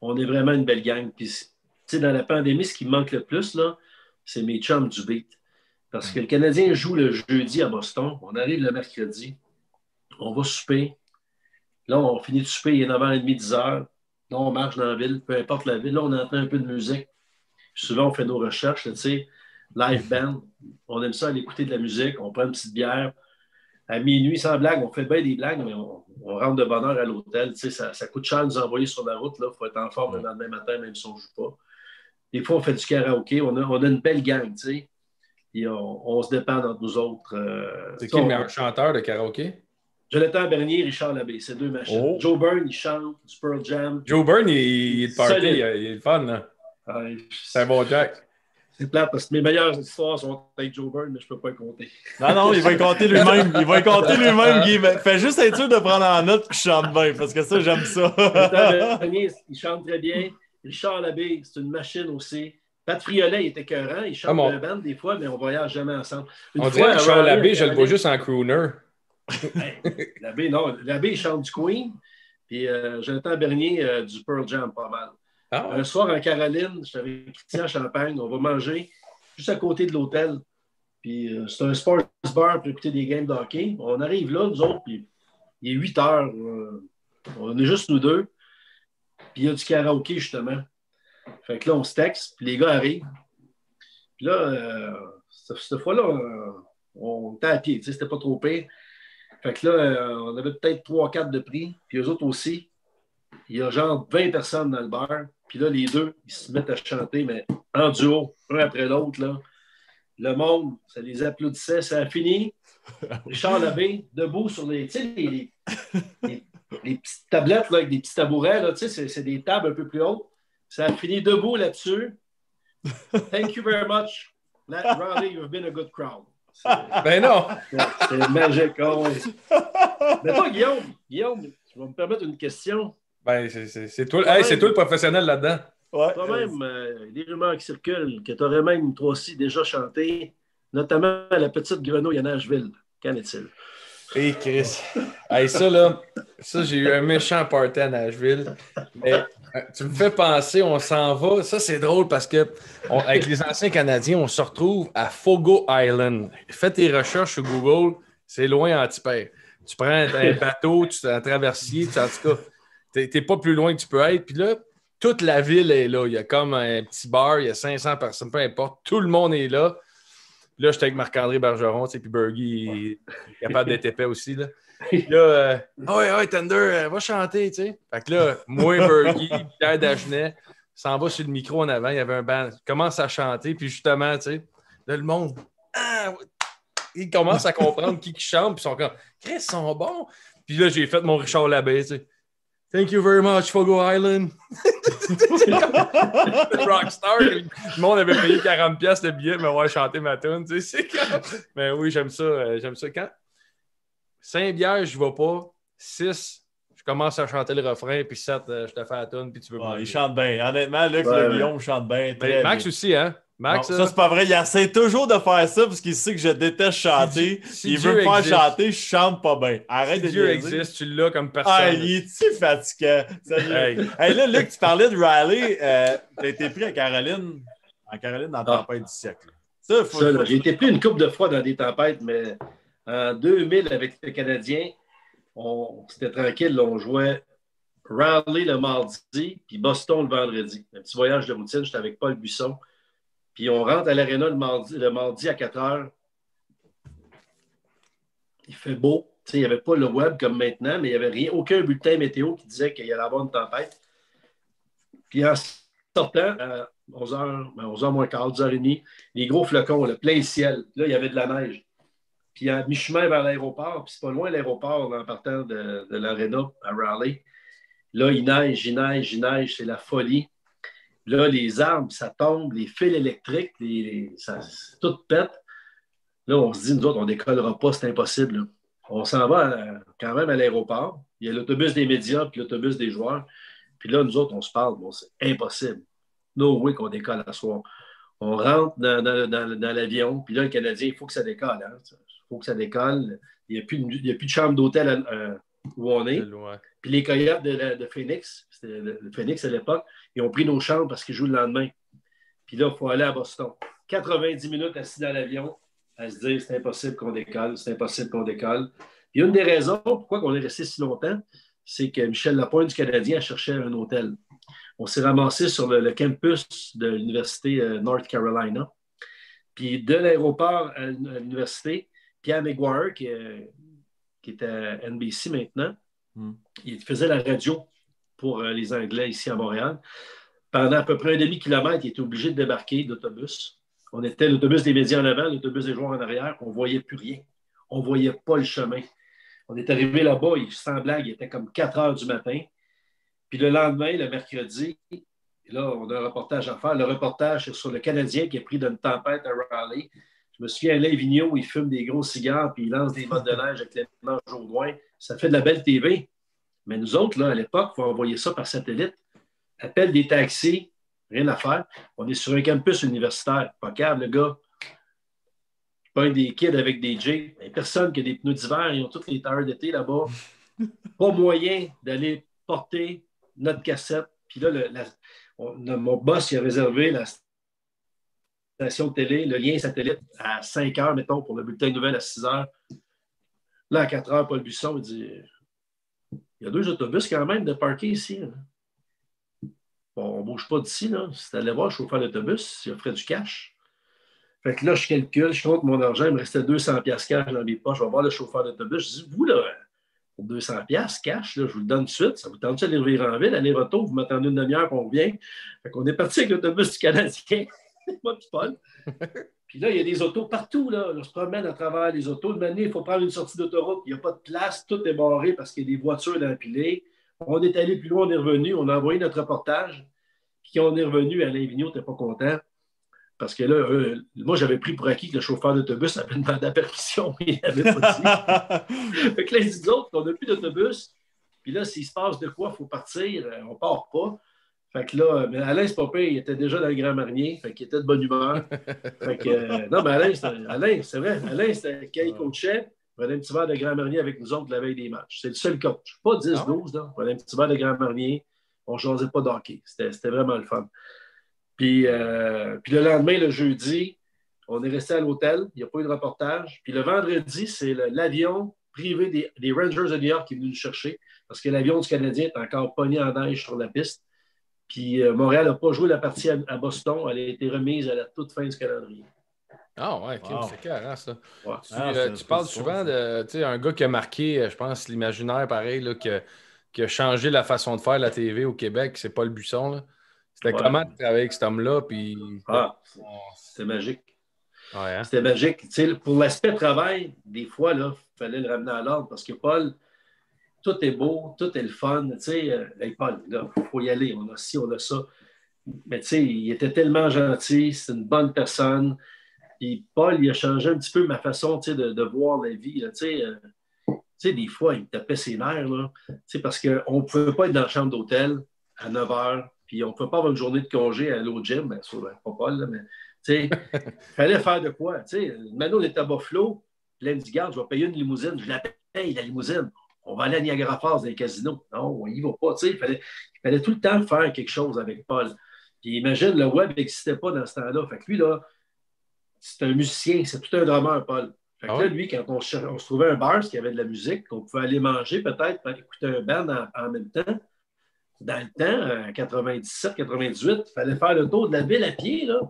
on est vraiment une belle gang. Puis, tu sais, dans la pandémie, ce qui me manque le plus, là, c'est mes chums du beat. Parce que le Canadien joue le jeudi à Boston. On arrive le mercredi. On va souper. Là, on finit de souper, il est 9h30, 10h. Là, on marche dans la ville, peu importe la ville. Là, on entend un peu de musique. Puis souvent, on fait nos recherches, tu sais, live band. On aime ça aller écouter de la musique. On prend une petite bière. À minuit, sans blague, on fait bien des blagues, mais on, on rentre de bonne heure à l'hôtel. Tu sais, ça, ça coûte cher de nous envoyer sur la route. Il faut être en forme le lendemain matin, même si on ne joue pas. Des fois, on fait du karaoké. On a, on a une belle gang, tu sais. Puis on, on se dépend entre nous autres. euh, C'est qui le meilleur chanteur de karaoké? Jonathan Bernier, Richard Labbé, c'est deux machines. Oh. Joe Byrne, il chante du Pearl Jam. Joe Byrne, il, il est de party, Solide. il, il est le fun. Ouais, C'est un bon Jack. C'est plate parce que mes meilleures histoires sont avec Joe Byrne, mais je ne peux pas les compter. Non, non, il va y compter lui-même. Il va y compter lui-même, Guy. Fais juste être sûr de prendre en note que je chante bien, parce que ça, j'aime ça. Jonathan Bernier, il chante très bien. Richard Labbé, c'est une machine aussi. Pat Friolet, il était écœurant. Il chante Ah, mon- un band des fois, mais on voyage jamais ensemble. Une On fois, dirait que Charles Labbé, je le vois juste en crooner. (laughs) L'abbé, non. L'abbé, il chante du Queen. Puis euh, Jonathan Bernier euh, du Pearl Jam, pas mal. Ah, Un soir en Caroline, j'étais avec Christian Champagne, on va manger juste à côté de l'hôtel. Puis euh, c'est un sports bar pour écouter des games de hockey. On arrive là, nous autres, puis il est 8 heures. euh, on est juste nous deux. Puis il y a du karaoké, justement. Fait que là, on se texte, puis les gars arrivent. Puis là, euh, cette, cette fois-là, euh, on était à pied, tu sais, c'était pas trop pire. Fait que là, euh, on avait peut-être 3-4 de prix, puis eux autres aussi. Il y a genre 20 personnes dans le bar. Puis là, les deux, ils se mettent à chanter, mais en duo, un après l'autre. Là. Le monde, ça les applaudissait. Ça a fini. (laughs) Richard Labbé, debout sur les, les, les- les- petites tablettes là, avec des petits tabourets. Là, tu sais, c'est, c'est des tables un peu plus hautes. Ça a fini debout là-dessus. Thank you very much. Matt Raleigh, you've been a good crowd. Ben non! C'est, magique. ouais. Mais toi, Guillaume, Guillaume, tu vas me permettre une question. Ben, c'est- c'est c'est toi, hey, c'est toi le professionnel là-dedans. Toi-même, euh, des rumeurs qui circulent, que tu aurais même, toi aussi, déjà chanté, notamment à la petite grenouille à Nashville. Qu'en est-il? Hey Chris. Hey, ça là, ça j'ai eu un méchant party à Nashville. Mais tu me fais penser, on s'en va. Ça c'est drôle parce que on- avec les anciens Canadiens, on se retrouve à Fogo Island. Fais tes recherches sur Google, c'est loin en Tipper. Tu prends un (laughs) bateau, tu t'en traversier, tu, en tout cas, T'es pas plus loin que tu peux être. Puis là, toute la ville est là. Il y a comme un petit bar, il y a 500 personnes, peu importe. Tout le monde est là. Là, j'étais avec Marc-André Bergeron, tu sais, puis Bergie, il est capable d'être épais aussi. Là, Puis là euh, Ah ouais, ouais, Thunder, euh, va chanter, tu sais. Fait que là, moi, Bergie, Pierre Dagenet, s'en va sur le micro en avant, il y avait un band, commence à chanter, puis justement, tu sais, là, le monde, ah, ouais. ils commencent à comprendre qui qui chante, puis ils sont comme, Chris, ils sont bons. Puis là, j'ai fait mon Richard Labbé, tu sais. Thank you very much, Fogo Island. (laughs) Rockstar. Le monde avait payé 40$ piastres le billet de me voir chanter ma tune. Tu sais, c'est comme... Mais oui, j'aime ça. euh, J'aime ça. Quand Saint-Bière, je ne vais pas. 6, je commence à chanter le refrain. Puis 7, je te fais la tune. Puis tu veux Ouais, manger. il chante bien. Honnêtement, Luc Ouais, Le ouais. Guillaume chante bien. Très Max bien. aussi, hein? Max, Non, euh, ça, c'est pas vrai. Il essaie toujours de faire ça parce qu'il sait que je déteste chanter. si il Dieu veut me faire existe- chanter, je chante pas bien. Arrête si de Dieu niaiser. existe, tu l'as comme personne. Ah, il est-tu fatigant? Hey. Hey, là, Luc, tu parlais de Riley. Euh, T'as été pris à Caroline, en Caroline dans la Ah. tempête du siècle. Ça, faut, Ça, faut- J'ai été pris une couple de fois dans des tempêtes, mais en 2000, avec le Canadien, on- c'était tranquille. on jouait Raleigh le mardi, puis Boston le vendredi. Un petit voyage de routine, j'étais avec Paul Buisson. Puis on rentre à l'aréna le mardi, le mardi à 4 heures. Il fait beau. Il n'y avait pas le web comme maintenant, mais il n'y avait rien, aucun bulletin météo qui disait qu'il y allait avoir une tempête. Puis en sortant, à 11h, 11h moins quart, 10h30, les gros flocons, le plein ciel. Là, il y avait de la neige. Puis à mi-chemin vers l'aéroport, puis c'est pas loin l'aéroport en partant de, de à Raleigh. Là, il neige, il neige, il neige, c'est la folie. Là, les arbres, ça tombe, les fils électriques, ça, tout pète. Là, on se dit, nous autres, on décollera pas, c'est impossible. On s'en va à- quand même à l'aéroport. Il y a l'autobus des médias puis l'autobus des joueurs. Puis là, nous autres, on se parle. Bon, c'est impossible. No way qu'on décolle à soir. On rentre dans, dans- dans- dans l'avion, puis là, le Canadien, il faut que ça décolle. hein. Faut que ça décolle. Il n'y a, plus de- a plus chambre d'hôtel euh, où on est. Puis les Coyotes de, Phoenix, c'était le, le Phoenix à l'époque, ils ont pris nos chambres parce qu'ils jouent le lendemain. Puis là, il faut aller à Boston. 90 minutes assis dans l'avion à se dire c'est impossible qu'on décolle, c'est impossible qu'on décolle. Puis une des raisons pourquoi on est resté si longtemps, c'est que Michel Lapointe du Canadien cherchait un hôtel. On s'est ramassé sur le, le campus de l'Université euh, North Carolina. Puis de l'aéroport à l'université, Pierre McGuire, qui, est- qui est à NBC maintenant, il faisait la radio pour euh, les Anglais ici à Montréal. Pendant à peu près un demi-kilomètre, il était obligé de débarquer d'autobus. On était l'autobus des médias en avant, l'autobus des joueurs en arrière. On ne voyait plus rien. On ne voyait pas le chemin. On est arrivé là-bas, il- sans blague, il était comme 4 heures du matin. Puis le lendemain, le mercredi, là, on a un reportage à faire. Le reportage sur le Canadien qui est pris d'une tempête à Raleigh. Je me souviens, Alain Vigneault, il fume des gros cigares puis il lance des bottes de neige avec les manches Jourdouin. Ça fait de la belle TV. Mais nous autres, là, à l'époque, il faut envoyer ça par satellite. Appelle des taxis, rien à faire. On est sur un campus universitaire. Pas câble, le gars. Pas des kids avec des J. Personne qui a des pneus d'hiver. Ils ont tous les tailleurs d'été là-bas. (laughs) Pas moyen d'aller porter notre cassette. Puis là, le- la- on- le- mon boss il a réservé la station de télé, le lien satellite à 5 heures, mettons, pour le bulletin de nouvelles à 6 heures. Là, à 4 heures, Paul Buisson, il dit Il y a deux autobus quand même de parquer ici. Bon, on ne bouge pas d'ici. là. Si allais voir le chauffeur d'autobus, il offrait du cash. Fait que là, je calcule, je compte mon argent, il me restait 200 pièces cash dans mes poches. Je vais voir le chauffeur d'autobus. Je dis Vous, là, pour 200 pièces cash, là, je vous le donne tout de suite. Ça vous tente d'aller revenir en ville, aller-retour, vous m'attendez une demi-heure, on revient. Fait qu'on est parti avec l'autobus du Canadien. (laughs) Moi, puis Paul. (laughs) Puis là, il y a des autos partout. Là. On se promène à travers les autos. De manière, il faut prendre une sortie d'autoroute. Il n'y a pas de place. Tout est barré parce qu'il y a des voitures empilées. On est allé plus loin, on est revenu. On a envoyé notre reportage. Puis on est revenu, Alain Vigneault n'était pas content. Parce que là, euh, moi, j'avais pris pour acquis que le chauffeur d'autobus avait demandé la permission, mais (laughs) il n'avait pas dit. fait que là, il dit, nous autres, on n'a plus d'autobus. Puis là, s'il se passe de quoi, il faut partir. euh, On part pas. Fait que là, mais Alain, c'est pas pire, il était déjà dans le Grand Marnier, fait qu'il était de bonne humeur. (laughs) fait que, euh, non, mais Alain, c'est Alain, c'est vrai, Alain, c'était quand il coachait, il prenait un petit verre de Grand Marnier avec nous autres la veille des matchs. C'est le seul coach. Pas 10-12, là. Il prenait un petit verre de Grand Marnier, on ne jasait pas d'hockey. C'était vraiment le fun. Puis, euh, puis le lendemain, le jeudi, on est resté à l'hôtel, il n'y a pas eu de reportage. Puis le vendredi, c'est l'avion privé des, des Rangers de New York qui est venu nous chercher. parce que l'avion du Canadien est encore pogné en neige sur la piste. Puis euh, Montréal n'a pas joué la partie à, à Boston. Elle a été remise à la toute fin du calendrier. Ah ouais, ok, Wow. c'est carré ça. Ouais. Tu, Ah, euh, tu parles souvent ça. de tu sais, un gars qui a marqué, euh, je pense, l'imaginaire pareil, là, que- qui a changé la façon de faire la TV au Québec, c'est Paul Buisson. là. C'était Ouais. comment de travailler avec cet homme-là? Puis... Ah, c'était magique. Ouais, hein? C'était magique. Tu sais, pour l'aspect travail, des fois, il fallait le ramener à l'ordre parce que Paul, tout est beau, tout est le fun. Tu sais, euh, hey, Paul, il faut y aller. On a ci, on a ça. Mais tu sais, il était tellement gentil, c'est une bonne personne. Puis Paul, il a changé un petit peu ma façon tu sais, de, de voir la vie. là. Tu sais, euh, des fois, il me tapait ses nerfs. Là, Tu sais, parce qu'on ne pouvait pas être dans la chambre d'hôtel à 9 h, puis on ne pouvait pas avoir une journée de congé à aller au gym. Ben, ça, ben, pas Paul, là, mais tu sais, (laughs) il fallait faire de quoi. Tu sais, Mano, on était à Buffalo, puis là, il me dit Garde, je vais payer une limousine. Je la paye, la limousine. On va aller à Niagara Falls dans les casinos. Non, on n'y va pas. Il, fallait, il fallait tout le temps faire quelque chose avec Paul. Puis imagine, le web n'existait pas dans ce temps-là. Fait que lui, là, c'est un musicien, c'est tout un drummer, Paul. Fait que Ah là, lui, quand on, se trouvait un bar, qui avait de la musique, qu'on pouvait aller manger peut-être, écouter un band en, en même temps, dans le temps, en 97, 98, il fallait faire le tour de la ville à pied. Là.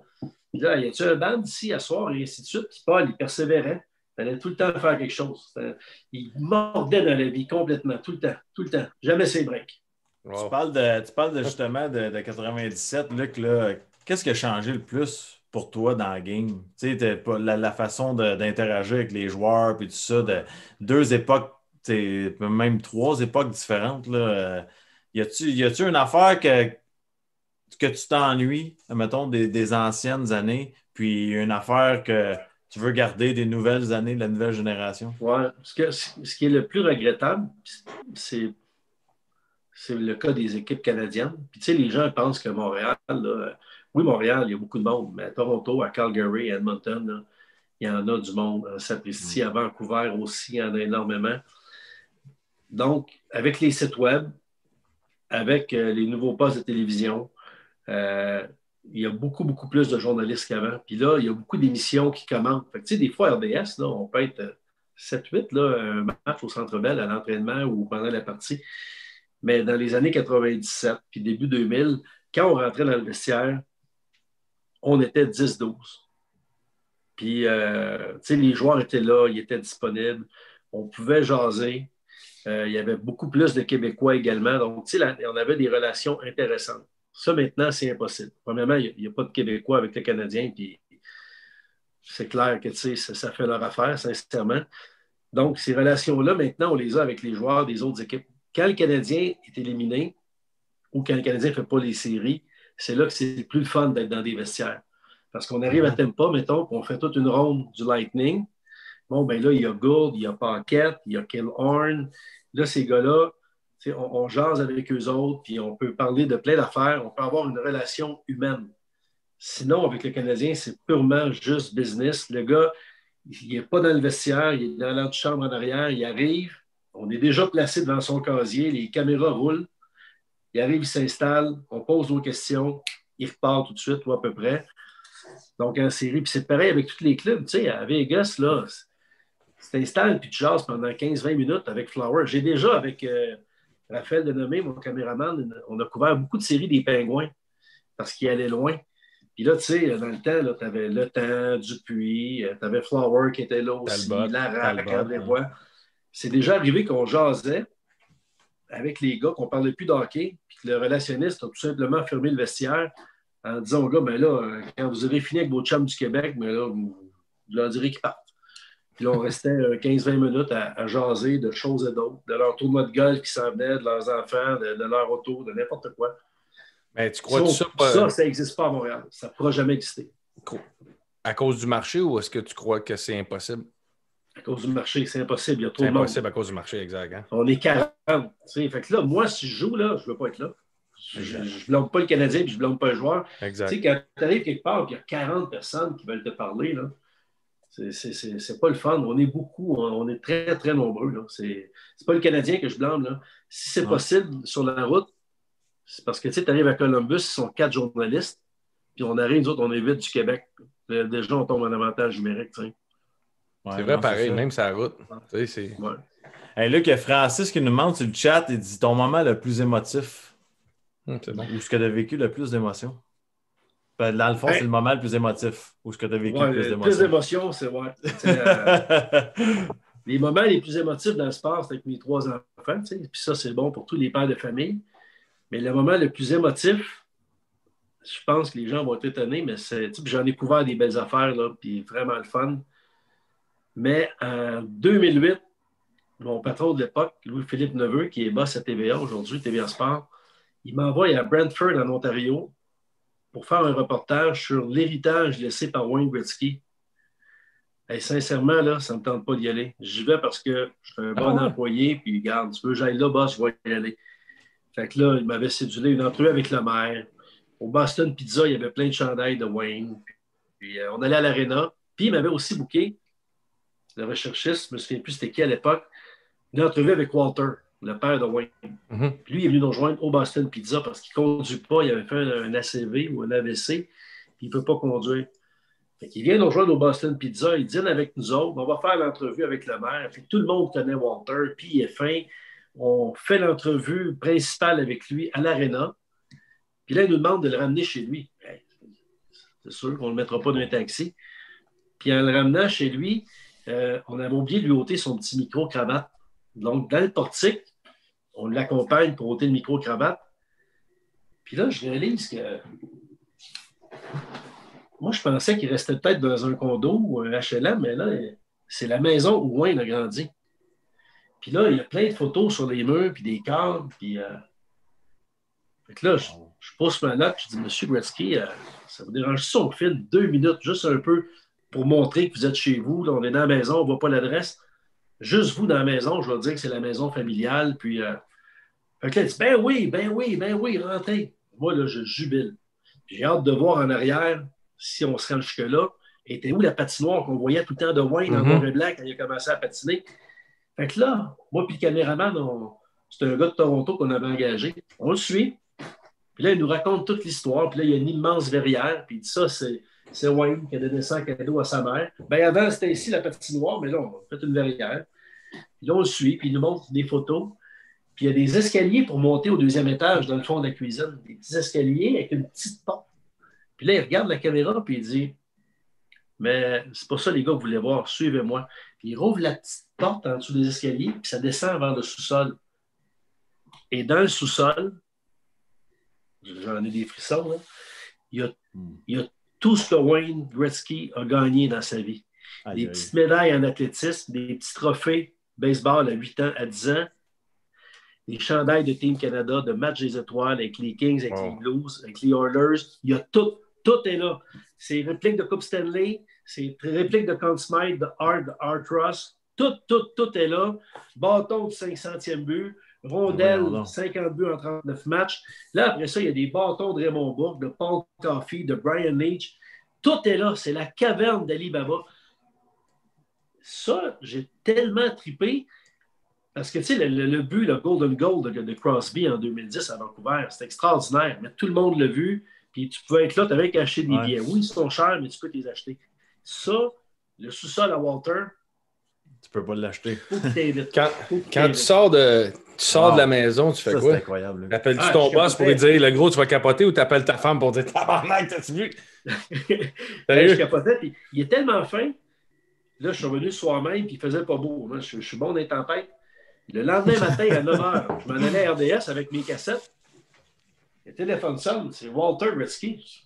Puis là, y a-tu un band ici à soir, et ainsi de suite? Puis Paul, il persévérait. Il fallait tout le temps faire quelque chose. Il mordait dans la vie complètement, tout le temps, tout le temps. Jamais ses breaks. Tu parles, de, tu parles de, justement de, de 97, Luc, là. Qu'est-ce qui a changé le plus pour toi dans la game? Tu sais, t'as pas- la, la façon d'interagir avec les joueurs, puis tout ça, de deux époques, même trois époques différentes, là. Y a-tu y a-tu une affaire que, que tu t'ennuies, mettons, des, des anciennes années, puis une affaire que tu veux garder des nouvelles années de la nouvelle génération? Ouais. Ce, que- ce qui est le plus regrettable, c'est c'est le cas des équipes canadiennes. Puis, tu sais, les gens pensent que Montréal, là, oui, Montréal, il y a beaucoup de monde, mais à Toronto, à Calgary, à Edmonton, là, il y en a du monde. À Sapristi, à Vancouver aussi, il y en a énormément. Donc, avec les sites web, avec euh, les nouveaux postes de télévision, euh, il y a beaucoup, beaucoup plus de journalistes qu'avant. Puis là, il y a beaucoup d'émissions qui commentent. Fait que, tu sais, des fois, RDS, là, on peut être euh, 7-8, là, un match au Centre Bell à l'entraînement ou pendant la partie. Mais dans les années 97 puis début 2000, quand on rentrait dans le vestiaire, on était 10-12. Puis, euh, tu sais, les joueurs étaient là, ils étaient disponibles. On pouvait jaser. Euh, il y avait beaucoup plus de Québécois également. Donc, tu sais, on avait des relations intéressantes. Ça, maintenant, c'est impossible. Premièrement, il n'y a, pas de Québécois avec les Canadiens, puis c'est clair que, ça, ça fait leur affaire, sincèrement. Donc, ces relations-là, maintenant, on les a avec les joueurs des autres équipes. Quand le Canadien est éliminé ou quand le Canadien ne fait pas les séries, c'est là que c'est le plus le fun d'être dans des vestiaires. Parce qu'on arrive à Tempa, mettons, puis on fait toute une ronde du Lightning. Bon, ben là, il y a Gould, il y a Paquette, il y a Killhorn. Là, ces gars-là, on, jase avec eux autres, puis on peut parler de plein d'affaires. On peut avoir une relation humaine. Sinon, avec le Canadien, c'est purement juste business. Le gars, il n'est pas dans le vestiaire, il est dans l'antichambre en arrière, il arrive, on est déjà placé devant son casier, les caméras roulent. Il arrive, il s'installe, on pose nos questions, il repart tout de suite, ou à peu près. Donc, en série, puis c'est pareil avec tous les clubs. Tu sais, à Vegas, là, tu t'installes puis tu jases pendant 15-20 minutes avec Flower. J'ai déjà, avec euh, Raphaël Denomé, mon caméraman, on a couvert beaucoup de séries des Pingouins parce qu'il allait loin. Puis là, tu sais, dans le temps, tu avais Le Temps, Dupuis, tu avais Flower qui était là aussi, Larac, André Roy. C'est déjà arrivé qu'on jasait avec les gars, qu'on ne parlait plus d'hockey, puis que le relationniste a tout simplement fermé le vestiaire en disant aux gars, mais là, euh, quand vous avez fini avec vos chums du Québec, mais là, vous leur direz qu'ils partent. Puis là, on restait euh, 15-20 minutes à, à jaser de choses et d'autres, de leur tournoi de golf qui s'en venait, de leurs enfants, de, de leur auto, de n'importe quoi. Mais tu crois que ça, ça, pas- ça, ça n'existe pas à Montréal. Ça ne pourra jamais exister. à cause du marché ou est-ce que tu crois que c'est impossible? À cause du marché, c'est impossible. Il y a trop C'est de monde. impossible à cause du marché, exact. hein? On est 40. tu sais. Fait que là, moi, si je joue, là, je ne veux pas être là. Je ne blâme pas le Canadien puis je ne blâme pas le joueur. Exact. Tu sais, quand tu arrives quelque part et qu'il y a 40 personnes qui veulent te parler, là, c'est- c'est c'est- c'est pas le fun. On est beaucoup, on on est très, très nombreux. là. C'est c'est pas le Canadien que je blâme. Là. Si c'est Ouais. possible sur la route, c'est parce que tu arrives à Columbus, ils sont quatre journalistes, puis on arrive, nous autres, on est vite du Québec. Là, Déjà, on tombe en avantage numérique. c'est vrai, non, pareil, même sur la route. Tu sais, c'est- Ouais. Hey, Luc, il y a Francis qui nous demande sur le chat, il dit ton moment le plus émotif. Hum, c'est bon. Ou ce que tu as vécu le plus d'émotions. Ben, dans le fond, Hey. c'est le moment le plus émotif. Ou ce que tu as vécu Ouais, le plus le plus d'émotions. d'émotions, c'est ouais. Euh, (laughs) les moments les plus émotifs dans le sport, c'est avec mes trois enfants. Puis ça, c'est bon pour tous les pères de famille. Mais le moment le plus émotif, je pense que les gens vont être étonnés, mais c'est, j'en ai couvert des belles affaires, là, puis vraiment le fun. Mais en 2008, mon patron de l'époque, Louis-Philippe Neveu, qui est boss à TVA aujourd'hui, TVA Sport, il m'envoie à Brantford, en Ontario, pour faire un reportage sur l'héritage laissé par Wayne Gretzky. Hey, sincèrement, là, ça ne me tente pas d'y aller. J'y vais parce que je suis un bon ouais? employé, puis regarde, tu veux que j'aille là, boss, je vais y aller. Fait que là, il m'avait cédulé une entrevue avec le maire. Au Boston Pizza, il y avait plein de chandails de Wayne. Puis euh, on allait à l'aréna. Puis il m'avait aussi booké, le recherchiste, je me souviens plus c'était qui à l'époque, une entrevue avec Walter, le père de Wayne. Mhm. Puis lui, il est venu nous rejoindre au Boston Pizza parce qu'il ne conduit pas. Il avait fait un, un ACV ou un AVC, puis il ne peut pas conduire. Fait qu'il vient nous rejoindre au Boston Pizza, il dîne avec nous autres, on va faire l'entrevue avec le maire. Tout le monde connaît Walter, puis il est fin. On fait l'entrevue principale avec lui à l'Arena. Puis là, il nous demande de le ramener chez lui. C'est sûr qu'on ne le mettra pas dans un taxi. Puis en le ramenant chez lui, euh, on avait oublié de lui ôter son petit micro-cravate. Donc, dans le portique, on l'accompagne pour ôter le micro-cravate. Puis là, je réalise que moi, je pensais qu'il restait peut-être dans un condo ou un HLM, mais là, c'est la maison où Wayne a grandi. Puis là, il y a plein de photos sur les murs, puis des cadres, puis... euh, là, je, je pousse ma note, je dis, Monsieur Gretzky, euh, ça vous dérange si on filme deux minutes, juste un peu, pour montrer que vous êtes chez vous, là, on est dans la maison, on ne voit pas l'adresse. Juste vous dans la maison, je vais dire que c'est la maison familiale, puis... euh, Fait que là, il dit, ben oui, ben oui, ben oui, rentrez. Moi, là, je jubile. J'ai hâte de voir en arrière si on se rend jusque-là. Était où la patinoire qu'on voyait tout le temps de Wayne en Mhm. noir et blanc quand il a commencé à patiner? Fait que là, moi puis le caméraman, c'est un gars de Toronto qu'on avait engagé. On le suit. Puis là, il nous raconte toute l'histoire. Puis là, il y a une immense verrière. Puis il dit ça, c'est, c'est Wayne qui a donné ça en cadeau à sa mère. Bien, avant, c'était ici la patinoire, mais là, on a fait une verrière. Puis là, on le suit. Puis il nous montre des photos. Puis il y a des escaliers pour monter au deuxième étage dans le fond de la cuisine. Des petits escaliers avec une petite porte. Puis là, il regarde la caméra puis il dit Mais c'est pas ça, les gars, que vous voulez voir, suivez-moi. Puis il rouvre la petite porte en dessous des escaliers, puis ça descend vers le sous-sol. Et dans le sous-sol, j'en ai des frissons, là, il, y a, il y a tout ce que Wayne Gretzky a gagné dans sa vie. Des petites médailles en athlétisme, des petits trophées baseball à 8 ans, à 10 ans, des chandails de Team Canada, de match des étoiles avec les Kings, avec Wow. les Blues, avec les Oilers. Il y a tout. Tout est là. C'est répliques de Coupe Stanley, c'est répliques de Conn Smythe, de Art, de Art Ross. Tout, tout, tout est là. Bâton du 500e but, rondelle, Voyons donc. 50 buts en 39 matchs. Là, après ça, il y a des bâtons de Raymond Bourque, de Paul Coffey, de Brian Leach. Tout est là. C'est la caverne d'Ali Baba. Ça, j'ai tellement tripé. Parce que, tu sais, le, le- le but, le Golden Goal de, de Crosby en 2010 à Vancouver, c'était extraordinaire. Mais tout le monde l'a vu. Puis tu pouvais être là, tu avais qu'à acheter des Ouais. billets. Oui, ils sont chers, mais tu peux les acheter. Ça, le sous-sol à Walter, peux pas l'acheter. (laughs) Quand, quand tu sord, de, tu sors Wow. de la maison, tu fais Ça, c'est quoi? incroyable. là. T'appelles-tu Ah, ton boss pour lui dire, le gros, tu vas capoter ou t'appelles ta femme pour dire, tabarnak, t'as-tu vu? (laughs) Hey, je capotais, puis il est tellement fin. Là, je suis revenu le soir même, puis il faisait pas beau. Je, je suis bon dans les tempêtes. Le lendemain matin, à 9 h, je m'en allais à RDS avec mes cassettes. Le téléphone sonne, c'est Walter Gretzky.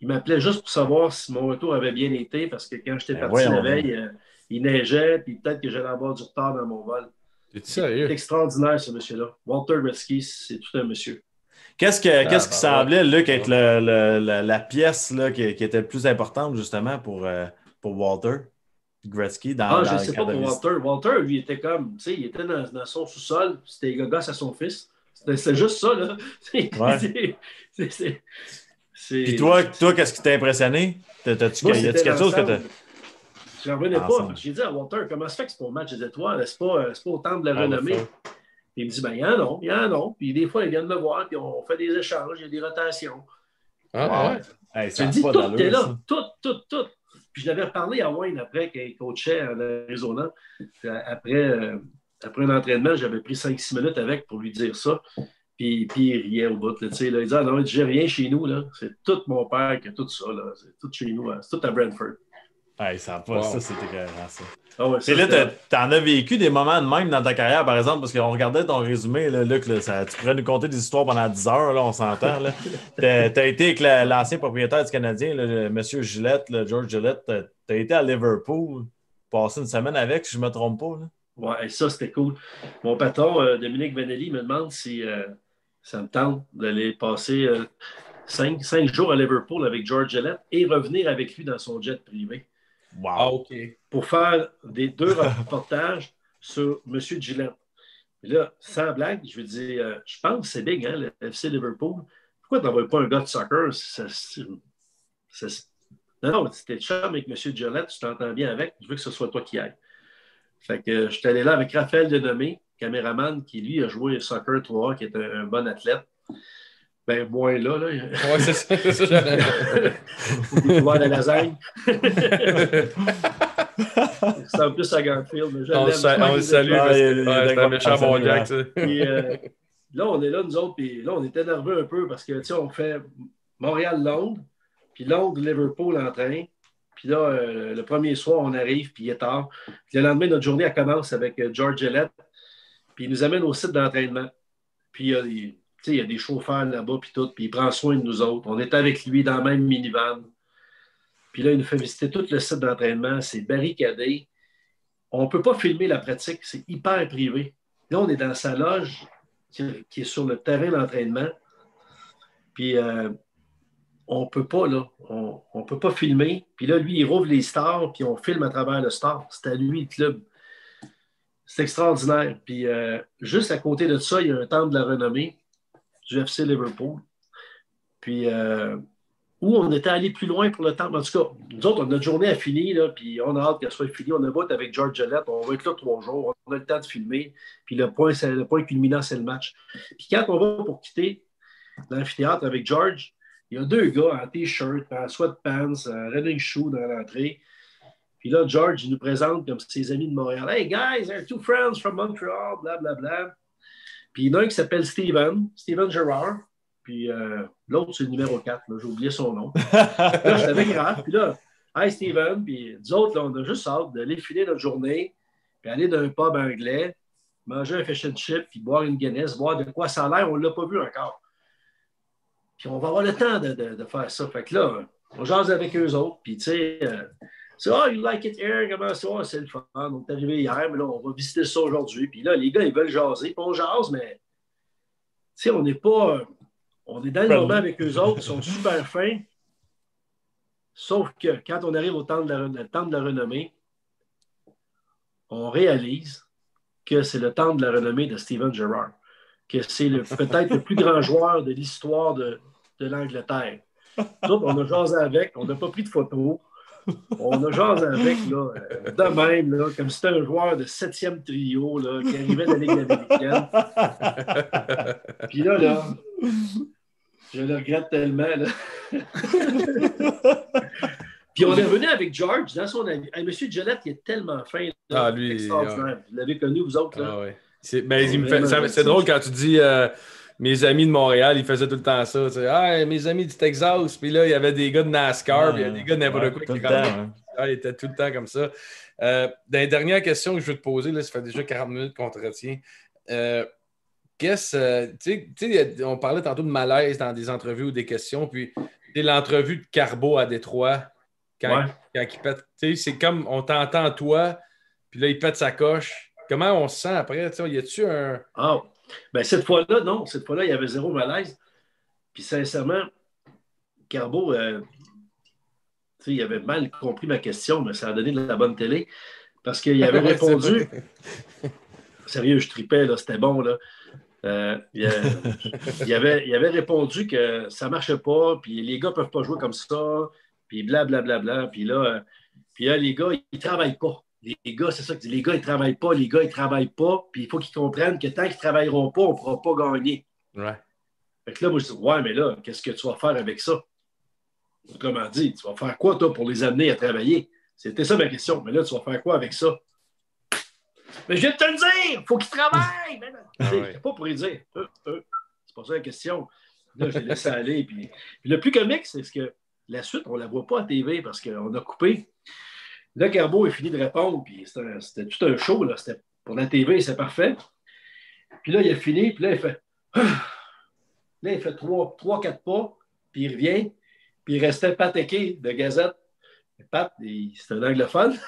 Il m'appelait juste pour savoir si mon retour avait bien été, parce que quand j'étais Ben parti la veille, euh, il neigeait, puis peut-être que j'allais avoir du retard dans mon vol. C'est sérieux? extraordinaire, ce monsieur-là. Walter Gretzky, c'est tout un monsieur. Qu'est-ce, que, qu'est-ce qui bah, semblait, Luc, être le- le- la, la pièce là, qui, qui était le plus importante, justement, pour, euh, pour Walter Gretzky dans, Ah, dans je le sais pas pour Walter. Walter, lui, était comme, tu sais, il était dans, dans son sous-sol, c'était gosse à son fils. C'était c'était juste ça, là. (laughs) C'est- Ouais. c'est- c'est- c'est- c'est- Puis toi, toi qu'est-ce qui t'a impressionné? T'as- T'as-tu, quelque chose que t'as. J'en revenais pas. Ensemble. J'ai dit à Walter, comment ça fait que c'est pour le match des étoiles? C'est pas, c'est pas au temps de la Ah, renommée. Puis il me dit, ben, il y en a, il y en a. Puis des fois, ils viennent me voir, puis on fait des échanges, il y a des rotations. Ah, ouais. Hey, ça dis, pas tout est là. Tout, tout, tout. Puis je l'avais reparlé à Wayne après qu'il coachait en Arizona. Puis après, euh, après un entraînement, j'avais pris 5-6 minutes avec pour lui dire ça. Puis, puis il riait au bout. là, tu sais, là. il disait ah, Non, j'ai rien chez nous. là. C'est tout mon père qui a tout ça. là. C'est tout chez nous. hein. C'est tout à Brentford. Hey, ça, Wow. ça c'était écœurant, ça. Ah ouais, ça, là, t'en as vécu des moments de même dans ta carrière, par exemple, parce qu'on regardait ton résumé, là, Luc, là, ça- tu pourrais nous conter des histoires pendant 10 heures, là, on s'entend. (laughs) T'as t'as été avec la- l'ancien propriétaire du Canadien, le monsieur Gillette, là, George Gillette. T'as t'as été à Liverpool, passé une semaine avec, si je ne me trompe pas. là. Ouais, ça, c'était cool. Mon patron, euh, Dominique Vanelli, me demande si euh, ça me tente d'aller passer euh, cinq, cinq jours à Liverpool avec George Gillette et revenir avec lui dans son jet privé Wow. Ah, OK. pour faire des deux (laughs) reportages sur M. Gillette. Et là, sans blague, je lui dis, euh, je pense que c'est big, hein, le FC Liverpool. Pourquoi tu n'envoies pas un gars de soccer? Ça- ça- ça- non, non, c'était chum avec M. Gillette, tu t'entends bien avec, je veux que ce soit toi qui aille. Fait que euh, je suis allé là avec Raphaël Denomé, caméraman, qui lui a joué soccer 3, qui est un, un bon athlète. Ben, moins là, là. Ouais, c'est ça. c'est ça, la (laughs) lasagne. Ressemble plus à Garfield. mais On sa- on le salue. Ah, C'est un méchant bon Jack, ça. Puis, euh, là, on est là, nous autres, puis là, on était nerveux un peu parce que, tu sais, on fait Montréal-Londres, puis Londres-Liverpool en train. Puis là, euh, le premier soir, on arrive, puis il est tard. Puis le lendemain, notre journée, elle commence avec euh, George Gillette, puis il nous amène au site d'entraînement. Puis il y a il y a des chauffeurs là-bas, puis tout, puis il prend soin de nous autres. On est avec lui dans la même minivan. Puis là, il nous fait visiter tout le site d'entraînement. C'est barricadé. On ne peut pas filmer la pratique. C'est hyper privé. Là, on est dans sa loge qui, est sur le terrain d'entraînement. Puis euh, on ne peut pas, là. On ne peut pas filmer. Puis là, lui, il rouvre les stars, puis on filme à travers le star. C'est à lui, le club. C'est extraordinaire. Puis euh, juste à côté de ça, il y a un temple de la renommée du FC Liverpool. Puis euh, où on était allé plus loin pour le temple. En tout cas, nous autres, notre journée a fini, là, puis on a hâte qu'elle soit finie. On a voté avec George Gillette. On va être là trois jours. On a le temps de filmer. Puis le point, le point culminant, c'est le match. Puis quand on va pour quitter l'amphithéâtre avec George, il y a deux gars en t-shirt, en sweatpants, en running shoe dans l'entrée. Puis là, George, il nous présente comme ses amis de Montréal. Hey guys, they're two friends from Montreal, bla bla bla. Puis il y en a un qui s'appelle Steven, Steven Gerrard. Puis euh, l'autre, c'est le numéro 4, là, j'ai oublié son nom. là, j'étais avec Raph. Puis là, hey Steven, puis nous autres, là, on a juste hâte d'aller filer notre journée, puis aller d'un pub anglais, manger un fish and chip, puis boire une Guinness, voir de quoi ça a l'air. On ne l'a pas vu encore. Puis on va avoir le temps de faire ça. Fait que là, on jase avec eux autres, puis tu sais, euh, c'est Ah, you like it here? Comment ça? C'est le fun. On est arrivé hier, mais là, on va visiter ça aujourd'hui. Puis là, les gars, ils veulent jaser. Puis on jase, mais tu sais, on n'est pas. On est dans le moment avec eux autres, ils sont super fins. Sauf que quand on arrive au temps de la, temps de la renommée, on réalise que c'est le temps de la renommée de Steven Gerrard, que c'est peut-être le plus grand joueur de l'histoire de, de l'Angleterre. Autres, on a jasé avec, on n'a pas pris de photos. On a jasé avec, là, euh, de même, là, comme si c'était un joueur de septième trio là, qui arrivait de la Ligue américaine. (laughs) Puis là, là, je le regrette tellement. Là. (laughs) Puis on est revenu avec George dans son avis. Hey, Monsieur Gillette, il est tellement fin. là, Ah, lui, extraordinaire. Vous l'avez connu, vous autres. Là. Ah ouais. C'est ben, fait- drôle quand tu dis euh, mes amis de Montréal, ils faisaient tout le temps ça. tu sais, Ah, mes amis du Texas, puis là, il y avait des gars de NASCAR, puis il y a des gars de n'importe Ouais, quoi qui temps. Ah, il était tout le temps comme ça. Euh, dans les dernières questions que je veux te poser, là, ça fait déjà 40 minutes qu'on te retient. Euh, Qu'est-ce. euh, tu sais- on parlait tantôt de malaise dans des entrevues ou des questions, puis l'entrevue de Carbo à Détroit, quand, Ouais. quand il pète. tu sais, C'est comme on t'entend toi, puis là, il pète sa coche. Comment on se sent après? Y a-tu un. Ah, ben cette fois-là, non. Cette fois-là, il y avait zéro malaise. Puis sincèrement, Carbo, euh, il avait mal compris ma question, mais ça a donné de la bonne télé. Parce qu'il avait (laughs) répondu. Sérieux, je tripais, là, c'était bon. Là. Euh, il, a- il avait, il avait répondu que ça ne marchait pas, puis les gars ne peuvent pas jouer comme ça, puis blablabla. Bla, bla, bla. Puis là, euh, puis là, les gars, ils ne travaillent pas. Les gars, c'est ça que les gars, ils ne travaillent pas, les gars, ils ne travaillent pas, puis il faut qu'ils comprennent que tant qu'ils ne travailleront pas, on ne pourra pas gagner. Ouais. Fait que là, moi, je dis, ouais, mais là, qu'est-ce que tu vas faire avec ça? Autrement dit, tu vas faire quoi, toi, pour les amener à travailler? C'était ça ma question. Mais là, tu vas faire quoi avec ça? Mais je viens de te le dire! Faut qu'ils travaillent! Ah ouais. pas pour les dire. Euh, euh, c'est pas ça la question. Là, je les laisse aller. Puis, puis le plus comique, c'est ce que la suite, on ne la voit pas à TV parce qu'on a coupé. Là, Carbo a fini de répondre, puis c'était tout un show. Là. C'était- Pour la TV, c'est parfait. Puis là, il a fini, puis là, il fait. Là, il fait trois, trois, quatre pas, puis il revient, puis il restait patéqué de Gazette. Pat, c'est un anglophone.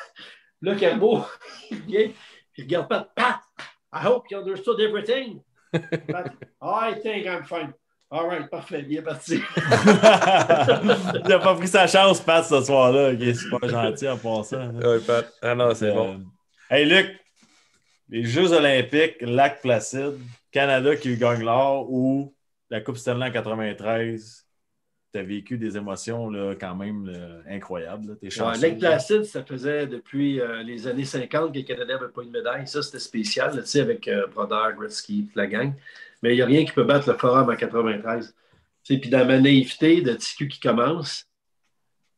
Là, Carbo, (laughs) il vient, puis il regarde Pat. Pat, I hope you understood everything. (laughs) Pat, I think I'm fine. All right, parfait, (laughs) il est parti. il n'a pas pris sa chance, Pat, ce soir-là. Il est super gentil en passant. Ouais, Pat. Ah non, c'est bon. Euh, Hey, Luc, les Jeux Olympiques, Lac Placide, Canada qui gagne l'or ou la Coupe Stanley en 93, tu as vécu des émotions là, quand même là, incroyables. là. T'es Ouais, chanceux. Lake Placid, ça faisait depuis euh, les années 50 que le Canada n'avait pas une médaille. Ça, c'était spécial, là, tu sais, avec euh, Brodeur, Gretzky, toute la gang. Mais il n'y a rien qui peut battre le Forum en 93. Tu sais, Puis dans ma naïveté de TQ qui commence,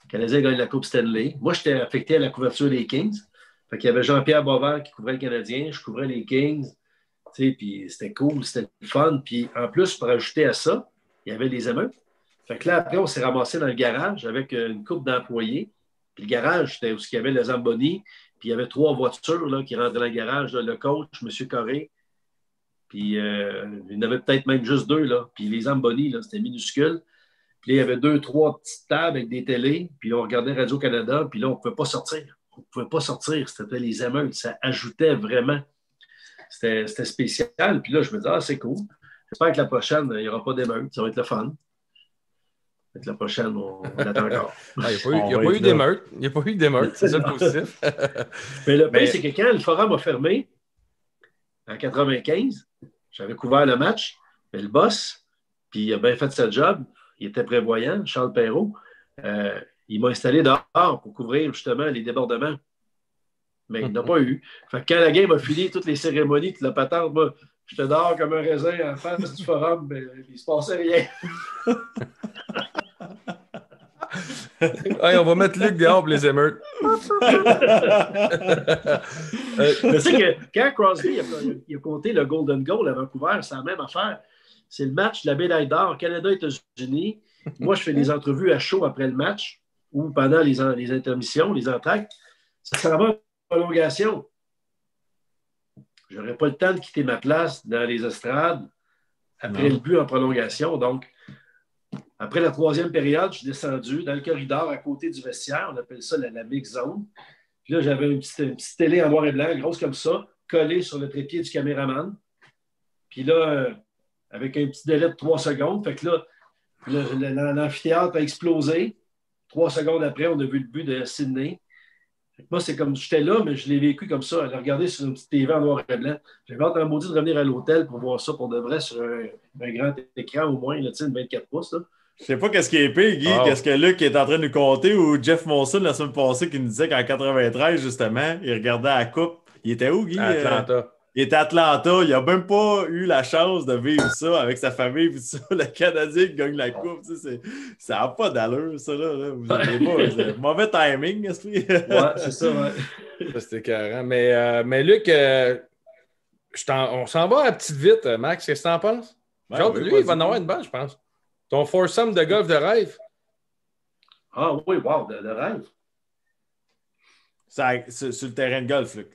le Canadien gagne la Coupe Stanley. Moi, j'étais affecté à la couverture des Kings. Fait y avait Jean-Pierre Boisvert qui couvrait le Canadien, je couvrais les Kings. Puis c'était cool, c'était fun. Puis en plus, pour ajouter à ça, il y avait des émeutes. Fait que là, après, on s'est ramassé dans le garage avec une coupe d'employés. Puis le garage, c'était où il y avait les Zamboni. Puis il y avait trois voitures là, qui rentraient dans le garage. le coach, M. Corré. Puis euh, il y en avait peut-être même juste deux. Là. Puis les Zamboni, là, c'était minuscule. Puis là, il y avait deux, trois petites tables avec des télés. Puis là, on regardait Radio-Canada. Puis là, on ne pouvait pas sortir. On ne pouvait pas sortir. C'était les émeutes. Ça ajoutait vraiment. C'était c'était spécial. Puis là, je me disais, ah, c'est cool. J'espère que la prochaine, il n'y aura pas d'émeutes. Ça va être le fun. Que la prochaine, on, on attend encore. Ah, il n'y a pas eu, a pas d'émeute. Il n'y a pas eu d'émeute. C'est ça le positif. Mais le pire, Mais- c'est que quand le forum a fermé, en 95, j'avais couvert le match, mais le boss, puis il a bien fait sa job, il était prévoyant, Charles Perrault, euh, il m'a installé dehors pour couvrir justement les débordements. Mais il n'a pas eu. Fait que quand la game a fini, toutes les cérémonies, toute la patente, moi, j'étais dehors comme un raisin en face du forum, mais il ne se passait rien. (laughs) (laughs) Hey, on va mettre Luc dehors pour les émeutes. (laughs) Euh, tu sais que quand Crosby a, il a compté le Golden Goal à Vancouver, c'est la même affaire. C'est le match de la médaille d'or Canada-États-Unis. Moi, je fais des entrevues à chaud après le match ou pendant les, intermissions, les entractes. Ça s'en va en prolongation. Je n'aurais pas le temps de quitter ma place dans les estrades après Non. le but en prolongation. Donc, après la troisième période, je suis descendu dans le corridor à côté du vestiaire. On appelle ça la, la mix zone. Puis là, j'avais une petite, télé en noir et blanc, grosse comme ça, collée sur le trépied du caméraman. Puis là, euh, avec un petit délai de trois secondes, fait que là, l'amphithéâtre a explosé. Trois secondes après, on a vu le but de Sydney. Moi, c'est comme j'étais là, mais je l'ai vécu comme ça, à le regarder sur une petite TV en noir et blanc. J'avais hâte en maudit de revenir à l'hôtel pour voir ça pour de vrai sur un, grand écran au moins, là, une 24 pouces. Là. Je sais pas qu'est-ce qui est pire, Guy, qu'est-ce que Luc est en train de nous compter ou Jeff Monson la semaine passée qui nous disait qu'en 93, justement, il regardait la coupe. Il était où, Guy? à Atlanta. Euh, il était à Atlanta. Il a même pas eu la chance de vivre ça avec sa famille. Puis ça, (laughs) le Canadien qui gagne la coupe. tu sais, c'est- ça n'a pas d'allure, ça. Là, là. Vous avez pas, c'est (laughs) mauvais timing, esprit. Ouais, c'est ça, ouais. Ça, C'était carré. Mais, euh, mais Luc, euh, je on s'en va à petite vite, Max. Qu'est-ce que t'en penses? Ouais, Genre, oui, lui, il va en avoir une bonne, je pense. Ton foursome de golf de rêve? Ah oui, wow, de, de rêve. Ça- sur, sur le terrain de golf, Luc.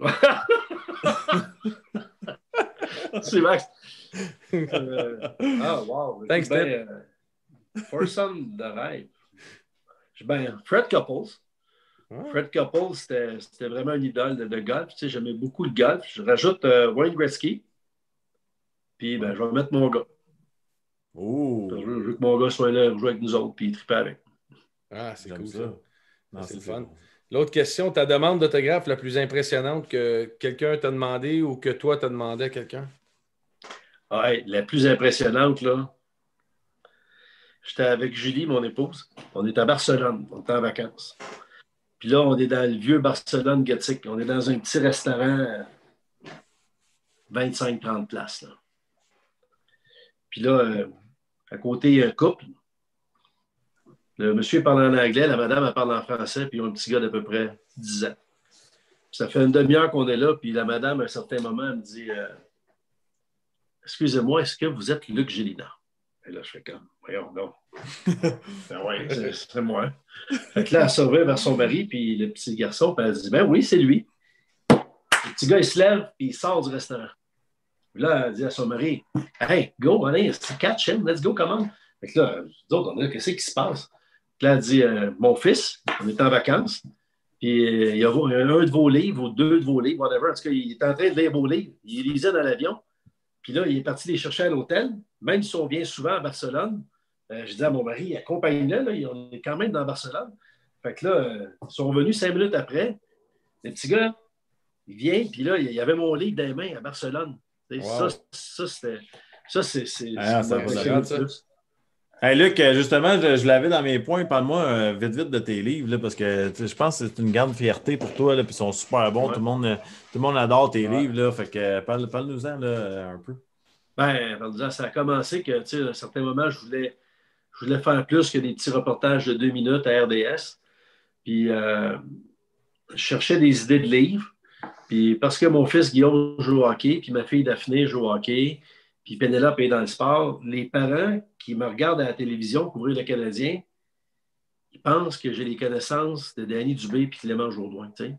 (laughs) C'est Max. Euh, ah, wow. Thanks, ben, euh, Foursome de rêve. Ben, Fred Couples. Fred Couples, c'était c'était vraiment une idole de, de golf. Tu sais, J'aimais beaucoup le golf. Je rajoute euh, Wayne Gretzky. Puis, ben, je vais mettre mon gars. Oh, Je veux, je veux que mon gars soit là, jouer avec nous autres, puis triper avec. Ah, c'est cool ça. C'est le fun. bon. L'autre question, ta demande d'autographe la plus impressionnante que quelqu'un t'a demandé ou que toi t'as demandé à quelqu'un? Ah, hey, la plus impressionnante, là, j'étais avec Julie, mon épouse. On est à Barcelone, on est en vacances. Puis là, on est dans le vieux Barcelone gothique. On est dans un petit restaurant, euh, 25-30 places. Là. Puis là, euh, à côté, il y a un couple. Le monsieur parle en anglais, la madame elle parle en français, puis ils ont un petit gars d'à peu près 10 ans. Ça fait une demi-heure qu'on est là, puis la madame, à un certain moment, elle me dit euh, Excusez-moi, est-ce que vous êtes Luc Gélina? Et là, je fais comme Voyons, non. (laughs) ben oui, c'est moi. Fait que là, elle se revient vers son mari, puis le petit garçon, puis elle dit Ben oui, c'est lui. Le petit gars, il se lève, puis il sort du restaurant. Là, elle dit à son mari Hey, go, allez, catch him, let's go, comment? Fait que là, nous autres, on a qu'est-ce qui se passe? Puis là, elle dit euh, Mon fils, on est en vacances, puis euh, il y a un de vos livres ou deux de vos livres, whatever. En tout cas, il est en train de lire vos livres. Il lisait dans l'avion. Puis là, il est parti les chercher à l'hôtel, même si on vient souvent à Barcelone. euh, je dis à mon mari, accompagne-le, on est quand même dans Barcelone. Fait que là, ils sont revenus cinq minutes après. Le petit gars, il vient, puis là, il y avait mon livre dans les mains à Barcelone. Wow. Ça, ça c'était. Ça, c'est. Ah, ça va, ça. Hey Luc, euh, justement, je, je l'avais dans mes points. Parle-moi euh, vite, vite de tes livres, là, parce que je pense que c'est une grande fierté pour toi, là, puis ils sont super bons. Ouais. Tout, le monde, euh, tout le monde adore tes Ouais. livres, là, fait que parle, parle-nous-en un peu. Ben, en disant, ça a commencé que, tu sais, à un certain moment, je voulais, je voulais faire plus que des petits reportages de deux minutes à RDS. Puis, euh, je cherchais des idées de livres. Puis, parce que mon fils Guillaume joue au hockey, puis ma fille Daphné joue au hockey, puis Pénélope est dans le sport, les parents qui me regardent à la télévision couvrir le Canadien, ils pensent que j'ai les connaissances de Danny Dubé puis Clément Jourdouin, sais.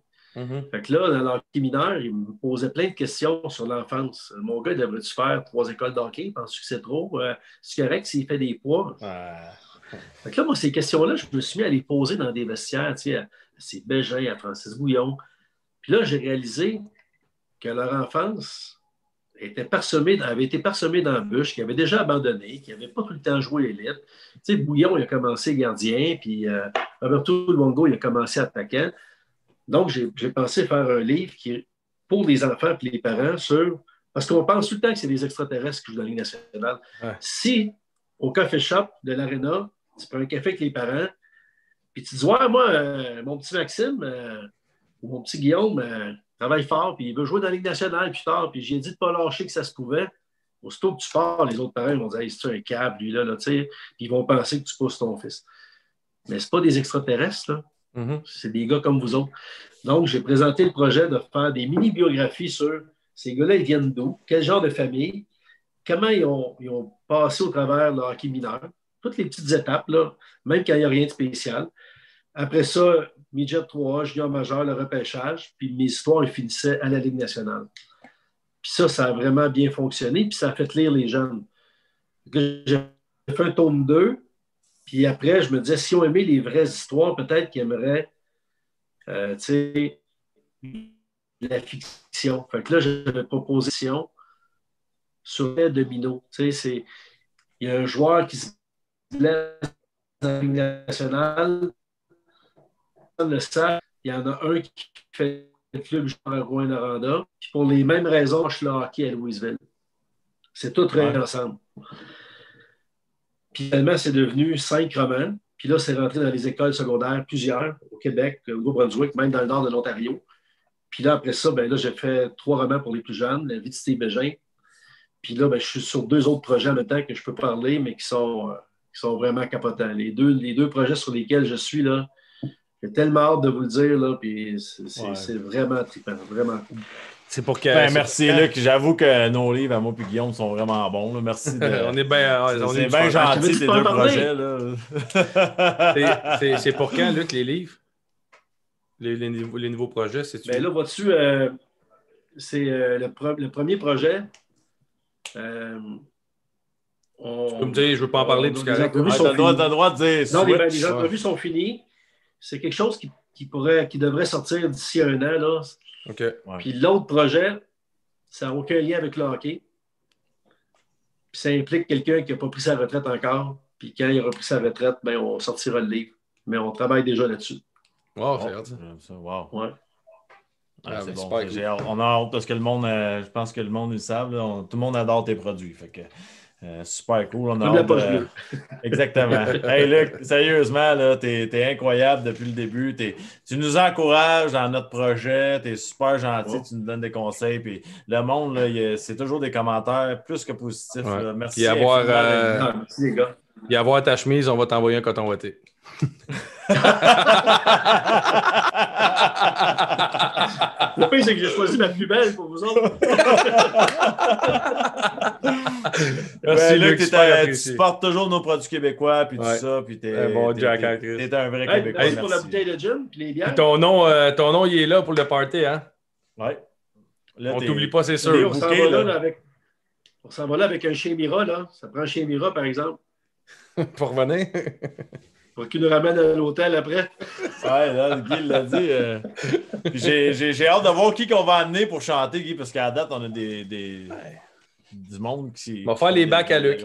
Fait que là, dans l'hockey mineur, il me posait plein de questions sur l'enfance. Mon gars, devrait-tu faire trois écoles d'hockey? Penses-tu que c'est trop? Euh, c'est correct s'il fait des poids? Fait que là, moi, ces questions-là, je me suis mis à les poser dans des vestiaires, tu sais, à, à ces Bégin, à Francis Bouillon. Puis là, j'ai réalisé que leur enfance était parsemée, avait été parsemée d'embûches, qu'ils avaient déjà abandonné, qu'ils n'avaient pas tout le temps joué élite. Tu sais, Bouillon, il a commencé gardien, puis euh, Roberto Luongo, il a commencé attaquant. Donc, j'ai pensé faire un livre qui pour les enfants et les parents sur. Parce qu'on pense tout le temps que c'est des extraterrestres qui jouent dans la Ligue nationale. Ouais. Si, au café shop de l'Arena, tu prends un café avec les parents, puis tu dis Ouais, moi, euh, mon petit Maxime euh, mon petit Guillaume euh, travaille fort, puis il veut jouer dans la Ligue nationale plus tard, puis j'ai dit de ne pas lâcher que ça se pouvait. Aussitôt que tu pars, les autres parents vont dire Hey, c'est un câble, lui, là, là tu sais, puis ils vont penser que tu pousses ton fils. Mais ce pas des extraterrestres, là. C'est des gars comme vous autres. Donc, j'ai présenté le projet de faire des mini-biographies sur ces gars-là, ils viennent d'où, quel genre de famille, comment ils ont, ils ont passé au travers le hockey mineur, toutes les petites étapes, là, même quand il n'y a rien de spécial. Après ça, midget 3, junior majeur, le repêchage, puis mes histoires, ils finissaient à la Ligue nationale. Puis ça, ça a vraiment bien fonctionné, puis ça a fait lire les jeunes. J'ai fait un tome 2, puis après, je me disais, si on aimait les vraies histoires, peut-être qu'ils aimeraient, euh, tu sais, la fiction. Fait que là, j'avais proposé sur les domino. Tu sais, il y a un joueur qui se blesse dans la Ligue nationale, le sac, il y en a un qui fait le club à Rouen-Noranda, puis pour les mêmes raisons, je suis le hockey à Louisville. C'est tout relié ensemble. Puis finalement, c'est devenu cinq romans. Puis là, c'est rentré dans les écoles secondaires, plusieurs, au Québec, au Nouveau-Brunswick, même dans le nord de l'Ontario. Puis là, après ça, ben là, j'ai fait trois romans pour les plus jeunes, La vie de Bégin. Puis là, ben, je suis sur deux autres projets en même temps que je peux parler, mais qui sont, euh, qui sont vraiment capotants. Les deux, les deux projets sur lesquels je suis, là, j'ai tellement hâte de vous le dire, là, puis c'est Ouais. vraiment trippant, vraiment cool. C'est pour que. Ben, merci, que- Luc. J'avoue que nos livres, à moi et Guillaume, sont vraiment bons. là. Merci. de- (laughs) On est bien- on est bien Ah, ces tu veux deux projets. là. (laughs) C'est- pour quand, Luc, les livres? Les, les nouveaux, les nouveaux projets, c'est Ben là, vois-tu, euh, c'est euh, le, premier projet. Euh, on, Tu peux me dire, je veux pas en parler, correct. entrevues Ah, t'as le droit- de dire Non, les, ben, les entrevues sont finies. C'est quelque chose qui, qui pourrait, qui devrait sortir d'ici un an. Là. OK. Puis l'autre projet, ça n'a aucun lien avec le hockey. Puis ça implique quelqu'un qui n'a pas pris sa retraite encore. Puis quand il aura pris sa retraite, ben, on sortira le livre. Mais on travaille déjà là-dessus. Wow, c'est hâte, ça. Wow. Ouais. Ah, Ah, c'est bon. cool. on a hâte parce que le monde, euh, je pense que le monde, ils le savent, là, on- tout le monde adore tes produits. Fait que, euh, super cool. On a Comme la hâte poche de- bleue. (laughs) Exactement. hey Luc, sérieusement, là, t'es, t'es incroyable depuis le début. T'es- tu nous encourages dans notre projet. T'es super gentil. Oh. Tu nous donnes des conseils. Puis le monde, là, il y a- c'est toujours des commentaires plus que positifs. Ouais. là. Merci. Puis avoir, euh, merci les gars. Et avoir ta chemise, on va t'envoyer un coton ouaté. (laughs) Le pire, c'est que j'ai choisi la plus belle pour vous autres. Merci, Ben, là, Luc, tu supportes toujours nos produits quécois, puis Ouais. tout ça, puis t'es Un bon t'es- Jack t'es- en Christ. t'es un vrai Québécois. merci pour la bouteille de gin puis les bières. Puis ton nom, euh, ton nom, il est là pour le party, hein? Ouais. Là, On t'es- t'oublie pas, c'est sûr. on s'en va là, là. là, avec. On s'en va là avec un chien Mira, là. Ça prend un chien Mira, par exemple. (laughs) pour revenir. Pour qu'il nous ramène à l'hôtel après. Ouais, là, Guy l'a dit. euh, J'ai j'ai- j'ai hâte de voir qui qu'on va amener pour chanter, Guy, parce qu'à la date, on a des, des... du monde qui. On va faire les bacs à Luc.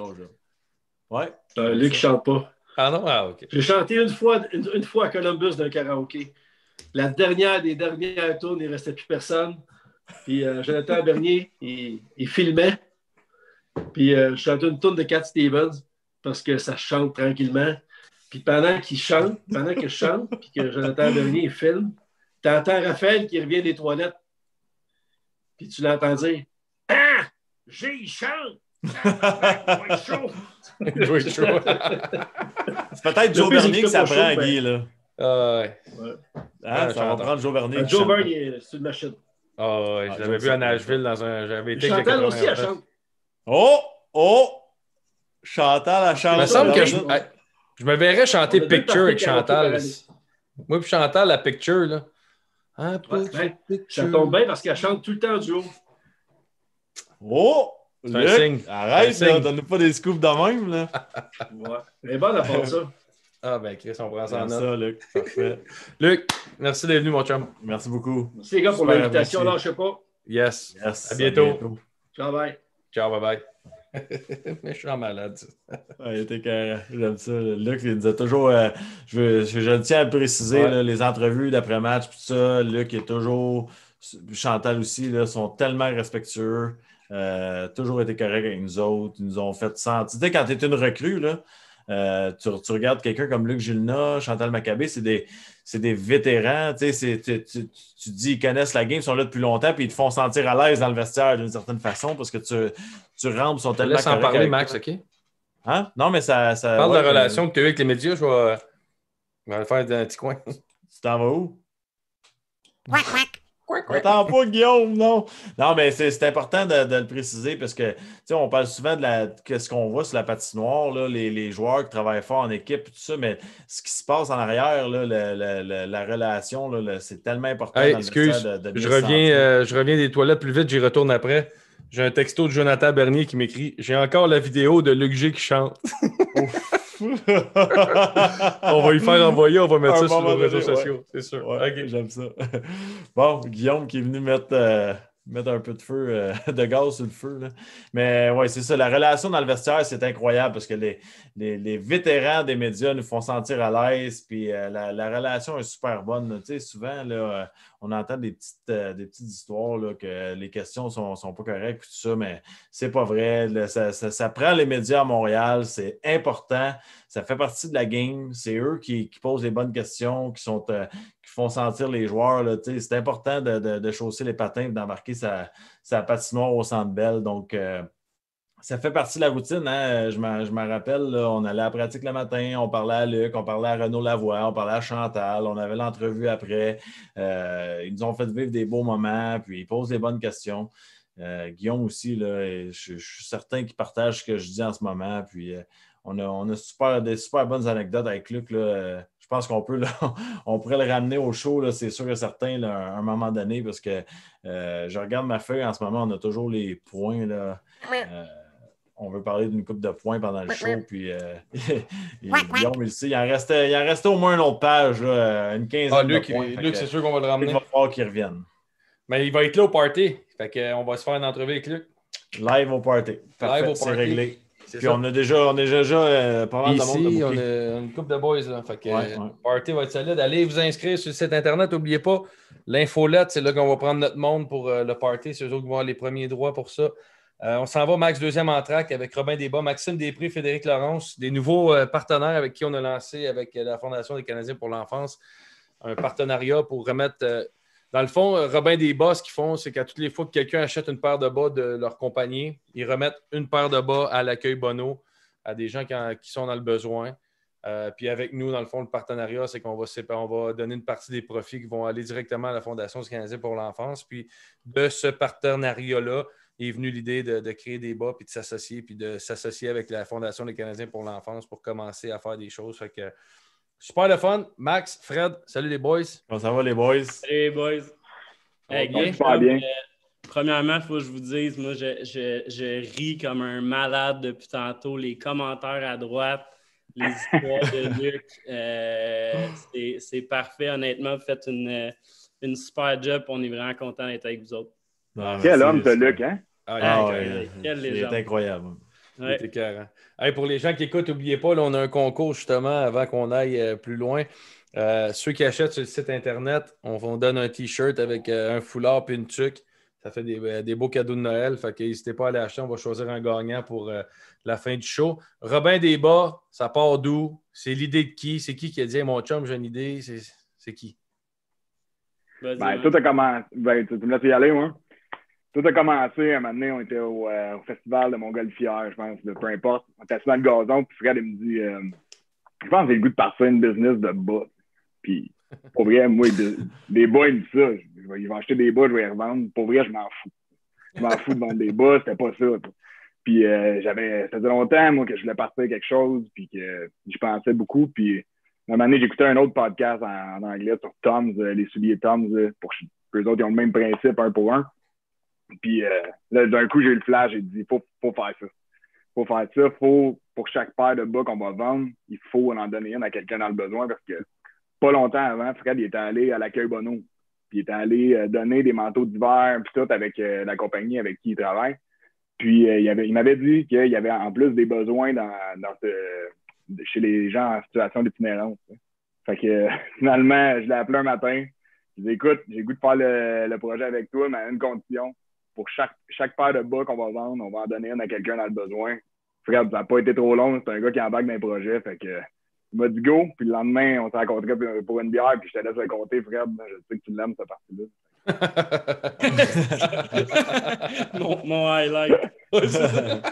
Ouais. Euh, Luc ne chante pas. Ah non? Ah, OK. J'ai chanté une fois, une, une fois à Columbus d'un karaoké. La dernière des dernières tours, il ne restait plus personne. Puis euh, Jonathan Bernier, il, il filmait. Puis euh, je chantais une tourne de Cat Stevens parce que ça chante tranquillement. Puis pendant qu'il chante, pendant que je chante, puis que Jonathan Bernier il filme, tu entends Raphaël qui revient des toilettes. Puis tu l'entends dire Ah! J'ai, il chante! Ouais, chaud! Il doit être chaud. C'est peut-être Joe Bernier que que ça prend, chaud, Guy, ben. là. Ah, ouais. Ouais. Ah, ça va prendre Joe Bernier. Euh, qui Joe est- c'est une machine. Ah, ouais. Ah, Je l'avais vu à Nashville dans un. J'avais été Chantal aussi, elle 80. chante. Oh! Oh! Chantal, elle chante. Il me semble que Ouais, je, ouais. Je me verrais chanter Picture avec Chantal. Moi, puis Chantal, la Picture, là. Ah, Ouais, picture. Ça tombe bien parce qu'elle chante tout le temps du haut. Oh! C'est un Luc, signe. Arrête, là, donne-nous pas des scoops de même, là. (laughs) Ouais. Elle est bonne à part ça. Ah, ben, Chris, on prend ça en note. ça, Luc. Parfait. Luc, merci d'être venu, mon chum. Merci beaucoup. Merci les gars pour l'invitation. Lâchez pas. Yes. Yes, À bientôt. Ciao, bye. Ciao, bye bye. (laughs) Méchant malade. Ouais, il était carré. J'aime ça. Luc, il nous a toujours. euh, je, veux- je, je tiens à le préciser, Ouais. là, les entrevues d'après-match, tout ça. Luc est toujours. Chantal aussi, là, sont tellement respectueux. euh, toujours été correct avec nous autres. Ils nous ont fait sentir. Tu sais, quand tu es une recrue, là, euh, tu, tu regardes quelqu'un comme Luc Gilna, Chantal Maccabé, c'est des, c'est des vétérans. Tu, sais, tu, tu- tu dis, ils connaissent la game, ils sont là depuis longtemps, puis ils te font sentir à l'aise dans le vestiaire d'une certaine façon parce que tu, tu rentres, ils sont tellement laisse en parler, avec Max. OK? Hein? Non, mais ça. ça Parle ouais, de la relation que tu as eue avec les médias, je vais, je vais aller faire un petit coin. Tu t'en vas où? Attends pas, Guillaume, non? Non, mais c'est c'est important de, de le préciser parce que, tu sais, on parle souvent de la, qu'est-ce qu'on voit sur la patinoire, là, les, les joueurs qui travaillent fort en équipe et tout ça, mais ce qui se passe en arrière, là, le- le- le- la relation, c'est tellement important. Hey, dans le excuse, de- de je reviens, euh, je reviens des toilettes plus vite, j'y retourne après. J'ai un texto de Jonathan Bernier qui m'écrit J'ai encore la vidéo de Luc G qui chante. (laughs) on va lui faire envoyer, on va mettre ça sur nos réseaux ouais. sociaux, c'est sûr. Ouais, Ok. J'aime ça. Bon, Guillaume qui est venu mettre, euh, mettre un peu de feu, euh, (laughs) de gaz sur le feu. là. Mais ouais, c'est ça. La relation dans le vestiaire, c'est incroyable parce que les, les, les vétérans des médias nous font sentir à l'aise. Puis euh, la, la relation est super bonne. Tu sais, souvent, là, euh, on entend des petites, des petites histoires là, que les questions sont, sont pas correctes, tout ça, mais c'est pas vrai. ça, ça- ça prend les médias à Montréal. C'est important. Ça fait partie de la game. C'est eux qui, qui posent les bonnes questions, qui sont. Font sentir les joueurs. C'est important de, de- chausser les patins et d'embarquer sa, sa patinoire au centre belle. Donc, euh, ça fait partie de la routine. hein. Je m'en rappelle, on allait à la pratique le matin, on parlait à Luc, on parlait à Renaud Lavoie, on parlait à Chantal, on avait l'entrevue après. Euh, ils nous ont fait vivre des beaux moments, puis ils posent des bonnes questions. Euh, Guillaume aussi, là, je, suis certain qu'il partage ce que je dis en ce moment. Puis on a, on a super, des super bonnes anecdotes avec Luc. là. Je pense qu'on peut, là, (laughs) on pourrait le ramener au show, là, c'est sûr et certain, là, à un moment donné, parce que euh, je regarde ma feuille en ce moment, on a toujours les points. Là. Euh, on veut parler d'une coupe de points pendant le show. Puis euh, (laughs) et Guillaume, il sait, il en restait, il en restait au moins une autre page, là, une quinzaine Ah, Luc, de points. il- Luc, c'est sûr qu'on va le Il ramener. va falloir qu'il revienne. Mais il va être là au party. Fait que, on va se faire une entrevue avec Luc. Live au party. Parfait, Live au c'est party. réglé. Puis ça. on a déjà, on a déjà euh, pas mal de monde de on a une couple de boys. Là. Fait que, Ouais, euh, ouais. Party va être solide. Allez vous inscrire sur le site Internet. N'oubliez pas, l'infolette, c'est là qu'on va prendre notre monde pour euh, le party. C'est eux autres qui vont avoir les premiers droits pour ça. Euh, on s'en va, Max, deuxième en track avec Robin Desbas, Maxime Després, Frédéric Laurence, des nouveaux partenaires avec qui on a lancé avec la Fondation des Canadiens pour l'enfance un partenariat pour remettre. Dans le fond, euh, Robin Desbas, ce qu'ils font, c'est qu'à toutes les fois que quelqu'un achète une paire de bas de leur compagnie, ils remettent une paire de bas à l'accueil Bono à des gens qui, sont dans le besoin. Euh, puis avec nous, dans le fond, le partenariat, c'est qu'on va, donner une partie des profits qui vont aller directement à la Fondation du Canadien pour l'enfance. Puis de ce partenariat-là est venue l'idée de, créer des bas, puis de s'associer, puis de s'associer avec la Fondation des Canadiens pour l'enfance pour commencer à faire des choses. Super le fun. Max, Fred, salut les boys. Comment ça va les boys? Salut, boys. Hey, Super Club, bien. euh, premièrement, il faut que je vous dise, moi, je, je- je ris comme un malade depuis tantôt. Les commentaires à droite, les histoires de (laughs) Luc, euh, c'est- c'est parfait. Honnêtement, vous faites une, une super job. On est vraiment content d'être avec vous autres. Ah, Quel homme, ce c'est- Luc, hein? Ah, Ah, ouais, incroyable. quelle Il est légende. incroyable. Ouais. Hey, pour les gens qui écoutent, n'oubliez pas, là, on a un concours justement avant qu'on aille euh, plus loin. Euh, ceux qui achètent sur le site Internet, on vous donne un T-shirt avec euh, un foulard et une tuque. Ça fait des, des beaux cadeaux de Noël. Fait que n'hésitez pas à aller acheter. On va choisir un gagnant pour euh, la fin du show. Robin Desbas, ça part d'où? C'est l'idée de qui? C'est qui qui a dit Hey, mon chum, j'ai une idée? C'est qui? Ben, tout a commencé. Ben, tu tu me laisses y aller, moi. Tout a commencé, un moment donné, on était au, euh, festival de Montgolfière, je pense, peu importe. On était assis dans le gazon, puis Fred, il me dit euh, Je pense que j'ai le goût de partir une business de bas. Puis, pour vrai, moi, de- des bas, il me dit ça. Je vais, acheter des bas, je vais les revendre. Pour vrai, je m'en fous. Je m'en fous de vendre des bas, c'était pas ça. Puis, euh, j'avais, ça faisait longtemps, moi, que je voulais partir quelque chose, puis que j'y pensais beaucoup. Puis, un moment donné, j'écoutais un autre podcast en, en anglais sur Tom's, les souliers Tom's, pour eux autres, ils ont le même principe, un pour un. Puis euh, là, d'un coup, j'ai eu le flash, j'ai dit, faut, faut faire ça. Faut faire ça, faut, pour chaque paire de bas qu'on va vendre, il faut en donner une à quelqu'un dans le besoin parce que pas longtemps avant, Fred, il était allé à l'accueil Bono. Puis il était allé euh, donner des manteaux d'hiver, puis tout avec euh, la compagnie avec qui il travaille. Puis il, avait- il m'avait dit qu'il y avait en plus des besoins dans, dans ce- chez les gens en situation d'itinérance. Fait que (laughs) finalement, je l'ai appelé un matin. Je dit, écoute, j'ai goût de faire le, le projet avec toi, mais à une condition. Pour chaque, chaque paire de bas qu'on va vendre, on va en donner une à quelqu'un dans le besoin. Fred, ça n'a pas été trop long. C'est un gars qui embarque dans les projets. Fait que, il m'a dit go. Puis le lendemain, on s'est rencontrés pour- une bière. Puis je te laisse le compter, Fred. Je sais que tu l'aimes, cette partie-là. (laughs) mon, mon highlight. (laughs)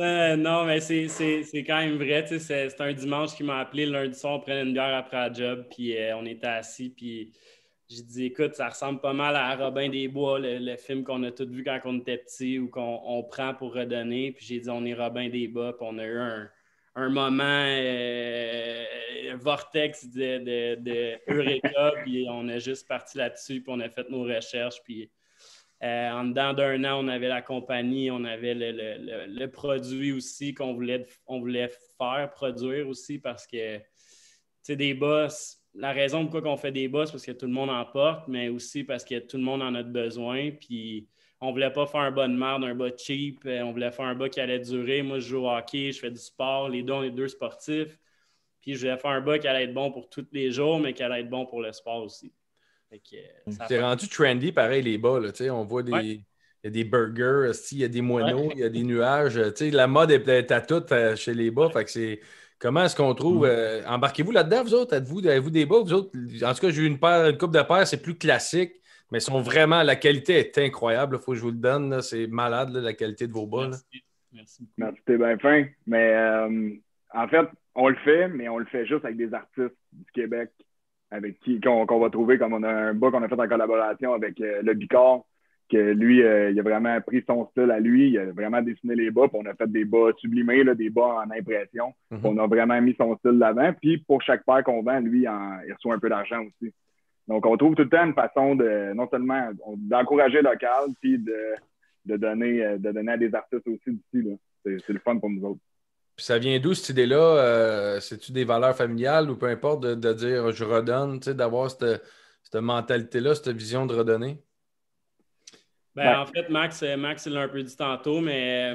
Euh, non, mais c'est- c'est c'est quand même vrai. tu sais, C'est c'est un dimanche qui m'a appelé lundi soir, on prenait une bière après la job, puis euh, on était assis, puis j'ai dit écoute, ça ressemble pas mal à Robin des Bois, le, le film qu'on a tous vu quand on était petit ou qu'on on prend pour redonner. Puis j'ai dit on est Robin des Bois, puis on a eu un, un moment euh, vortex de, de, de Eureka, (laughs) puis on a juste parti là-dessus, puis on a fait nos recherches, puis euh, en dedans d'un an, on avait la compagnie, on avait le, le- le- le produit aussi qu'on voulait, on voulait faire produire aussi parce que, tu sais, des boss, la raison pourquoi on fait des boss, parce que tout le monde en porte, mais aussi parce que tout le monde en a besoin. Puis on voulait pas faire un bas de merde, un bas cheap, euh, on voulait faire un bas qui allait durer. Moi, je joue au hockey, je fais du sport, les deux, on est deux sportifs. Puis je voulais faire un bas qui allait être bon pour tous les jours, mais qui allait être bon pour le sport aussi. Euh, C'est fait- rendu trendy, pareil, les bas. Là, on voit des. Ouais. Il y a des burgers, il y a des moineaux, il y a des nuages. La mode est est à toute euh, chez les bas. Fait que c'est. Comment est-ce qu'on trouve. euh, Embarquez-vous là-dedans, vous autres? Êtes-vous avez-vous des bas, vous autres? En tout cas, j'ai eu une paire, une coupe de paires, c'est plus classique, mais sont vraiment. La qualité est incroyable. Il faut que je vous le donne. là, C'est malade, là, la qualité de vos bas. là. Merci. Merci, t'es bien fin. Mais euh, en fait, on le fait, mais on le fait juste avec des artistes du Québec avec qui qu'on qu'on va trouver comme on a un bas qu'on a fait en collaboration avec euh, le Bicard, que lui, euh, il a vraiment pris son style à lui, il a vraiment dessiné les bas, puis on a fait des bas sublimés, là, des bas en impression. Mhm. On a vraiment mis son style d'avant. Puis pour chaque paire qu'on vend, lui, en- il reçoit un peu d'argent aussi. Donc, on trouve tout le temps une façon de, non seulement d'encourager local, puis de, de, donner, euh, de donner à des artistes aussi d'ici. C'est le fun pour nous autres. Puis ça vient d'où cette idée-là? Euh, C'est-tu des valeurs familiales ou peu importe de, de dire je redonne, d'avoir cette, cette mentalité-là, cette vision de redonner? Ben, Ouais. En fait, Max, euh, Max il l'a un peu dit tantôt, mais euh,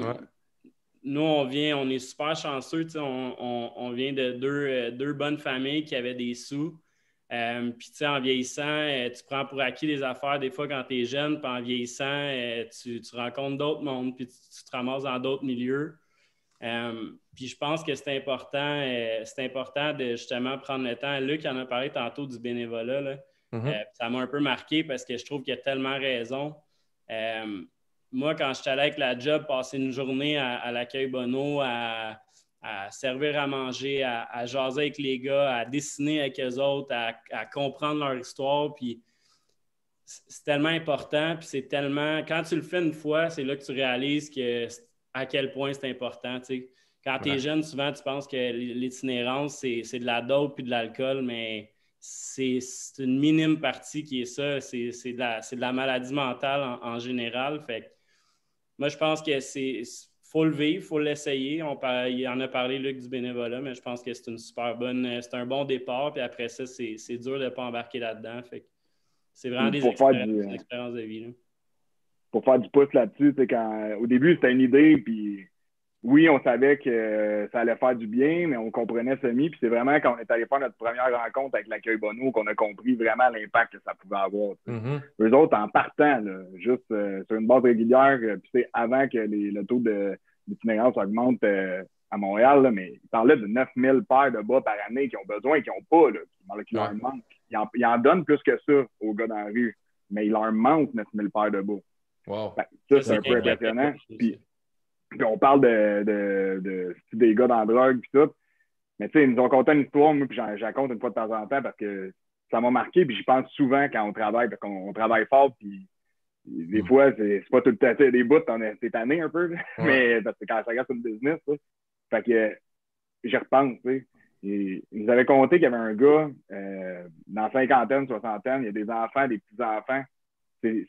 nous, on vient, on est super chanceux. On, on- on vient de deux, euh, deux bonnes familles qui avaient des sous. Euh, puis, tu sais, en vieillissant, tu prends pour acquis des affaires des fois quand tu es jeune, puis en vieillissant, tu, tu rencontres d'autres mondes, puis tu, tu te ramasses dans d'autres milieux. Euh, puis je pense que c'est important, c'est important de justement prendre le temps. Luc en a parlé tantôt du bénévolat. là. Mhm. Euh, ça m'a un peu marqué parce que je trouve qu'il a tellement raison. Euh, moi, quand je suis allé avec la job, passer une journée à, à l'accueil Bono, à, à servir à manger, à, à jaser avec les gars, à dessiner avec eux autres, à, comprendre leur histoire. Puis c'est tellement important, puis c'est tellement. Quand tu le fais une fois, c'est là que tu réalises que, à quel point c'est important. tu sais. Quand tu es Ouais. jeune, souvent, tu penses que l'itinérance, c'est c'est de la dope puis de l'alcool, mais c'est une minime partie qui est ça. C'est de, de la maladie mentale en, en général. Fait que moi, je pense que c'est faut le vivre, faut l'essayer. On il en a parlé, Luc, du bénévolat, mais je pense que c'est une super bonne, c'est un bon départ. Puis après ça, c'est dur de ne pas embarquer là-dedans. Fait c'est vraiment des expériences, du, des expériences de vie. là. pour faire du pouce là-dessus, quand au début, c'était une idée, puis oui, on savait que ça allait faire du bien, mais on comprenait semi, puis c'est vraiment quand on est allé faire notre première rencontre avec l'accueil Bono qu'on a compris vraiment l'impact que ça pouvait avoir. Mhm. Eux autres, en partant, là, juste euh, sur une base régulière, euh, puis c'est avant que les- le taux d'itinérance augmente euh, à Montréal, là, mais ils parlaient de 9000 paires de bas par année qui ont besoin et qui n'ont pas, là, qui, leur manquent. Ils en, ils en donnent plus que ça aux gars dans la rue, mais il leur manque 9000 paires de bas. Wow. Ça, c'est un peu impressionnant. Puis, puis on parle de, de, de, des gars dans la drogue puis tout. Mais tu sais, ils nous ont conté une histoire, moi, puis j'en raconte une fois de temps en temps parce que ça m'a marqué, puis j'y pense souvent quand on travaille, parce qu'on on travaille fort, puis des fois, c'est pas tout le temps, des bouts, t'es tanné un peu, (laughs) mais parce que quand ça reste une business, ça. Fait que j'y repense, tu sais. Ils nous avaient conté qu'il y avait un gars euh, dans cinquantaine, soixantaine, il y a des enfants, des petits-enfants.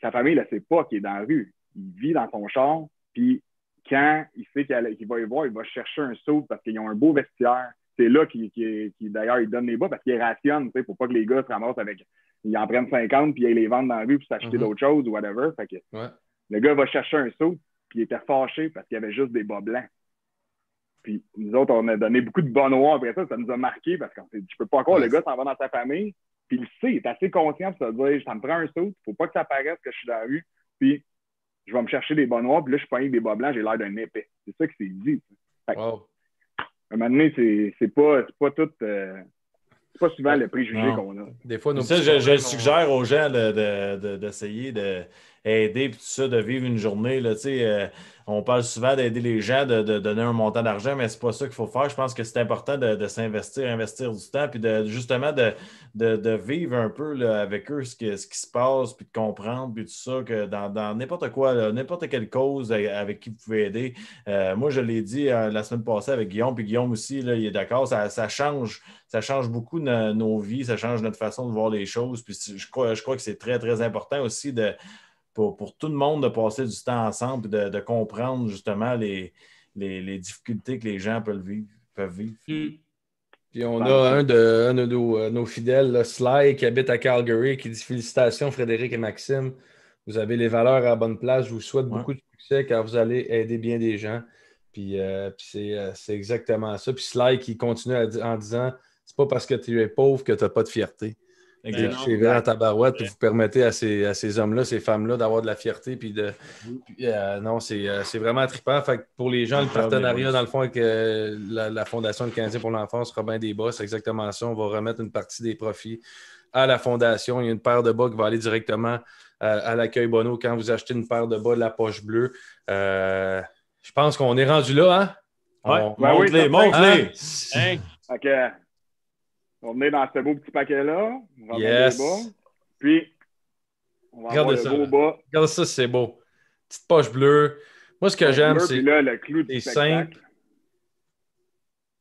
Sa famille ne sait pas qu'il est dans la rue. Il vit dans son char, puis quand il sait qu'il va y voir, il va chercher un saut parce qu'ils ont un beau vestiaire. C'est là qu'il, d'ailleurs, il donne les bas parce qu'il rationne, tu sais, pour pas que les gars se ramassent avec. Ils en prennent 50 puis ils les vendent dans la rue pour s'acheter Mhm. d'autres choses ou whatever. Fait que Ouais. le gars va chercher un saut, puis il était fâché parce qu'il y avait juste des bas blancs. Puis nous autres, on a donné beaucoup de bas noirs après ça. Ça nous a marqué parce dit, je peux pas croire, Ouais, le gars s'en va dans sa famille, puis il le sait, il est assez conscient pour se dire, ça me prend un saut, faut pas que ça paraisse que je suis dans la rue, puis je vais me chercher des bas noirs, puis là, je suis pas avec des bas blancs, j'ai l'air d'un épais. C'est ça que c'est dit. Fait que, Wow. À un moment donné, c'est c'est pas, c'est pas tout. euh, c'est pas souvent le préjugé Non. qu'on a. Des fois, nos ça, je, suggère aux gens de- de- de- d'essayer de, aider puis tout ça, de vivre une journée. Là, euh, on parle souvent d'aider les gens, de, de donner un montant d'argent, mais c'est pas ça qu'il faut faire. Je pense que c'est important de, de s'investir, investir du temps, puis de justement de, de, vivre un peu là, avec eux ce, que- ce qui se passe, puis de comprendre, puis tout ça, que dans, n'importe quoi, n'importe quelle cause avec, qui vous pouvez aider. Euh, moi, je l'ai dit euh, la semaine passée avec Guillaume, puis Guillaume aussi, là, il est d'accord, ça, ça change, ça change beaucoup no- nos vies, ça change notre façon de voir les choses. Puis je crois, je crois que c'est très, très important aussi de, pour, pour tout le monde de passer du temps ensemble et de, de comprendre justement les, les, les difficultés que les gens peuvent vivre. Peuvent vivre. Puis on a un de, un de nos, euh, nos fidèles, là, Sly, qui habite à Calgary, qui dit Félicitations, Frédéric et Maxime. Vous avez les valeurs à la bonne place. Je vous souhaite beaucoup de succès car vous allez aider bien des gens. Puis, euh, puis c'est, euh, c'est exactement ça. Puis Sly qui continue à en disant C'est pas parce que tu es pauvre que tu n'as pas de fierté. Exact. Et C'est vrai à tabarouette. Vous permettez à ces, à ces hommes-là, ces femmes-là, d'avoir de la fierté. Puis de, puis, euh, non, c'est, euh, c'est vraiment trippant. Fait que pour les gens, le Ah, partenariat, mais dans le fond, avec euh, la, la Fondation Le Canadien pour l'enfance, Robin Desbas, c'est exactement ça. On va remettre une partie des profits à la Fondation. Il y a une paire de bas qui va aller directement euh, à l'accueil Bono quand vous achetez une paire de bas de la poche bleue. Euh, je pense qu'on est rendu là, hein? Ouais. On- Ben oui, monte-les, certain. monte-les. Hein? Que, on venait dans ce beau petit paquet-là. On va Yes. mettre les bas. Puis, on va Regardez avoir ça. le beau là. bas. Regarde ça, c'est beau. Petite poche bleue. Moi, ce que j'aime, c'est là, le clou du c'est simple.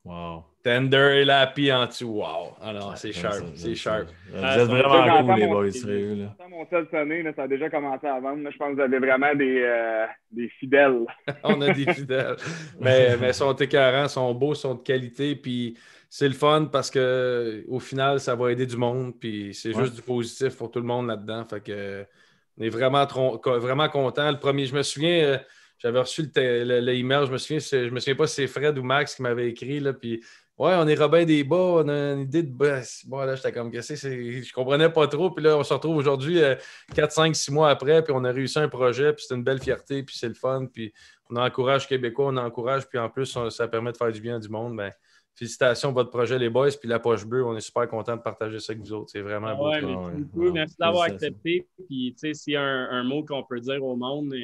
Wow. Tender et lappy en dessous. Wow. Alors, c'est ça, sharp. C'est sharp. Vous Ah, êtes vraiment ça, cool, les boys, sérieux. Mon sel sonner, là, ça a déjà commencé à vendre. Je pense que vous avez vraiment des, euh, des fidèles. (laughs) On a des fidèles. Mais, mais ils sont écœurants, sont beaux, sont de qualité. Puis c'est le fun parce que au final, ça va aider du monde. Puis c'est Ouais. juste du positif pour tout le monde là-dedans. Fait que on est vraiment, vraiment content. Le premier, je me souviens, euh, j'avais reçu le, le- le email, je me souviens, je me souviens pas si c'est Fred ou Max qui m'avait écrit. Là, puis Ouais, on est Robin des bas, on a une idée de. Bon, là, j'étais comme, qu'est-ce que? Je comprenais pas trop. Puis là, on se retrouve aujourd'hui, 4, 5, 6 mois après, puis on a réussi un projet, puis c'est une belle fierté, puis c'est le fun. Puis on encourage Québécois, on encourage, puis en plus, ça permet de faire du bien du monde. Ben, félicitations, votre projet, les boys, puis la poche bleue. On est super content de partager ça avec vous autres. C'est vraiment Ah beau. ouais, merci beaucoup. Merci d'avoir accepté. Puis, tu sais, s'il y a un, un mot qu'on peut dire au monde, euh,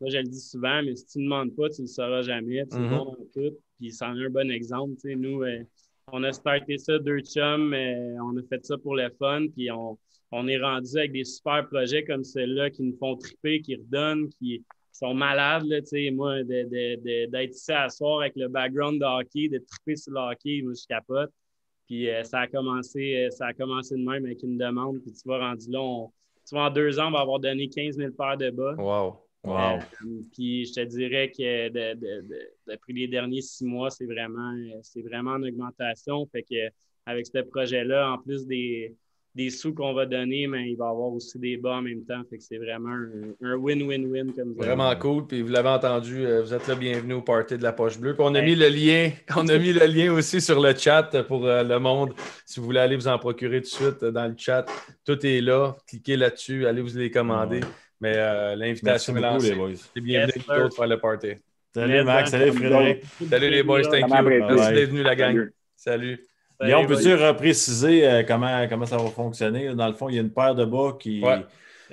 Moi, je le dis souvent, mais si tu ne demandes pas, tu ne le sauras jamais. C'est Mhm. bon dans tout. Puis c'en est un bon exemple. Tu sais, nous, euh, on a starté ça, deux chums, euh, on a fait ça pour le fun, puis on, on est rendu avec des super projets comme celui-là qui nous font triper, qui redonnent, qui sont malades. Là, tu sais. moi, de- de- de- d'être ici à soir avec le background de hockey, de triper sur le hockey, moi, je capote. Puis euh, ça, a commencé, euh, ça a commencé de même avec une demande. Puis tu vas rendu là, on- tu vois, en deux ans, on va avoir donné 15 000 paires de bas. Wow. Wow. Euh, puis je te dirais que de- de- de- depuis les derniers six mois, c'est vraiment, c'est vraiment en augmentation. Fait que avec ce projet-là, en plus des, des sous qu'on va donner, mais il va y avoir aussi des bas en même temps. Fait que c'est vraiment un- win-win-win comme ça. Vraiment cool. Puis vous l'avez entendu, euh, vous êtes là bienvenue au party de la poche bleue. Puis on a mis le lien, (laughs) on a mis le lien aussi sur le chat pour euh, le monde. Si vous voulez aller vous en procurer tout de suite euh, dans le chat, tout est là. Cliquez là-dessus, allez vous les commander. Mais euh, l'invitation est lancée. les boys. C'est bienvenue autres faire le party. Salut Max, salut Frédéric. Salut les boys, thank you. Merci d'être venus la gang. Salut. Salut. Guillaume, peux-tu repréciser euh, comment, comment ça va fonctionner? Dans le fond, il y a une paire de bas qui. Ouais.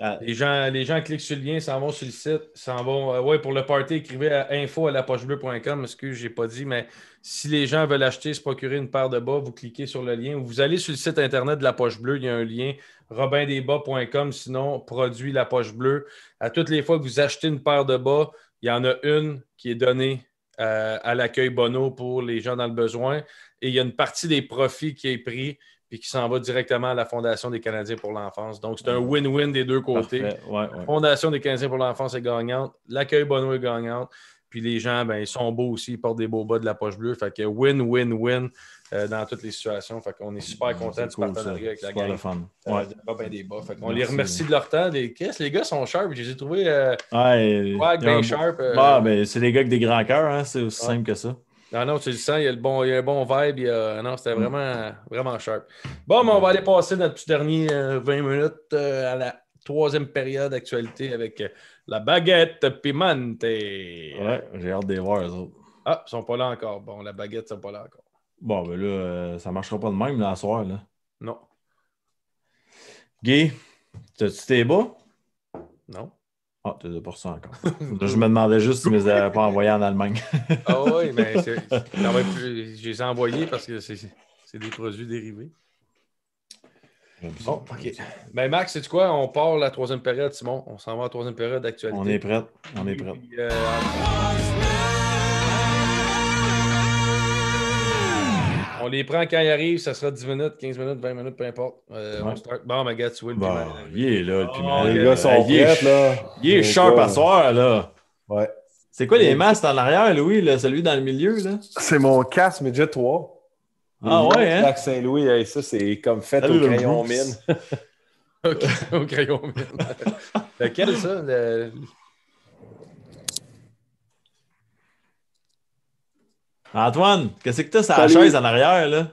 Ah, Les gens, les gens cliquent sur le lien, s'en vont sur le site, s'en vont. euh, ouais, pour le party, écrivez à info à lapochebleu.com. Excuse, je n'ai pas dit, mais si les gens veulent acheter, se procurer une paire de bas, vous cliquez sur le lien ou vous allez sur le site internet de la Poche Bleue, il y a un lien robindesbas.com, sinon produit la Poche Bleue. À toutes les fois que vous achetez une paire de bas, il y en a une qui est donnée euh, à l'accueil Bono pour les gens dans le besoin et il y a une partie des profits qui est pris puis qui s'en va directement à la Fondation des Canadiens pour l'enfance. Donc, c'est un win-win des deux côtés. parfait. Ouais, ouais. La Fondation des Canadiens pour l'enfance est gagnante. L'accueil Bono est gagnante. Puis les gens, ben, ils sont beaux aussi. Ils portent des beaux bas de la poche bleue. Fait que win-win-win euh, dans toutes les situations. Fait qu'on est super content du cool, partenariat ça. avec la gang. Euh, Ouais. de Robin des bas. Fait qu'on Merci. les remercie de leur temps. Les, Qu'est-ce, les gars sont sharp. Je les ai trouvés euh, Ouais, bien sharp, euh, Ah, ben, c'est les gars avec des grands cœurs, hein, c'est aussi simple que ça. Non, non, tu le sens, il y a, le bon, il y a un bon vibe. il y a- non, Mm. c'était vraiment, vraiment sharp. Bon, mais on va aller passer notre petit dernier euh, 20 minutes euh, à la troisième période d'actualité avec euh, la baguette pimante. Ouais, j'ai hâte de les voir, eux autres. Ah, ils sont pas là encore. Bon, la baguette, ils sont pas là encore. Bon, ben là, euh, ça marchera pas de même, là, à soir, là. Non. Guy, t'as-tu tes bas? Non. Ah, tu les as pas reçus encore. (laughs) je me demandais juste si tu ne les avais pas envoyés en Allemagne. (laughs) Ah oui, mais quand même je les ai envoyés parce que c'est des produits dérivés. Bon, OK. Ben Max, c'est quoi? On part la troisième période, Simon. On s'en va à la troisième période d'actualité. On est prêt. On est prêt. Puis, euh, on les prend quand ils arrivent, ça sera 10 minutes, 15 minutes, 20 minutes, peu importe. Euh, Ouais. On start. Bon, ma gars, tu vois le Bon, piment. il est là, le piment. les là. gars sont il est prêts, là. Il est Les sharp à soir, là. Ouais. C'est quoi les masques en arrière, Louis, là, celui dans le milieu, là? C'est mon casque Midget 3. Ah Les ouais, hein? Lac Saint-Louis, hey, ça, c'est comme fait Salut, au crayon mine. (laughs) (laughs) OK, au crayon mine. (laughs) Lequel, ça? Le- Antoine, qu'est-ce que t'as sur la chaise en arrière, là?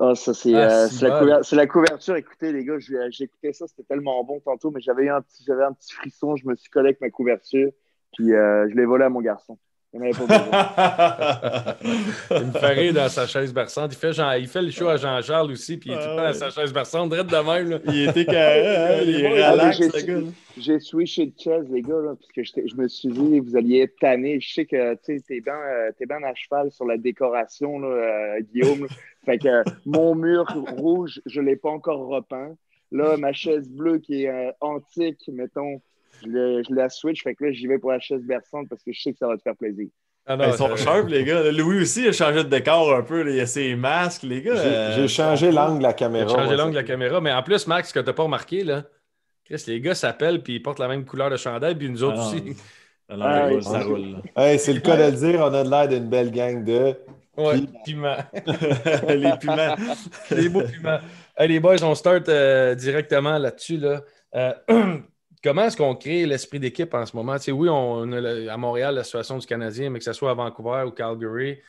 Ah, ça, c'est Ah, euh, c'est la, couverture. Écoutez, les gars, écouté ça, c'était tellement bon tantôt, mais j'avais eu un petit, j'avais un petit frisson, je me suis collé avec ma couverture, puis euh, je l'ai volé à mon garçon. Il n'en avait pas besoin. (laughs) Il me fait rire dans sa chaise berçante. Il fait, Jean- il fait le show à Jean-Charles aussi, puis il est tout le temps dans sa chaise berçante, direct de même. là. Il était carré, hein? (laughs) Il est Ah, relax, j'ai- ce gars. J'ai switché de chaise, les gars, là, parce que je me suis dit, vous alliez être tanné. Je sais que t'es bien euh, t'es bien à cheval sur la décoration, là, euh, Guillaume. (laughs) Fait que euh, mon mur rouge, je ne l'ai pas encore repeint. Là, ma chaise bleue qui est euh, antique, mettons, je, la switch. Fait que là, j'y vais pour la chaise berçante parce que je sais que ça va te faire plaisir. Ah Ils sont sharp, les gars. Louis aussi a changé de décor un peu. là. Il y a ses masques, les gars. J'ai euh, j'ai changé l'angle de la caméra. Changer ouais, l'angle de la caméra. Mais en plus, Max, ce que tu n'as pas remarqué, là, Chris, les gars s'appellent puis ils portent la même couleur de chandail, puis nous autres Ah non. aussi. Ah non, Ah, ça oui. roule, ça roule. là. Hey, c'est le cas de le dire, on a de l'air d'une belle gang de. Ouais, Puis- (laughs) piment. (laughs) les piments. les beaux piments. Hey, les boys, on start euh, directement là-dessus. Là. Euh, (clears throat) comment est-ce qu'on crée l'esprit d'équipe en ce moment? Tu sais, oui, on a le- à Montréal la situation du Canadien, mais que ce soit à Vancouver ou Calgary, tu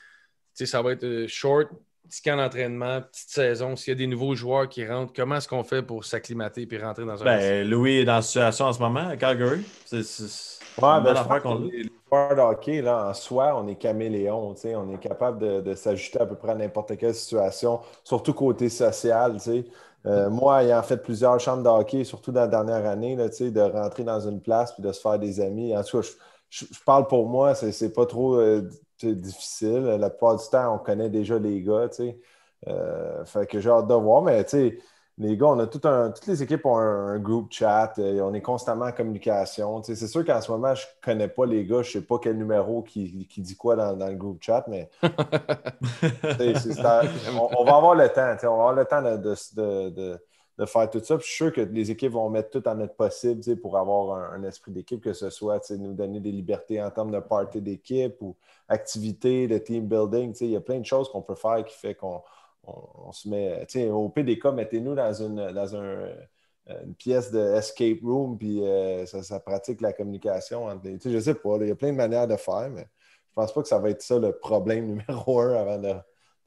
sais, ça va être euh, short, petit camp d'entraînement, petite saison. S'il y a des nouveaux joueurs qui rentrent, comment est-ce qu'on fait pour s'acclimater et rentrer dans un Ben, Louis est dans la situation en ce moment à Calgary. C'est c'est- Ouais, ben, je pense qu'on que a. les les joueurs de hockey, là, en soi, on est caméléon. tu sais, On est capable de, de s'ajuster à peu près à n'importe quelle situation, surtout côté social. tu sais. Euh, moi, ayant fait plusieurs chambres de hockey, surtout dans la dernière année, de rentrer dans une place puis de se faire des amis. En tout cas, je, parle pour moi, c'est pas trop euh, difficile. La plupart du temps, on connaît déjà les gars. Euh, fait que j'ai hâte de voir, mais tu sais, les gars, on a tout un, toutes les équipes ont un, un groupe chat, euh, on est constamment en communication. Tu sais, c'est sûr qu'en ce moment, je ne connais pas les gars, je ne sais pas quel numéro qui, qui dit quoi dans, dans le groupe chat, mais (laughs) tu sais, on, on va avoir le temps, tu sais, on va avoir le temps de, de- de- de- de faire tout ça. Puis je suis sûr que les équipes vont mettre tout en notre possible pour avoir un, un esprit d'équipe, que ce soit nous donner des libertés en termes de party d'équipe ou activité, de team building. Il y a plein de choses qu'on peut faire qui fait qu'on on, se met. tu sais, Au PDK, mettez-nous dans une, dans euh, une pièce de escape room, puis euh, ça, pratique la communication. Entre les, je sais pas, il y a plein de manières de faire, mais je pense pas que ça va être ça le problème (laughs) numéro un avant de,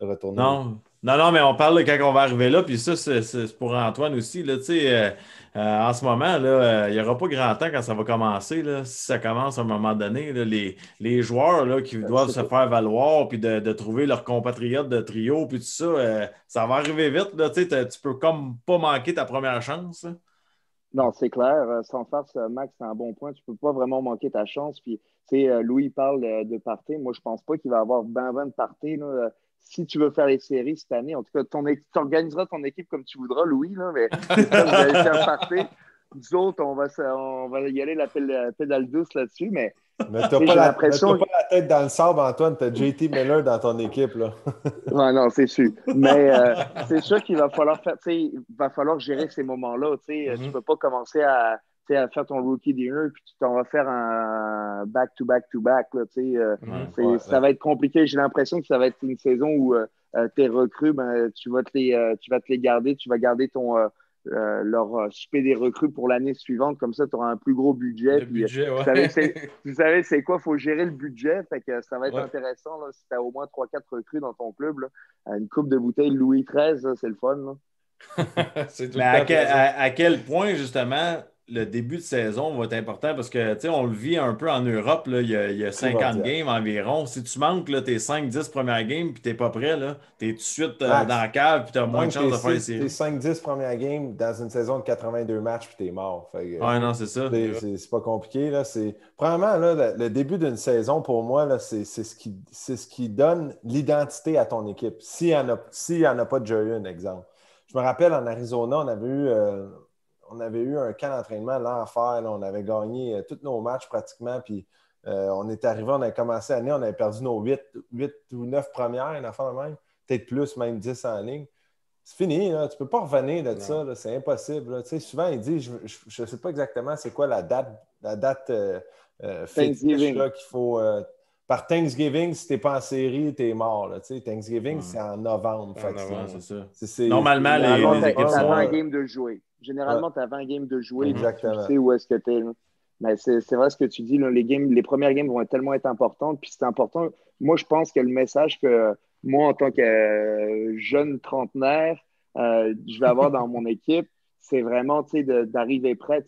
de retourner. Non. Non, non, mais on parle de quand on va arriver là, puis ça, c'est pour Antoine aussi. Là, euh, euh, en ce moment, euh, il n'y aura pas grand temps quand ça va commencer. Là, si ça commence à un moment donné, là, les, les joueurs là, qui doivent se faire valoir, puis de, de trouver leurs compatriotes de trio, puis tout ça, ça va arriver vite. Là, tu peux comme pas manquer ta première chance. là. Non, c'est clair. Sans farce, Max, c'est un bon point. Tu peux pas vraiment manquer ta chance. Puis, tu sais, Louis parle de, party. Moi, je pense pas qu'il va y avoir ben ben de party. là. Si tu veux faire les séries cette année, en tout cas, tu organiseras ton équipe comme tu voudras, Louis, là, mais (laughs) ça, vous allez faire. Nous autres, on va, se- on va y aller la pédale, douce là-dessus, mais Mais tu t'as pas, la, pas la tête dans le sable, Antoine. T'as JT Miller dans ton équipe. Là. (laughs) Ouais, non, c'est sûr. Mais euh, (laughs) c'est sûr qu'il va falloir faire, tu sais, il va falloir gérer ces moments-là. Tu sais, tu peux pas commencer à, sais, à faire ton rookie dinner puis tu t'en vas faire un back-to-back-to-back. là, tu sais, euh, c'est- Ouais, ça va être compliqué. J'ai l'impression que ça va être une saison où euh, euh, tes recrues, ben, tu, vas te les, euh, tu vas te les garder. Tu vas garder ton, euh, euh, leur souper des recrues pour l'année suivante. Comme ça, tu auras un plus gros budget. Le puis, budget, ouais. (laughs) vous savez, c'est- quoi? Il faut gérer le budget. Fait que ça va être Ouais. intéressant là, si tu as au moins 3-4 recrues dans ton club. là. Une coupe de bouteille Louis XIII, c'est le fun. là. (laughs) C'est tout Mais à- à quel point, justement, le début de saison va être important parce que, tu sais, on le vit un peu en Europe, là, il y a, il y a 50 Primordial. games environ. Si tu manques là, tes 5-10 premières games puis tu n'es pas prêt, tu es tout de suite euh, dans la cave puis tu as moins de chances de faire les séries. Tes 5-10 premières games dans une saison de 82 matchs, puis t'es mort. Fait que, Ouais, non, c'est ça. c'est- pas compliqué. Là. Premièrement, là, le, début d'une saison, pour moi, c'est ce, qui, ce qui donne l'identité à ton équipe. S'il n'y en, a- s'il y en a pas de Jerry, un exemple. Je me rappelle en Arizona, on avait eu, euh, on avait eu un camp d'entraînement, l'enfer. là. On avait gagné euh, tous nos matchs pratiquement. Puis euh, on est arrivé, on avait commencé l'année, on avait perdu nos 8, ou 9 premières, une affaire de même. Peut-être plus, même 10 en ligne. C'est fini, là. tu ne peux pas revenir de ça, c'est impossible. là. Tu sais, souvent, ils disent, je ne sais pas exactement c'est quoi la date, la date euh, euh, Thanksgiving. qu'il faut. euh, par Thanksgiving, si tu n'es pas en série, tu es mort. Là. Tu sais, Thanksgiving, Ouais. c'est en novembre. En novembre, Normalement, les- les équipes sont- 20 games de jouer. Généralement, tu as 20 games de jouer. Exactement. Tu sais où est-ce que tu es. Mais c'est vrai ce que tu dis. là, les, games, les premières games vont tellement être importantes. Puis c'est important. Moi, je pense que le message que moi, en tant que euh, jeune trentenaire, euh, je vais avoir dans mon (laughs) équipe, c'est vraiment d'arriver prêt.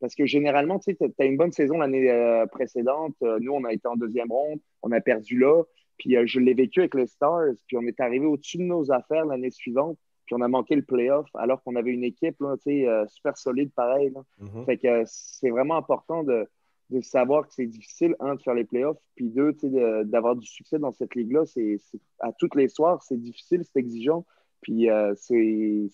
Parce que généralement, tu as une bonne saison l'année euh, précédente. Nous, on a été en deuxième ronde. On a perdu là. Puis euh, je l'ai vécu avec les Stars. Puis on est arrivé au-dessus de nos affaires l'année suivante. Puis on a manqué le playoff alors qu'on avait une équipe là, euh, super solide pareil. là. Mhm. Fait que euh, c'est vraiment important de, de savoir que c'est difficile, un, de faire les playoffs, puis deux, de- d'avoir du succès dans cette ligue-là. C'est à toutes les soirs, c'est difficile, c'est exigeant. Puis euh, c'est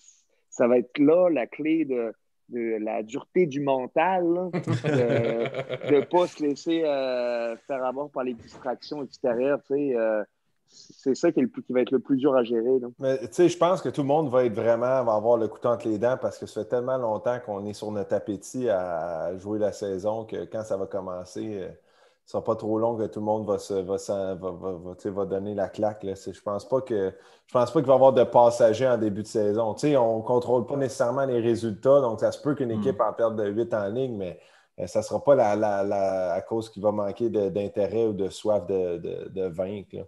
ça va être là la clé de, de la dureté du mental, là, de (laughs) ne pas se laisser faire avoir par les distractions extérieures. sais, c'est ça qui, est le plus- qui va être le plus dur à gérer. là. Mais tu sais, je pense que tout le monde va être vraiment, va avoir le couteau entre les dents parce que ça fait tellement longtemps qu'on est sur notre appétit à jouer la saison que quand ça va commencer, euh, ce sera pas trop long que tout le monde va, se, va, va, va- donner la claque. Là. Je pense pas que je pense pas qu'il va y avoir de passagers en début de saison. Tu sais, on ne contrôle pas nécessairement les résultats, donc ça se peut qu'une équipe en perde de 8 en ligne, mais euh, ça ne sera pas la, la- la- à cause qu'il va manquer d'intérêt ou de soif de, de, de vaincre. là.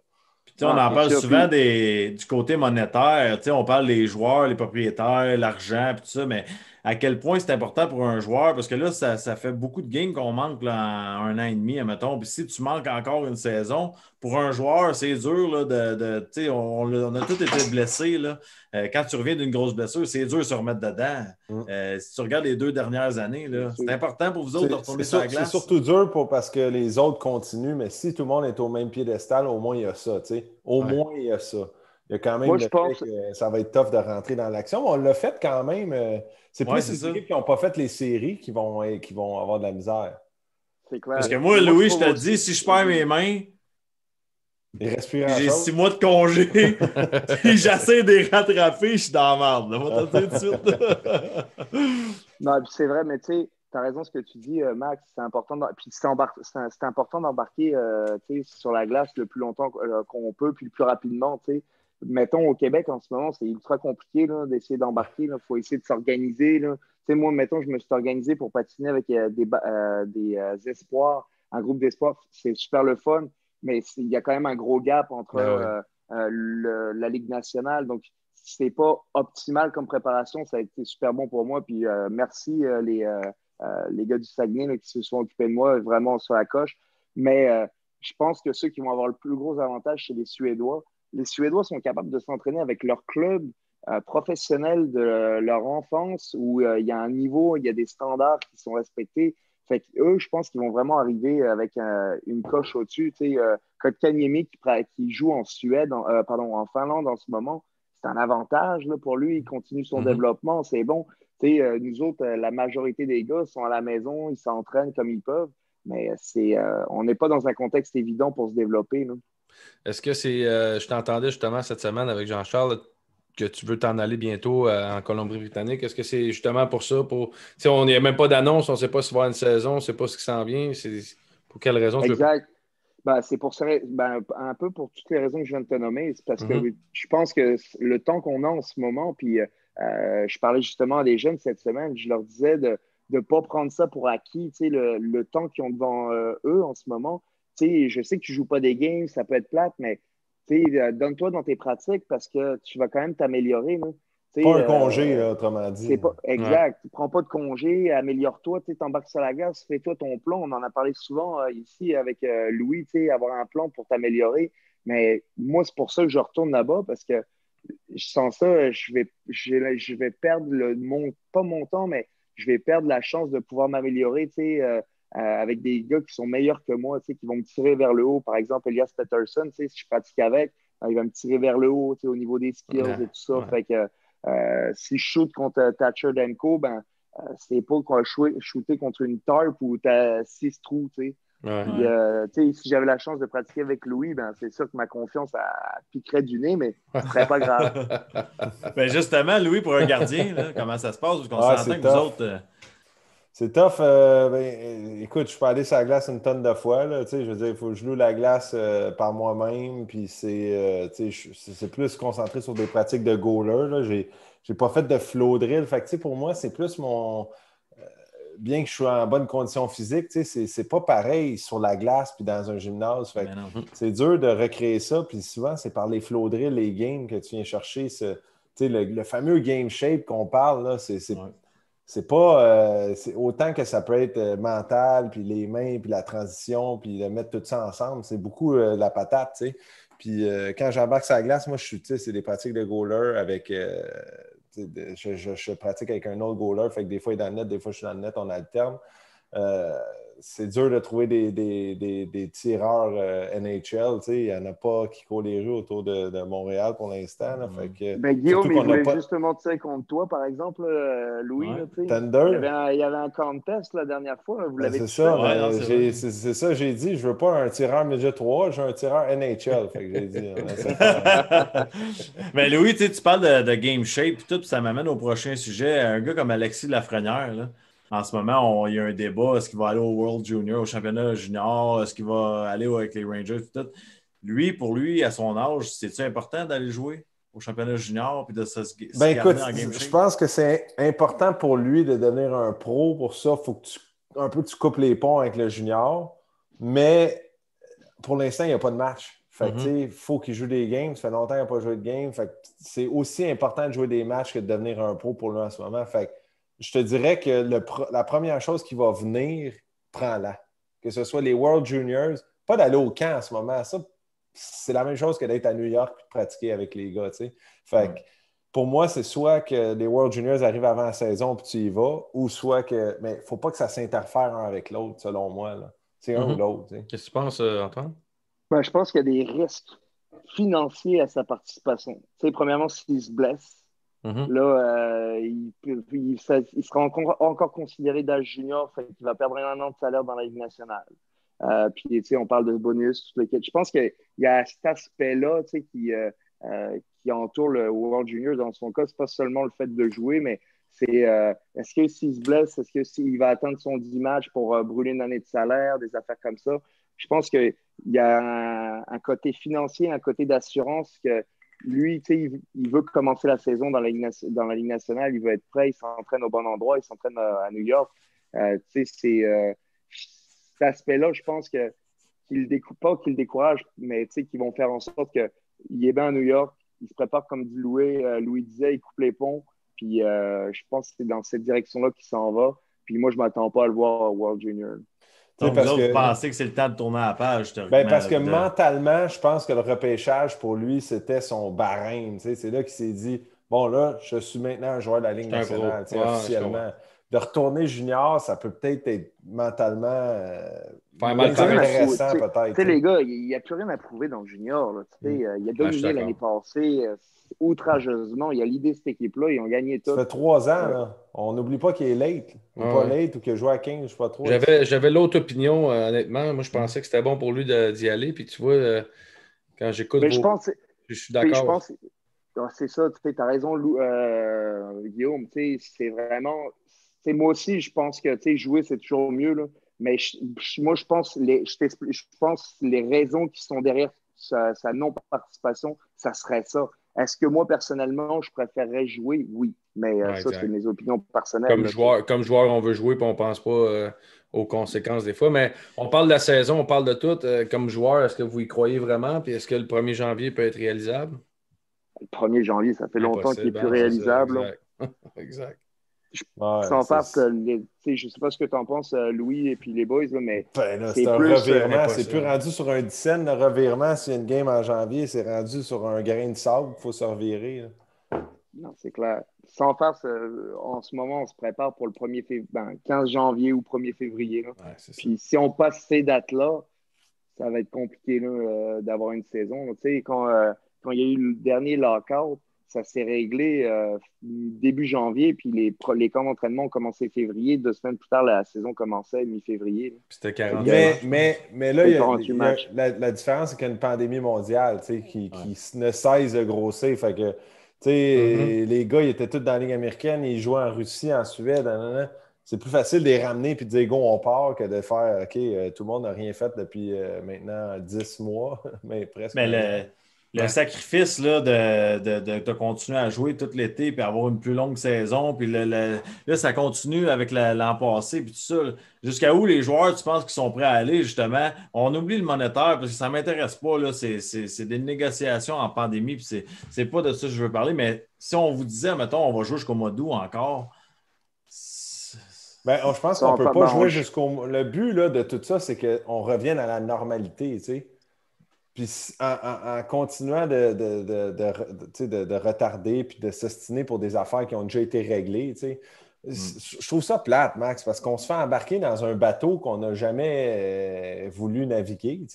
On Ah, en parle souvent puis- des, du côté monétaire. On parle des joueurs, les propriétaires, l'argent, tout ça, mais à quel point c'est important pour un joueur, parce que là, ça, ça fait beaucoup de games qu'on manque là, en un an et demi, admettons. Puis si tu manques encore une saison, pour un joueur, c'est dur là, de. de tu sais, on, on a- tous été blessés. Là. Euh, quand tu reviens d'une grosse blessure, c'est dur de se remettre dedans. Euh, si tu regardes les deux dernières années, là, c'est important pour vous autres de retourner sur la glace. C'est surtout dur pour, parce que les autres continuent, mais si tout le monde est au même piédestal, au moins il y a ça. tu sais. Au Ouais. moins il y a ça. Il y a quand même Moi, le je pense- fait que ça va être tough de rentrer dans l'action. On l'a fait quand même. euh, C'est plus Ouais, les équipes qui n'ont pas fait les séries qui vont, eh, qui vont avoir de la misère. C'est clair. Parce que moi, Louis, je te dis, si je perds mes mains, j'ai six mois de congé, (laughs) (laughs) puis j'essaie de les rattraper, je suis dans la merde. On va te le dire tout de suite. (laughs) Non, puis c'est vrai, mais tu sais, tu as raison ce que tu dis, euh, Max. C'est important, puis c'est d'embarquer euh, sur la glace le plus longtemps euh, qu'on peut, puis le plus rapidement. tu sais. Mettons, au Québec, en ce moment, c'est ultra compliqué d'essayer d'embarquer. Il faut essayer de s'organiser. là. Tu sais, moi, mettons, je me suis organisé pour patiner avec euh, des, euh, des euh, espoirs, un groupe d'espoirs. C'est super le fun, mais il y a quand même un gros gap entre ouais. le- la Ligue nationale. Donc, c'est pas optimal comme préparation. Ça a été super bon pour moi. Puis merci les, les gars du Saguenay là, qui se sont occupés de moi vraiment sur la coche. Mais je pense que ceux qui vont avoir le plus gros avantage, c'est les Suédois. Les Suédois sont capables de s'entraîner avec leur club euh, professionnel de leur enfance où euh, il y a un niveau, il y a des standards qui sont respectés. Fait qu'eux, je pense qu'ils vont vraiment arriver avec euh, une coche au-dessus. Tu sais, euh, Kotkaniemi qui, qui joue en Suède, en, pardon, en Finlande en ce moment, c'est un avantage là, pour lui. Il continue son Mhm. développement, c'est bon. Tu sais, nous autres, la majorité des gars sont à la maison, ils s'entraînent comme ils peuvent, mais c'est, on n'est pas dans un contexte évident pour se développer. Est-ce que c'est. euh, je t'entendais justement cette semaine avec Jean-Charles que tu veux t'en aller bientôt euh, en Colombie-Britannique? Est-ce que c'est justement pour ça? Pour... On n'y a même pas d'annonce, on ne sait pas s'il va y avoir une saison, on ne sait pas ce qui s'en vient. C'est pour quelle raison tu veux- Exact. Ben, c'est pour ça, ben, un peu pour toutes les raisons que je viens de te nommer. C'est parce que Mhm. je pense que le temps qu'on a en ce moment, puis euh, je parlais justement à des jeunes cette semaine, je leur disais de ne pas prendre ça pour acquis, le, le temps qu'ils ont devant eux en ce moment. Sais, je sais que tu ne joues pas des games, ça peut être plate, mais euh, donne-toi dans tes pratiques parce que tu vas quand même t'améliorer. Pas un euh, congé, autrement dit. c'est pas, exact. Prends pas de congé, améliore-toi, t'embarques sur la glace, fais-toi ton plan. On en a parlé souvent euh, ici avec Louis, avoir un plan pour t'améliorer. Mais moi, c'est pour ça que je retourne là-bas parce que sans ça, je vais, j'ai- je vais perdre le, mon, pas mon temps, mais je vais perdre la chance de pouvoir m'améliorer, tu sais, avec des gars qui sont meilleurs que moi, tu sais, qui vont me tirer vers le haut. Par exemple, Elias Peterson, tu sais, si je pratique avec, euh, il va me tirer vers le haut, tu sais, au niveau des skills Ouais, et tout ça. ouais. Fait que euh, si je shoot contre Thatcher Denko, ben, euh, c'est pas qu'on va shooter, shooter contre une tarp où tu as six trous, tu sais. Ouais. Puis, euh, tu sais, si j'avais la chance de pratiquer avec Louis, ben, c'est sûr que ma confiance elle piquerait du nez, mais ce serait pas grave. (laughs) ben justement, Louis, pour un gardien, là, comment ça se passe? Parce qu'on Ah, s'entend que vous autres. C'est tough. euh, ben, euh, écoute, je peux aller sur la glace une tonne de fois. Là, je veux dire, il faut que je loue la glace euh, par moi-même. Puis c'est euh, je- plus concentré sur des pratiques de goaler. J'ai j'ai pas fait de flow drill. Fait que, tu sais, pour moi, c'est plus mon. bien que je sois en bonne condition physique, c'est pas pareil sur la glace puis dans un gymnase. Ben c'est dur de recréer ça. Puis souvent, c'est par les flow drills, les games que tu viens chercher. ce- tu sais, le, le fameux game shape qu'on parle, c'est- c'est pas euh, autant que ça peut être euh, mental, puis les mains, puis la transition, puis de mettre tout ça ensemble. C'est beaucoup euh, la patate, tu sais. Puis quand j'embarque sur la glace, moi, je suis, c'est des pratiques de goaler avec. je- je pratique avec un autre goaler, fait que des fois, il est dans le net, des fois, je suis dans le net, on alterne. C'est dur de trouver des, des- des- des tireurs euh, NHL. tu sais. Il n'y en a pas qui courent les rues autour de, de Montréal pour l'instant. que, Ben, Guillaume, surtout il voulait pas- justement tirer contre toi, par exemple, euh, Louis. Ouais. là. Thunder. Il y, avait un, il y avait un contest la dernière fois. Vous Ben, l'avez c'est ça, j'ai- c'est ça, j'ai dit, je veux pas un tireur midget 3, je veux un tireur NHL. Fait que j'ai dit, Mais (laughs) Louis, tu parles de, de game shape et tout, puis ça m'amène au prochain sujet. Un gars comme Alexis Lafrenière, là, en ce moment, on- il y a un débat. Est-ce qu'il va aller au World Junior, au championnat junior? Est-ce qu'il va aller avec les Rangers? Tout. Lui, pour lui, à son âge, c'est-tu important d'aller jouer au championnat junior puis de se, se Ben garder écoute, en game je pense que c'est important pour lui de devenir un pro. Pour ça, il faut que tu un peu tu coupes les ponts avec le junior. Mais pour l'instant, il n'y a pas de match. Fait que, tu sais, il faut qu'il joue des games. Ça fait longtemps qu'il n'a pas joué de game. Fait que c'est aussi important de jouer des matchs que de devenir un pro pour lui en ce moment. Fait que je te dirais que le la première chose qui va venir, prends-la. Que ce soit les World Juniors, pas d'aller au camp en ce moment. Ça, c'est la même chose que d'être à New York et de pratiquer avec les gars. tu sais. Fait que pour moi, c'est soit que les World Juniors arrivent avant la saison puis tu y vas, ou soit que. Mais il ne faut pas que ça s'interfère un avec l'autre, selon moi. là. C'est un Mhm. ou l'autre. tu sais. Qu'est-ce que tu penses, euh, Antoine? Ben, je pense qu'il y a des risques financiers à sa participation. Tu sais, premièrement, s'il se blesse, Mhm. là, euh, il, sera encore, considéré d'âge junior, fait qu'il va perdre un an de salaire dans la Ligue nationale. Euh, puis, tu sais, on parle de bonus, tout le. Je pense qu'il y a cet aspect-là, tu sais, qui, euh, entoure le World Junior. Dans son cas, c'est pas seulement le fait de jouer, mais c'est est-ce que s'il se blesse, est-ce que s'il va atteindre son 10 matchs pour brûler une année de salaire, des affaires comme ça? Je pense qu'il y a un, un côté financier, un côté d'assurance que lui, il, il veut commencer la saison dans la, la Ligue nationale, il veut être prêt, il s'entraîne au bon endroit, il s'entraîne à, à New York. Euh, c'est euh, cet aspect-là, je pense que qu'il décou pas qu'il décourage, mais qu'ils vont faire en sorte qu'il est bien à New York, il se prépare comme dit Louis, euh, Louis disait, il coupe les ponts, puis euh, je pense que c'est dans cette direction-là qu'il s'en va. Puis moi, je ne m'attends pas à le voir au World Junior. Donc, parce vous autres, que- pensez que c'est le temps de tourner à la page, Ben, parce que de- mentalement, je pense que le repêchage pour lui, c'était son barème. tu sais. C'est là qu'il s'est dit Bon, là, je suis maintenant un joueur de la Ligue nationale, Ouais, officiellement. De retourner junior, ça peut peut-être être mentalement euh, Faire mal intéressant, peut-être. Tu sais, les gars, il n'y a plus rien à prouver dans le junior. là. Tu sais, euh, il a dominé l'année passée euh, outrageusement. Il a l'idée cette équipe-là. Ils ont gagné tout. Ça fait trois ans, là. On n'oublie pas qu'il est late. Ou Ouais, pas late, ou qu'il a joué à 15, je sais pas trop. J'avais, j'avais l'autre opinion, euh, honnêtement. Moi, je pensais que c'était bon pour lui d'y aller. Puis tu vois, euh, quand j'écoute Mais je pense, je suis d'accord. pense, Ah, c'est ça, tu as raison, Lou- euh, Guillaume, tu sais, c'est vraiment, sais, moi aussi, je pense que, jouer, c'est toujours mieux, là, mais je- je- moi, je pense, les, je, t'explique- je pense les raisons qui sont derrière sa, sa non-participation, ça serait ça. Est-ce que moi, personnellement, je préférerais jouer? Oui, mais euh, Ouais, ça, c'est mes opinions personnelles. Comme joueur, comme joueur, on veut jouer puis on ne pense pas euh, aux conséquences des fois. Mais on parle de la saison, on parle de tout. Euh, comme joueur, est-ce que vous y croyez vraiment? Puis est-ce que le 1er janvier peut être réalisable? Le 1er janvier, ça fait longtemps qu'il est Impossible, plus hein, ça, réalisable. exact. (laughs) Sans c'est- faire que, les- tu sais, je sais pas ce que tu en penses, euh, Louis et puis les boys, là, mais Ben c'est un plus, euh, revirement. C'est plus rendu sur un 10 cents, le revirement. S'il y a une game en janvier, c'est rendu sur un grain de sable. Il faut se revirer. là. Non, c'est clair. Sans faire, ce- en ce moment, on se prépare pour le 1er février, ben, 15 janvier ou 1er février. là. Puis si on passe ces dates-là, ça va être compliqué là, euh, d'avoir une saison. Tu sais, quand, euh, quand il y a eu le dernier lockout, ça s'est réglé euh, début janvier, puis les, les camps d'entraînement ont commencé février. Deux semaines plus tard, la saison commençait mi-février. C'était 40 Mais, mais, mais là, il y a- 48 il y a- matchs. la, la différence, c'est qu'il y a une pandémie mondiale tu sais, qui, qui ne cesse de grossir. Fait que, tu sais, Mm-hmm. les gars, ils étaient tous dans la Ligue américaine, ils jouaient en Russie, en Suède. C'est plus facile de les ramener et de dire, go, on part, que de faire, OK, euh, tout le monde n'a rien fait depuis euh, maintenant 10 mois, (laughs) mais presque. Mais le, le sacrifice là, de, de, de, de continuer à jouer tout l'été puis avoir une plus longue saison, puis le- le- là, ça continue avec la- l'an passé, puis tout ça. Jusqu'à où les joueurs, tu penses qu'ils sont prêts à aller, justement? On oublie le monétaire parce que ça ne m'intéresse pas. là. C'est c'est- c'est des négociations en pandémie, puis c'est c'est pas de ça que je veux parler. Mais si on vous disait, mettons, on va jouer jusqu'au mois d'août encore, Ben, on- je pense qu'on on ne peut pas jouer jusqu'au. Le but là, de tout ça, c'est qu'on revienne à la normalité, tu sais. Puis en, en- en continuant de, de, de, retarder puis de s'ostiner pour des affaires qui ont déjà été réglées, tu sais. Je trouve ça plate, Max, parce qu'on se fait embarquer dans un bateau qu'on n'a jamais euh, voulu naviguer.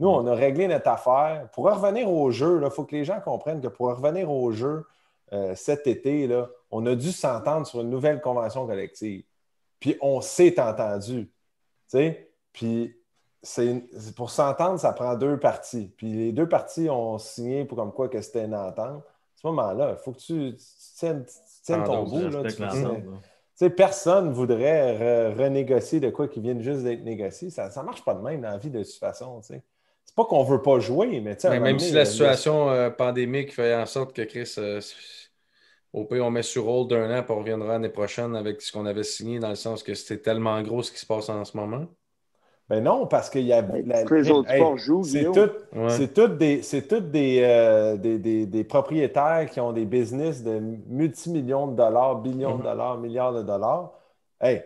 Nous, on a réglé notre affaire. Pour revenir au jeu, il faut que les gens comprennent que pour revenir au jeu euh, cet été, là, on a dû s'entendre sur une nouvelle convention collective. Puis on s'est entendu. Puis c'est pour s'entendre, ça prend deux parties. Puis les deux parties ont signé pour comme quoi que c'était une entente. À ce moment-là, il faut que tu, tu tiennes, tu tiennes ton bout. Là, tu- sais, personne ne voudrait re- renégocier de quoi qui vient juste d'être négocié. Ça ne marche pas de même dans la vie de toute façon. tu sais. C'est pas qu'on ne veut pas jouer, mais même si la situation euh, pandémique fait en sorte que Chris, euh, au pire, on met sur hold d'un an puis on reviendra l'année prochaine avec ce qu'on avait signé, dans le sens que c'était tellement gros ce qui se passe en ce moment. Ben non, parce qu'il y a. la- tous les autres hey, sports jouent, C'est Ouais. toutes des, c'est toutes des, euh, des, des- des propriétaires qui ont des business de multimillions de dollars, billions de dollars, milliards de dollars. Hey,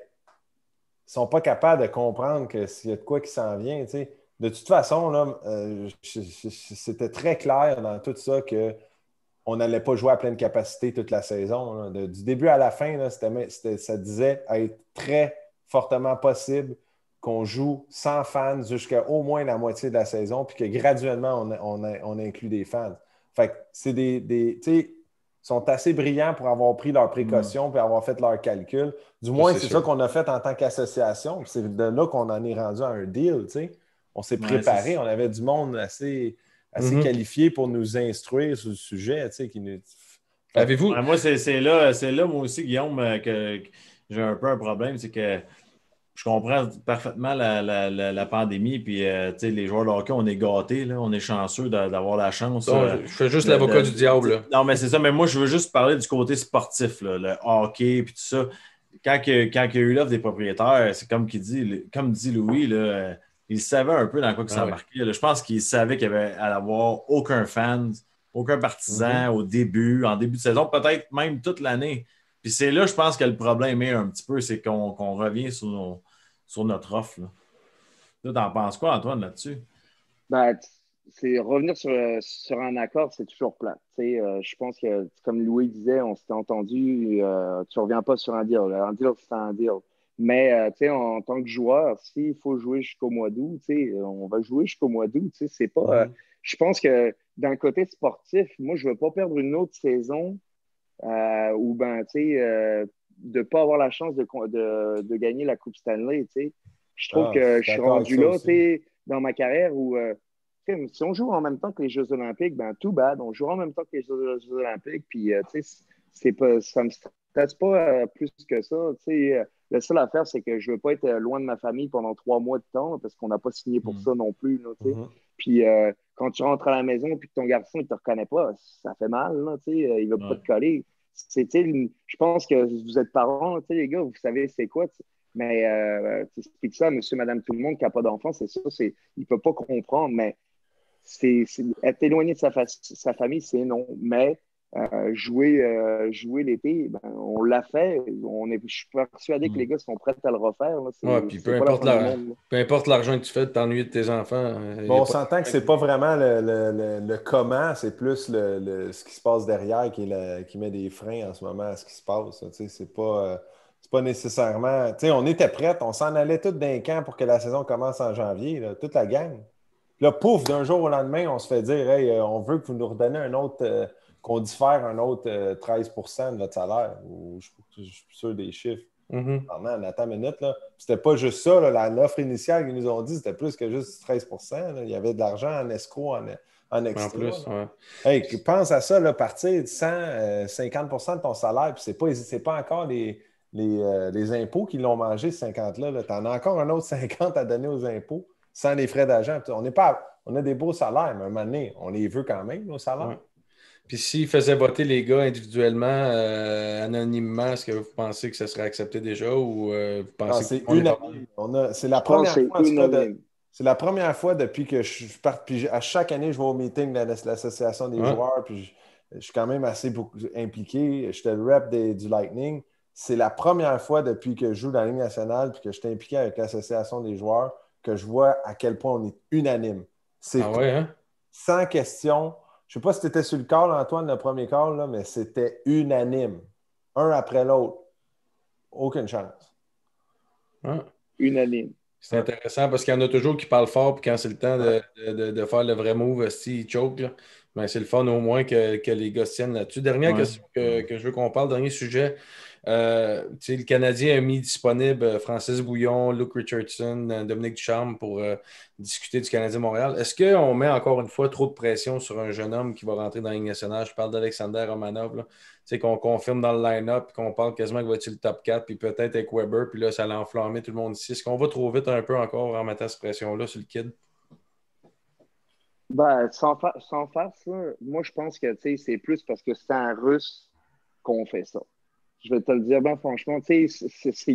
ils sont pas capables de comprendre que s'il y a de quoi qui s'en vient. De toute façon, là, euh, c'était très clair dans tout ça que on n'allait pas jouer à pleine capacité toute la saison. là. De- du début à la fin, là, c'était- c'était- ça disait être très fortement possible qu'on joue sans fans jusqu'à au moins la moitié de la saison, puis que graduellement, on, on, on inclut des fans. Fait que c'est des. des tu sais, ils sont assez brillants pour avoir pris leurs précautions puis avoir fait leurs calculs. Du moins, c'est ça qu'on a fait en tant qu'association. C'est de là qu'on en est rendu à un deal. tu sais. On s'est préparé, on avait du monde assez, assez Mhm. qualifié pour nous instruire sur le sujet. tu sais, Qui nous... Avez-vous. Ouais, moi, c'est c'est là, c'est là, moi aussi, Guillaume, euh, que, que j'ai un peu un problème. C'est que je comprends parfaitement la, la- la- la pandémie. Puis, euh, tu sais, les joueurs de hockey, on est gâtés. là. On est chanceux d'a- d'avoir la chance. Non, euh, je- fais juste l'avocat du diable, là. Non, mais c'est ça. Mais moi, je veux juste parler du côté sportif, là, le hockey, puis tout ça. Quand, que- quand il y a eu l'offre des propriétaires, c'est comme, dit, comme dit Louis, là, il savait un peu dans quoi que ça Ah. Je pense qu'il savait qu'il à avoir aucun fan, aucun partisan Mhm. au début, en début de saison, peut-être même toute l'année. Puis c'est là, je pense que le problème est un petit peu, c'est qu'on revient sur, nos- sur notre offre. Là, Là, t'en penses quoi, Antoine, là-dessus? Ben, c'est revenir sur, euh, sur un accord, c'est toujours plat. Tu sais, euh, je pense que, comme Louis disait, on s'était entendu, euh, tu ne reviens pas sur un deal. Un deal, c'est un deal. Mais euh, tu sais, en tant que joueur, s'il faut jouer jusqu'au mois d'août, tu sais, on va jouer jusqu'au mois d'août. tu sais, C'est pas. euh, je pense que d'un côté sportif, moi, je ne veux pas perdre une autre saison euh, où ben, tu sais, euh, de ne pas avoir la chance de, de, de gagner la Coupe Stanley. tu sais. Je trouve Ah, que je suis rendu là, tu sais, dans ma carrière où euh, si on joue en même temps que les Jeux Olympiques, ben tout bad. On joue en même temps que les Jeux, Jeux Olympiques, puis tu sais, c'est pas, ça me stresse pas plus que ça. Tu sais, la seule affaire, c'est que je veux pas être loin de ma famille pendant trois mois de temps parce qu'on n'a pas signé pour ça non plus. là, tu sais. Mhm. Puis euh, quand tu rentres à la maison et que ton garçon ne te reconnaît pas, ça fait mal. Là, tu sais, il va pas Ouais. te coller. Une- je pense que vous êtes parents, les gars, vous savez c'est quoi. Mais euh, tu expliques ça monsieur, madame, tout le monde qui n'a pas d'enfant, c'est ça, c'est, il ne peut pas comprendre. Mais c'est, être éloigné de sa, sa famille, c'est non. Mais euh, jouer, euh, jouer l'été, ben, on l'a fait. On est, je suis persuadé que les gars sont prêts à le refaire. là. C'est- Ouais, puis peu importe, la- peu importe l'argent que tu fais de t'ennuyer de tes enfants. a Bon, on pas- s'entend que c'est pas vraiment le, le- le- le comment, c'est plus le, le- ce qui se passe derrière qui, est le- qui met des freins en ce moment à ce qui se passe. là. Tu sais, C'est pas, euh, c'est pas nécessairement. Tu sais, on était prêts, on s'en allait tous d'un camp pour que la saison commence en janvier, là, toute la gang. Là, pouf, d'un jour au lendemain, on se fait dire Hey, on veut que vous nous redonnez un autre, euh, qu'on diffère un autre euh, 13% de votre salaire. Ou, je, je suis plus sûr des chiffres. Mhm. Pardon, attends une minute. là. C'était pas juste ça. là, la- L'offre initiale qu'ils nous ont dit, c'était plus que juste 13 là. Il y avait de l'argent en escroc, en, en extra. En plus, là. ouais. Hey, pense à ça, là, partir de 100, euh, 50 de ton salaire, puis c'est pas, pas encore les, les, euh, les impôts qui l'ont mangé, ce 50-là. -là, tu en as encore un autre 50 à donner aux impôts sans les frais d'agent. On, n'est pas, on a des beaux salaires, mais à un moment donné, on les veut quand même, nos salaires. Ouais. Puis s'ils faisaient voter les gars individuellement, euh, anonymement, est-ce que vous pensez que ça serait accepté déjà ou euh, vous Non, pensez c'est que tout le monde est unanime. On a- C'est la Je première c'est fois, en tout cas, de- unanime. c'est la première fois depuis que je suis parti. Puis à chaque année, je vais au meeting de la- l'association des Ouais. joueurs. Puis je, je suis quand même assez beaucoup impliqué. J'étais le rep des- du Lightning. C'est la première fois depuis que je joue dans la Ligue nationale puis que je suis impliqué avec l'association des joueurs que je vois à quel point on est unanime. C'est Ah ouais, hein? sans question. Je ne sais pas si tu étais sur le call, Antoine, le premier call, là, mais c'était unanime. Un après l'autre. Aucune chance. Ah. Unanime. C'est intéressant parce qu'il y en a toujours qui parlent fort, puis quand c'est le temps de, de- de- de faire le vrai move, si ils choke, là, ben, c'est le fun au moins que, que les gars se tiennent là-dessus. Dernière Ouais. question que, que je veux qu'on parle, dernier sujet. Euh, le Canadien a mis disponible euh, Francis Bouillon, Luke Richardson, euh, Dominique Ducharme pour discuter du Canadien Montréal. Est-ce qu'on met encore une fois trop de pression sur un jeune homme qui va rentrer dans la? Je parle d'Alexander Romanov. qu'on confirme dans le line-up, qu'on parle quasiment qu'il va être le top 4, puis peut-être avec Weber, puis là, ça l'a enflammé tout le monde ici. Est-ce qu'on va trop vite un peu encore en mettant cette pression-là sur le kid? Ben, sans, fa- sans face, là, moi, je pense que c'est plus parce que c'est un russe qu'on fait ça. Je vais te le dire, ben, franchement, c'est-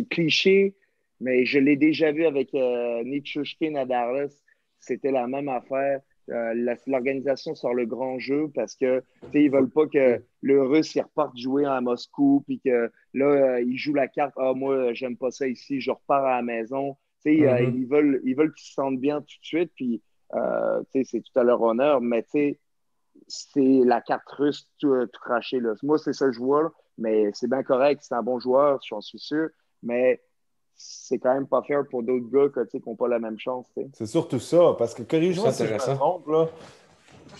cliché, Mais je l'ai déjà vu avec euh, Nichushkin à Dallas. C'était la même affaire. Euh, L'organisation sort le grand jeu parce que ils veulent pas que le Russe il reparte jouer à Moscou puis que là euh, il joue la carte ah moi j'aime pas ça ici je repars à la maison euh, Mhm. ils veulent ils veulent qu'ils se sentent bien tout de suite puis c'est tout à leur honneur mais c'est la carte russe tout, tout craché là moi c'est ça que je vois là. Mais c'est bien correct c'est un bon joueur j'en suis sûr mais c'est quand même pas fair pour d'autres gars que, tu sais, qui n'ont pas la même chance. C'est surtout ça, parce que corrige-moi C'est si je me trompe, là.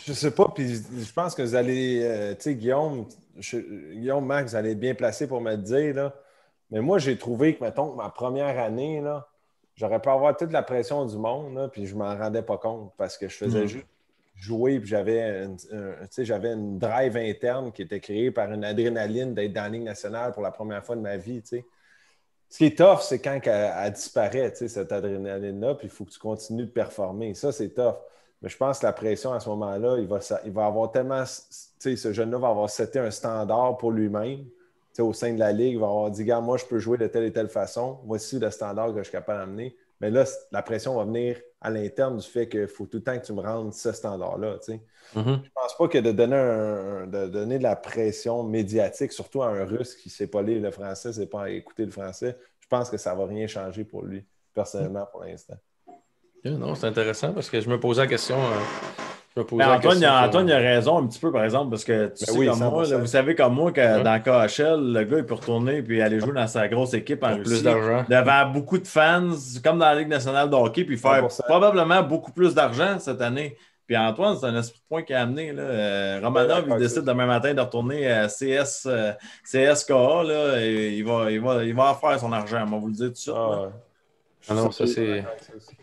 Je sais pas, puis je pense que vous allez, euh, tu sais, Guillaume, je- Guillaume, Max, vous allez être bien placé pour me le dire, là. Mais moi, j'ai trouvé que, mettons, que ma première année, là, j'aurais pu avoir toute la pression du monde, là, puis je m'en rendais pas compte parce que je faisais Mm. juste jouer, puis j'avais une, un- une drive interne qui était créée par une adrénaline d'être dans la Ligue nationale pour la première fois de ma vie. Ce qui est tough, c'est quand elle, disparaît, cette adrénaline-là, puis il faut que tu continues de performer. Ça, c'est tough. Mais je pense que la pression à ce moment-là, il va, il va avoir tellement. Ce jeune-là va avoir seté un standard pour lui-même. Au sein de la Ligue, il va avoir dit Gars, moi, je peux jouer de telle et telle façon. Voici le standard que je suis capable d'amener. Mais là, la pression va venir à l'interne du fait qu'il faut tout le temps que tu me rendes ce standard-là. tu sais. Mhm. Je pense pas que de donner, un- de donner de la pression médiatique, surtout à un Russe qui ne sait pas lire le français, ne sait pas écouter le français, je pense que ça ne va rien changer pour lui, personnellement, pour l'instant. Non, c'est intéressant parce que je me posais la question. euh, je la Antoine, a, Antoine, il a raison un petit peu, par exemple, parce que tu Ben sais oui, comme moi, 100%. là, vous savez comme moi que Ouais. dans KHL, le gars, il peut retourner puis aller jouer dans sa grosse équipe en plus d'argent. devant beaucoup de fans, comme dans la Ligue nationale de hockey, puis faire 100%. probablement beaucoup plus d'argent cette année. Puis Antoine, c'est un esprit de point qu'il a amené. Là. Euh, Romanov, d'accord il décide demain matin de retourner à CS, euh, CSKA. Là, et il, va, il, va, il va en faire son argent, on va vous le dire tout de suite. Ah. Ah non, ça, c'est- d'accord avec ça aussi.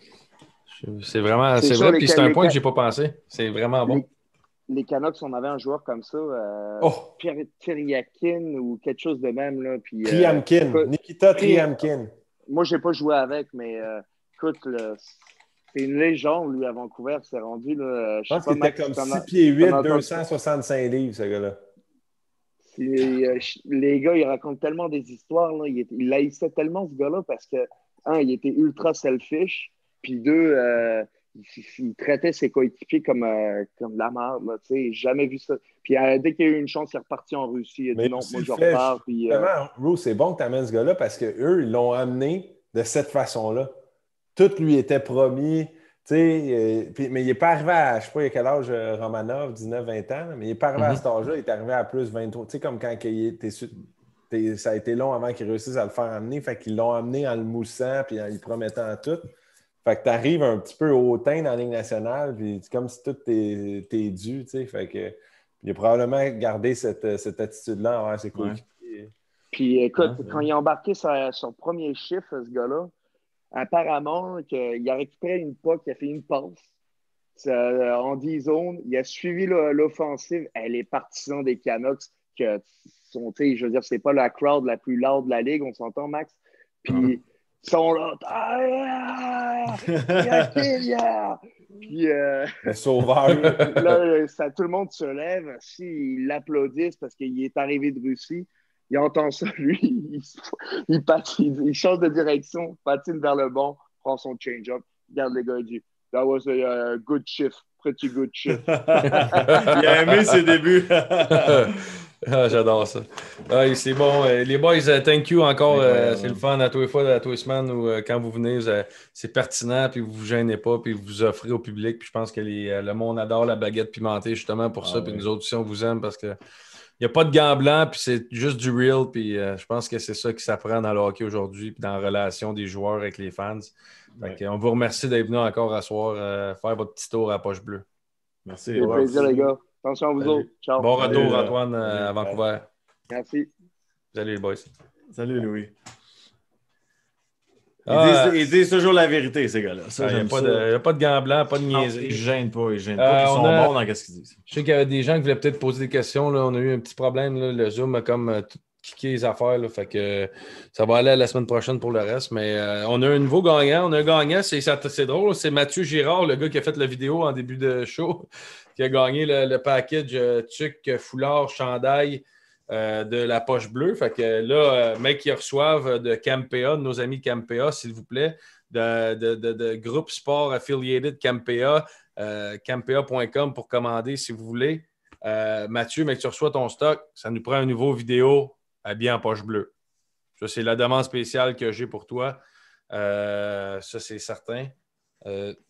C'est vraiment. C'est vrai, puis c'est un point que j'ai pas pensé. C'est vraiment bon. Les, les Canucks, on avait un joueur comme ça, euh, Oh! Pierre Tiriakin ou quelque chose de même. Là, puis, euh, Triamkin, Nikita Tri- Triamkin. Moi, j'ai pas joué avec, mais euh, écoute, c'est une légende, lui, à Vancouver. C'est rendu. Là, Je pense qu'il était comme Max, 6 t'en- pieds 8, t'en as entendu- 265 livres, ce gars-là. Euh, les gars, ils racontent tellement des histoires. Là. Il, il haïssait tellement ce gars-là parce que, un, il était ultra selfish, puis deux, euh, il, il traitait ses coéquipiers comme, euh, comme de la merde. Tu sais. Jamais vu ça. Puis euh, dès qu'il y a eu une chance, il est reparti en Russie. Il a dit Mais non, moi le je fait, repars. Puis, euh, c'est bon que tu amènes ce gars-là parce qu'eux, ils l'ont amené de cette façon-là. Tout lui était promis. tu sais, euh, puis- mais il n'est pas arrivé à, je ne sais pas, il a quel âge euh, Romanov, 19, 20 ans, mais il n'est pas arrivé à Mhm. cet âge-là, il est arrivé à plus 23. Tu sais, comme quand il était ça a été long avant qu'ils réussissent à le faire amener, fait qu'ils l'ont amené en le moussant puis en lui promettant tout. Fait que tu arrives un petit peu hautain dans la Ligue nationale, puis c'est comme si tout t'est t'est dû, tu sais. Fait que il a probablement gardé cette, cette attitude-là envers ses coéquipiers. Puis écoute, Hein, quand il a embarqué sur son premier chiffre, ce gars-là, apparemment, que, il a récupéré une puck, il a fait une passe ça, en 10 zones, il a suivi l'offensive. Elle est partisan des Canucks, que sont, tu sais, je veux dire, c'est pas la crowd la plus lourde de la ligue, on s'entend, Max. Puis ils sont là, ah, yeah, yeah, yeah. Puis euh, Le sauveur. (laughs) là, ça, tout le monde se lève, si, ils l'applaudissent parce qu'il est arrivé de Russie. Il entend ça, (laughs) lui, il, il patine, il change de direction, patine vers le bon, prend son change-up, regarde les gars, il dit That was a uh, good shift, pretty good shift. (laughs) il a aimé ses débuts. (laughs) Ah, J'adore ça. Ah, c'est bon. Euh, les boys, euh, thank you encore. Euh, c'est le fun à tous les fois, à tous les semaines, où quand vous venez, vous, c'est pertinent, puis vous vous gênez pas, puis vous offrez au public. Puis je pense que les, le monde adore la baguette pimentée justement pour Ah ça. Puis nous autres aussi, on vous aime parce que il n'y a pas de gants blancs, puis c'est juste du real. Puis euh, je pense que c'est ça qui s'apprend dans le hockey aujourd'hui, puis dans la relation des joueurs avec les fans. Fait Ouais. que, on vous remercie d'être venu encore à soir euh, faire votre petit tour à poche bleue. Merci. C'est un plaisir, les gars. Attention à vous Salut. autres. Ciao. Bon Salut, retour. Antoine, euh, à. Vancouver. Merci. Salut les boys. Salut, Louis. Ils, Ah, disent, ils disent toujours la vérité, ces gars-là. Il n'y a, j'aime pas ça. de- y a pas de gants blancs, pas de Non, niaiserie. Ils ne gênent pas, ils gênent Euh, pas. Ils on sont a- bons dans ce qu'ils disent. Je sais qu'il y avait des gens qui voulaient peut-être poser des questions. Là. On a eu un petit problème. là. Le Zoom a comme euh, tout kické les affaires. Là. Fait que euh, ça va aller à la semaine prochaine pour le reste. Mais euh, on a un nouveau gagnant. On a un gagnant. C'est drôle. C'est Mathieu Girard, le gars qui a fait la vidéo en début de show, qui a gagné le, package euh, tuc, foulard, chandail, euh, de la poche bleue. Fait que là, euh, mec, qui reçoivent de Campea, de nos amis Campea, s'il vous plaît, de, groupe sport affiliated Campea, euh, campea.com pour commander si vous voulez. Mathieu, mec, tu reçois ton stock, ça nous prend un nouveau vidéo habillé en poche bleue. Ça, c'est la demande spéciale que j'ai pour toi. Ça, c'est certain.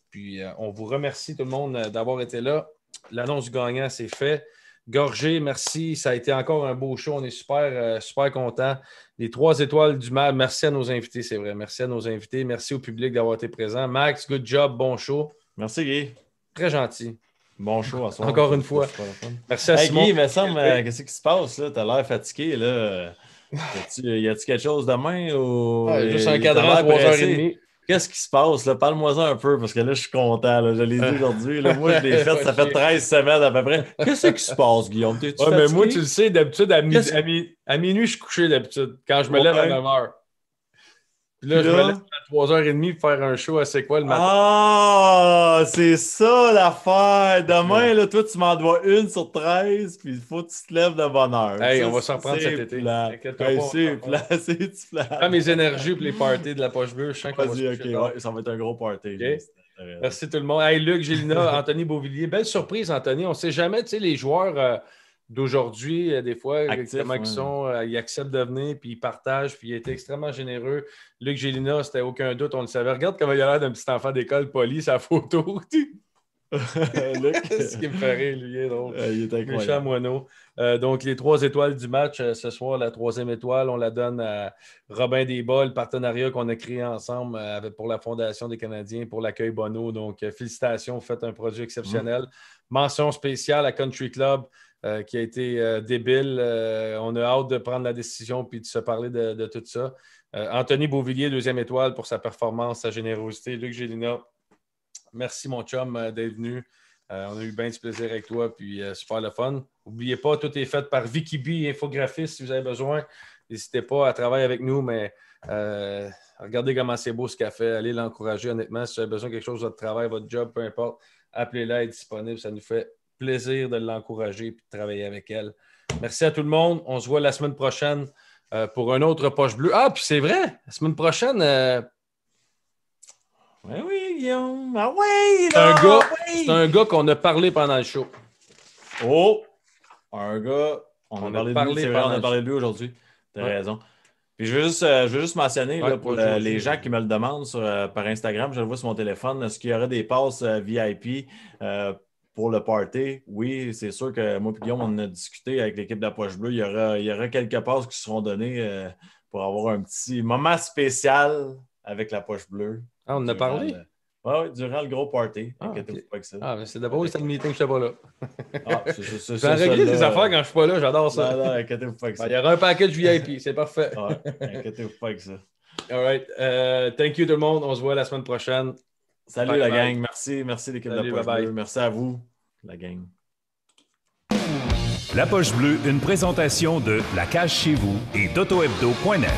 Puis, on vous remercie tout le monde d'avoir été là l'annonce du gagnant, c'est fait. Gorgé, merci. Ça a été encore un beau show. On est super, euh, super contents. Les trois étoiles du mal. Merci à nos invités, c'est vrai. Merci à nos invités. Merci au public d'avoir été présent. Max, good job, bon show. Merci, Guy. Très gentil. Bon show à soi. Encore une fois. Merci à hey, Simon. Guy, mais semble, euh, qu'est-ce qui se passe? Tu as l'air fatigué. Là. (laughs) Y a-t-il quelque chose demain? Ou... Ah, juste un cadran à 3h30. Qu'est-ce qui se passe là? Parle-moi-en un peu parce que là, je suis content. Là. Je l'ai dit aujourd'hui. Moi, je l'ai (laughs) fait, ça fait 13 semaines à peu près. Qu'est-ce qui se passe, Guillaume? Ouais, mais moi, tu le sais, d'habitude, à, mi- à mi- à minuit, je suis couché d'habitude, quand je me lève à Ouais. 9 h. Là, je me lève à 3h30 pour faire un show à C'est quoi le matin? Ah, c'est ça l'affaire. Demain, là, toi, tu m'en dois une sur 13, puis il faut que tu te lèves de bonne heure. Hey, Ça, on va s'en reprendre c'est cet été. Hey, c'est plat, (laughs) c'est plat. Prends mes énergies pour les parties de la poche bleue. Je sens qu'on va se ouais, ça va être un gros party. Merci tout le monde. Hey, Luc, Gélina, (laughs) Anthony Beauvillier. Belle surprise, Anthony. On ne sait jamais, tu sais, les joueurs euh, d'aujourd'hui, euh, des fois, Actifs, comment ils sont, euh, ils acceptent de venir, puis ils partagent, puis ils étaient extrêmement généreux. Luc Gélina, c'était aucun doute, on le savait. Regarde comment il a l'air d'un petit enfant d'école poli, sa photo. (laughs) (laughs) Luc. Ce qui me rire, lui, il est drôle. Euh, il est incroyable. Euh, donc, les trois étoiles du match euh, ce soir, la troisième étoile, on la donne à Robin Desbas, le partenariat qu'on a créé ensemble euh, avec- pour la Fondation des Canadiens pour l'accueil Bono. Donc, euh, félicitations, vous faites un produit exceptionnel. Mention spéciale à Country Club euh, qui a été euh, débile. Euh, on a hâte de prendre la décision puis de se parler de, tout ça. Anthony Beauvillier, deuxième étoile pour sa performance, sa générosité. Luc Gélina, merci mon chum d'être venu. On a eu bien du plaisir avec toi, puis super le fun. N'oubliez pas, tout est fait par Vicky B, infographiste, si vous avez besoin. N'hésitez pas à travailler avec nous, mais regardez comment c'est beau ce qu'elle fait. Allez l'encourager, honnêtement. Si vous avez besoin de quelque chose, votre travail, votre job, peu importe, appelez-la, elle est disponible. Ça nous fait plaisir de l'encourager et de travailler avec elle. Merci à tout le monde. On se voit la semaine prochaine euh, pour un autre poche bleue. Ah, puis c'est vrai, la semaine prochaine, euh, Ouais, oui, Guillaume. Ah oui, c'est un gars, oui. c'est un gars qu'on a parlé pendant le show. Oh! Un gars, on, On a parlé de lui, vrai, on a parlé de lui aujourd'hui. Tu as Ouais. raison. Puis je veux juste, euh, je veux juste mentionner Ouais, là, pour les gens qui me le demandent sur, euh, par Instagram, je le vois sur mon téléphone, est-ce qu'il y aurait des passes euh, VIP pour le party? Oui, c'est sûr que moi et Guillaume, on en a discuté avec l'équipe de la Poche Bleue. Il y aura, il y aura quelques passes qui seront données euh, pour avoir un petit moment spécial avec la Poche Bleue. Ah, on en a parlé? le- ouais, durant le gros party. Ah, Inquiétez-vous pas que ça. Ah, mais c'est d'abord, c'était le meeting, je n'étais pas là. Ah, c'est- réglé c'est (laughs) des affaires quand je suis pas là, j'adore ça. Non, non, inquiétez-vous pas avec Ben, ça. Il y aura un package VIP, c'est parfait. Ouais, inquiétez-vous pas avec ça. (laughs) All right. Euh, thank you tout le monde. On se voit la semaine prochaine. Salut Bye la bye. gang. Merci, merci l'équipe de la Poche bye bye. Bleue. Merci à vous, la gang. La Poche Bleue, une présentation de La Cage chez vous et d'AutoHebdo.net.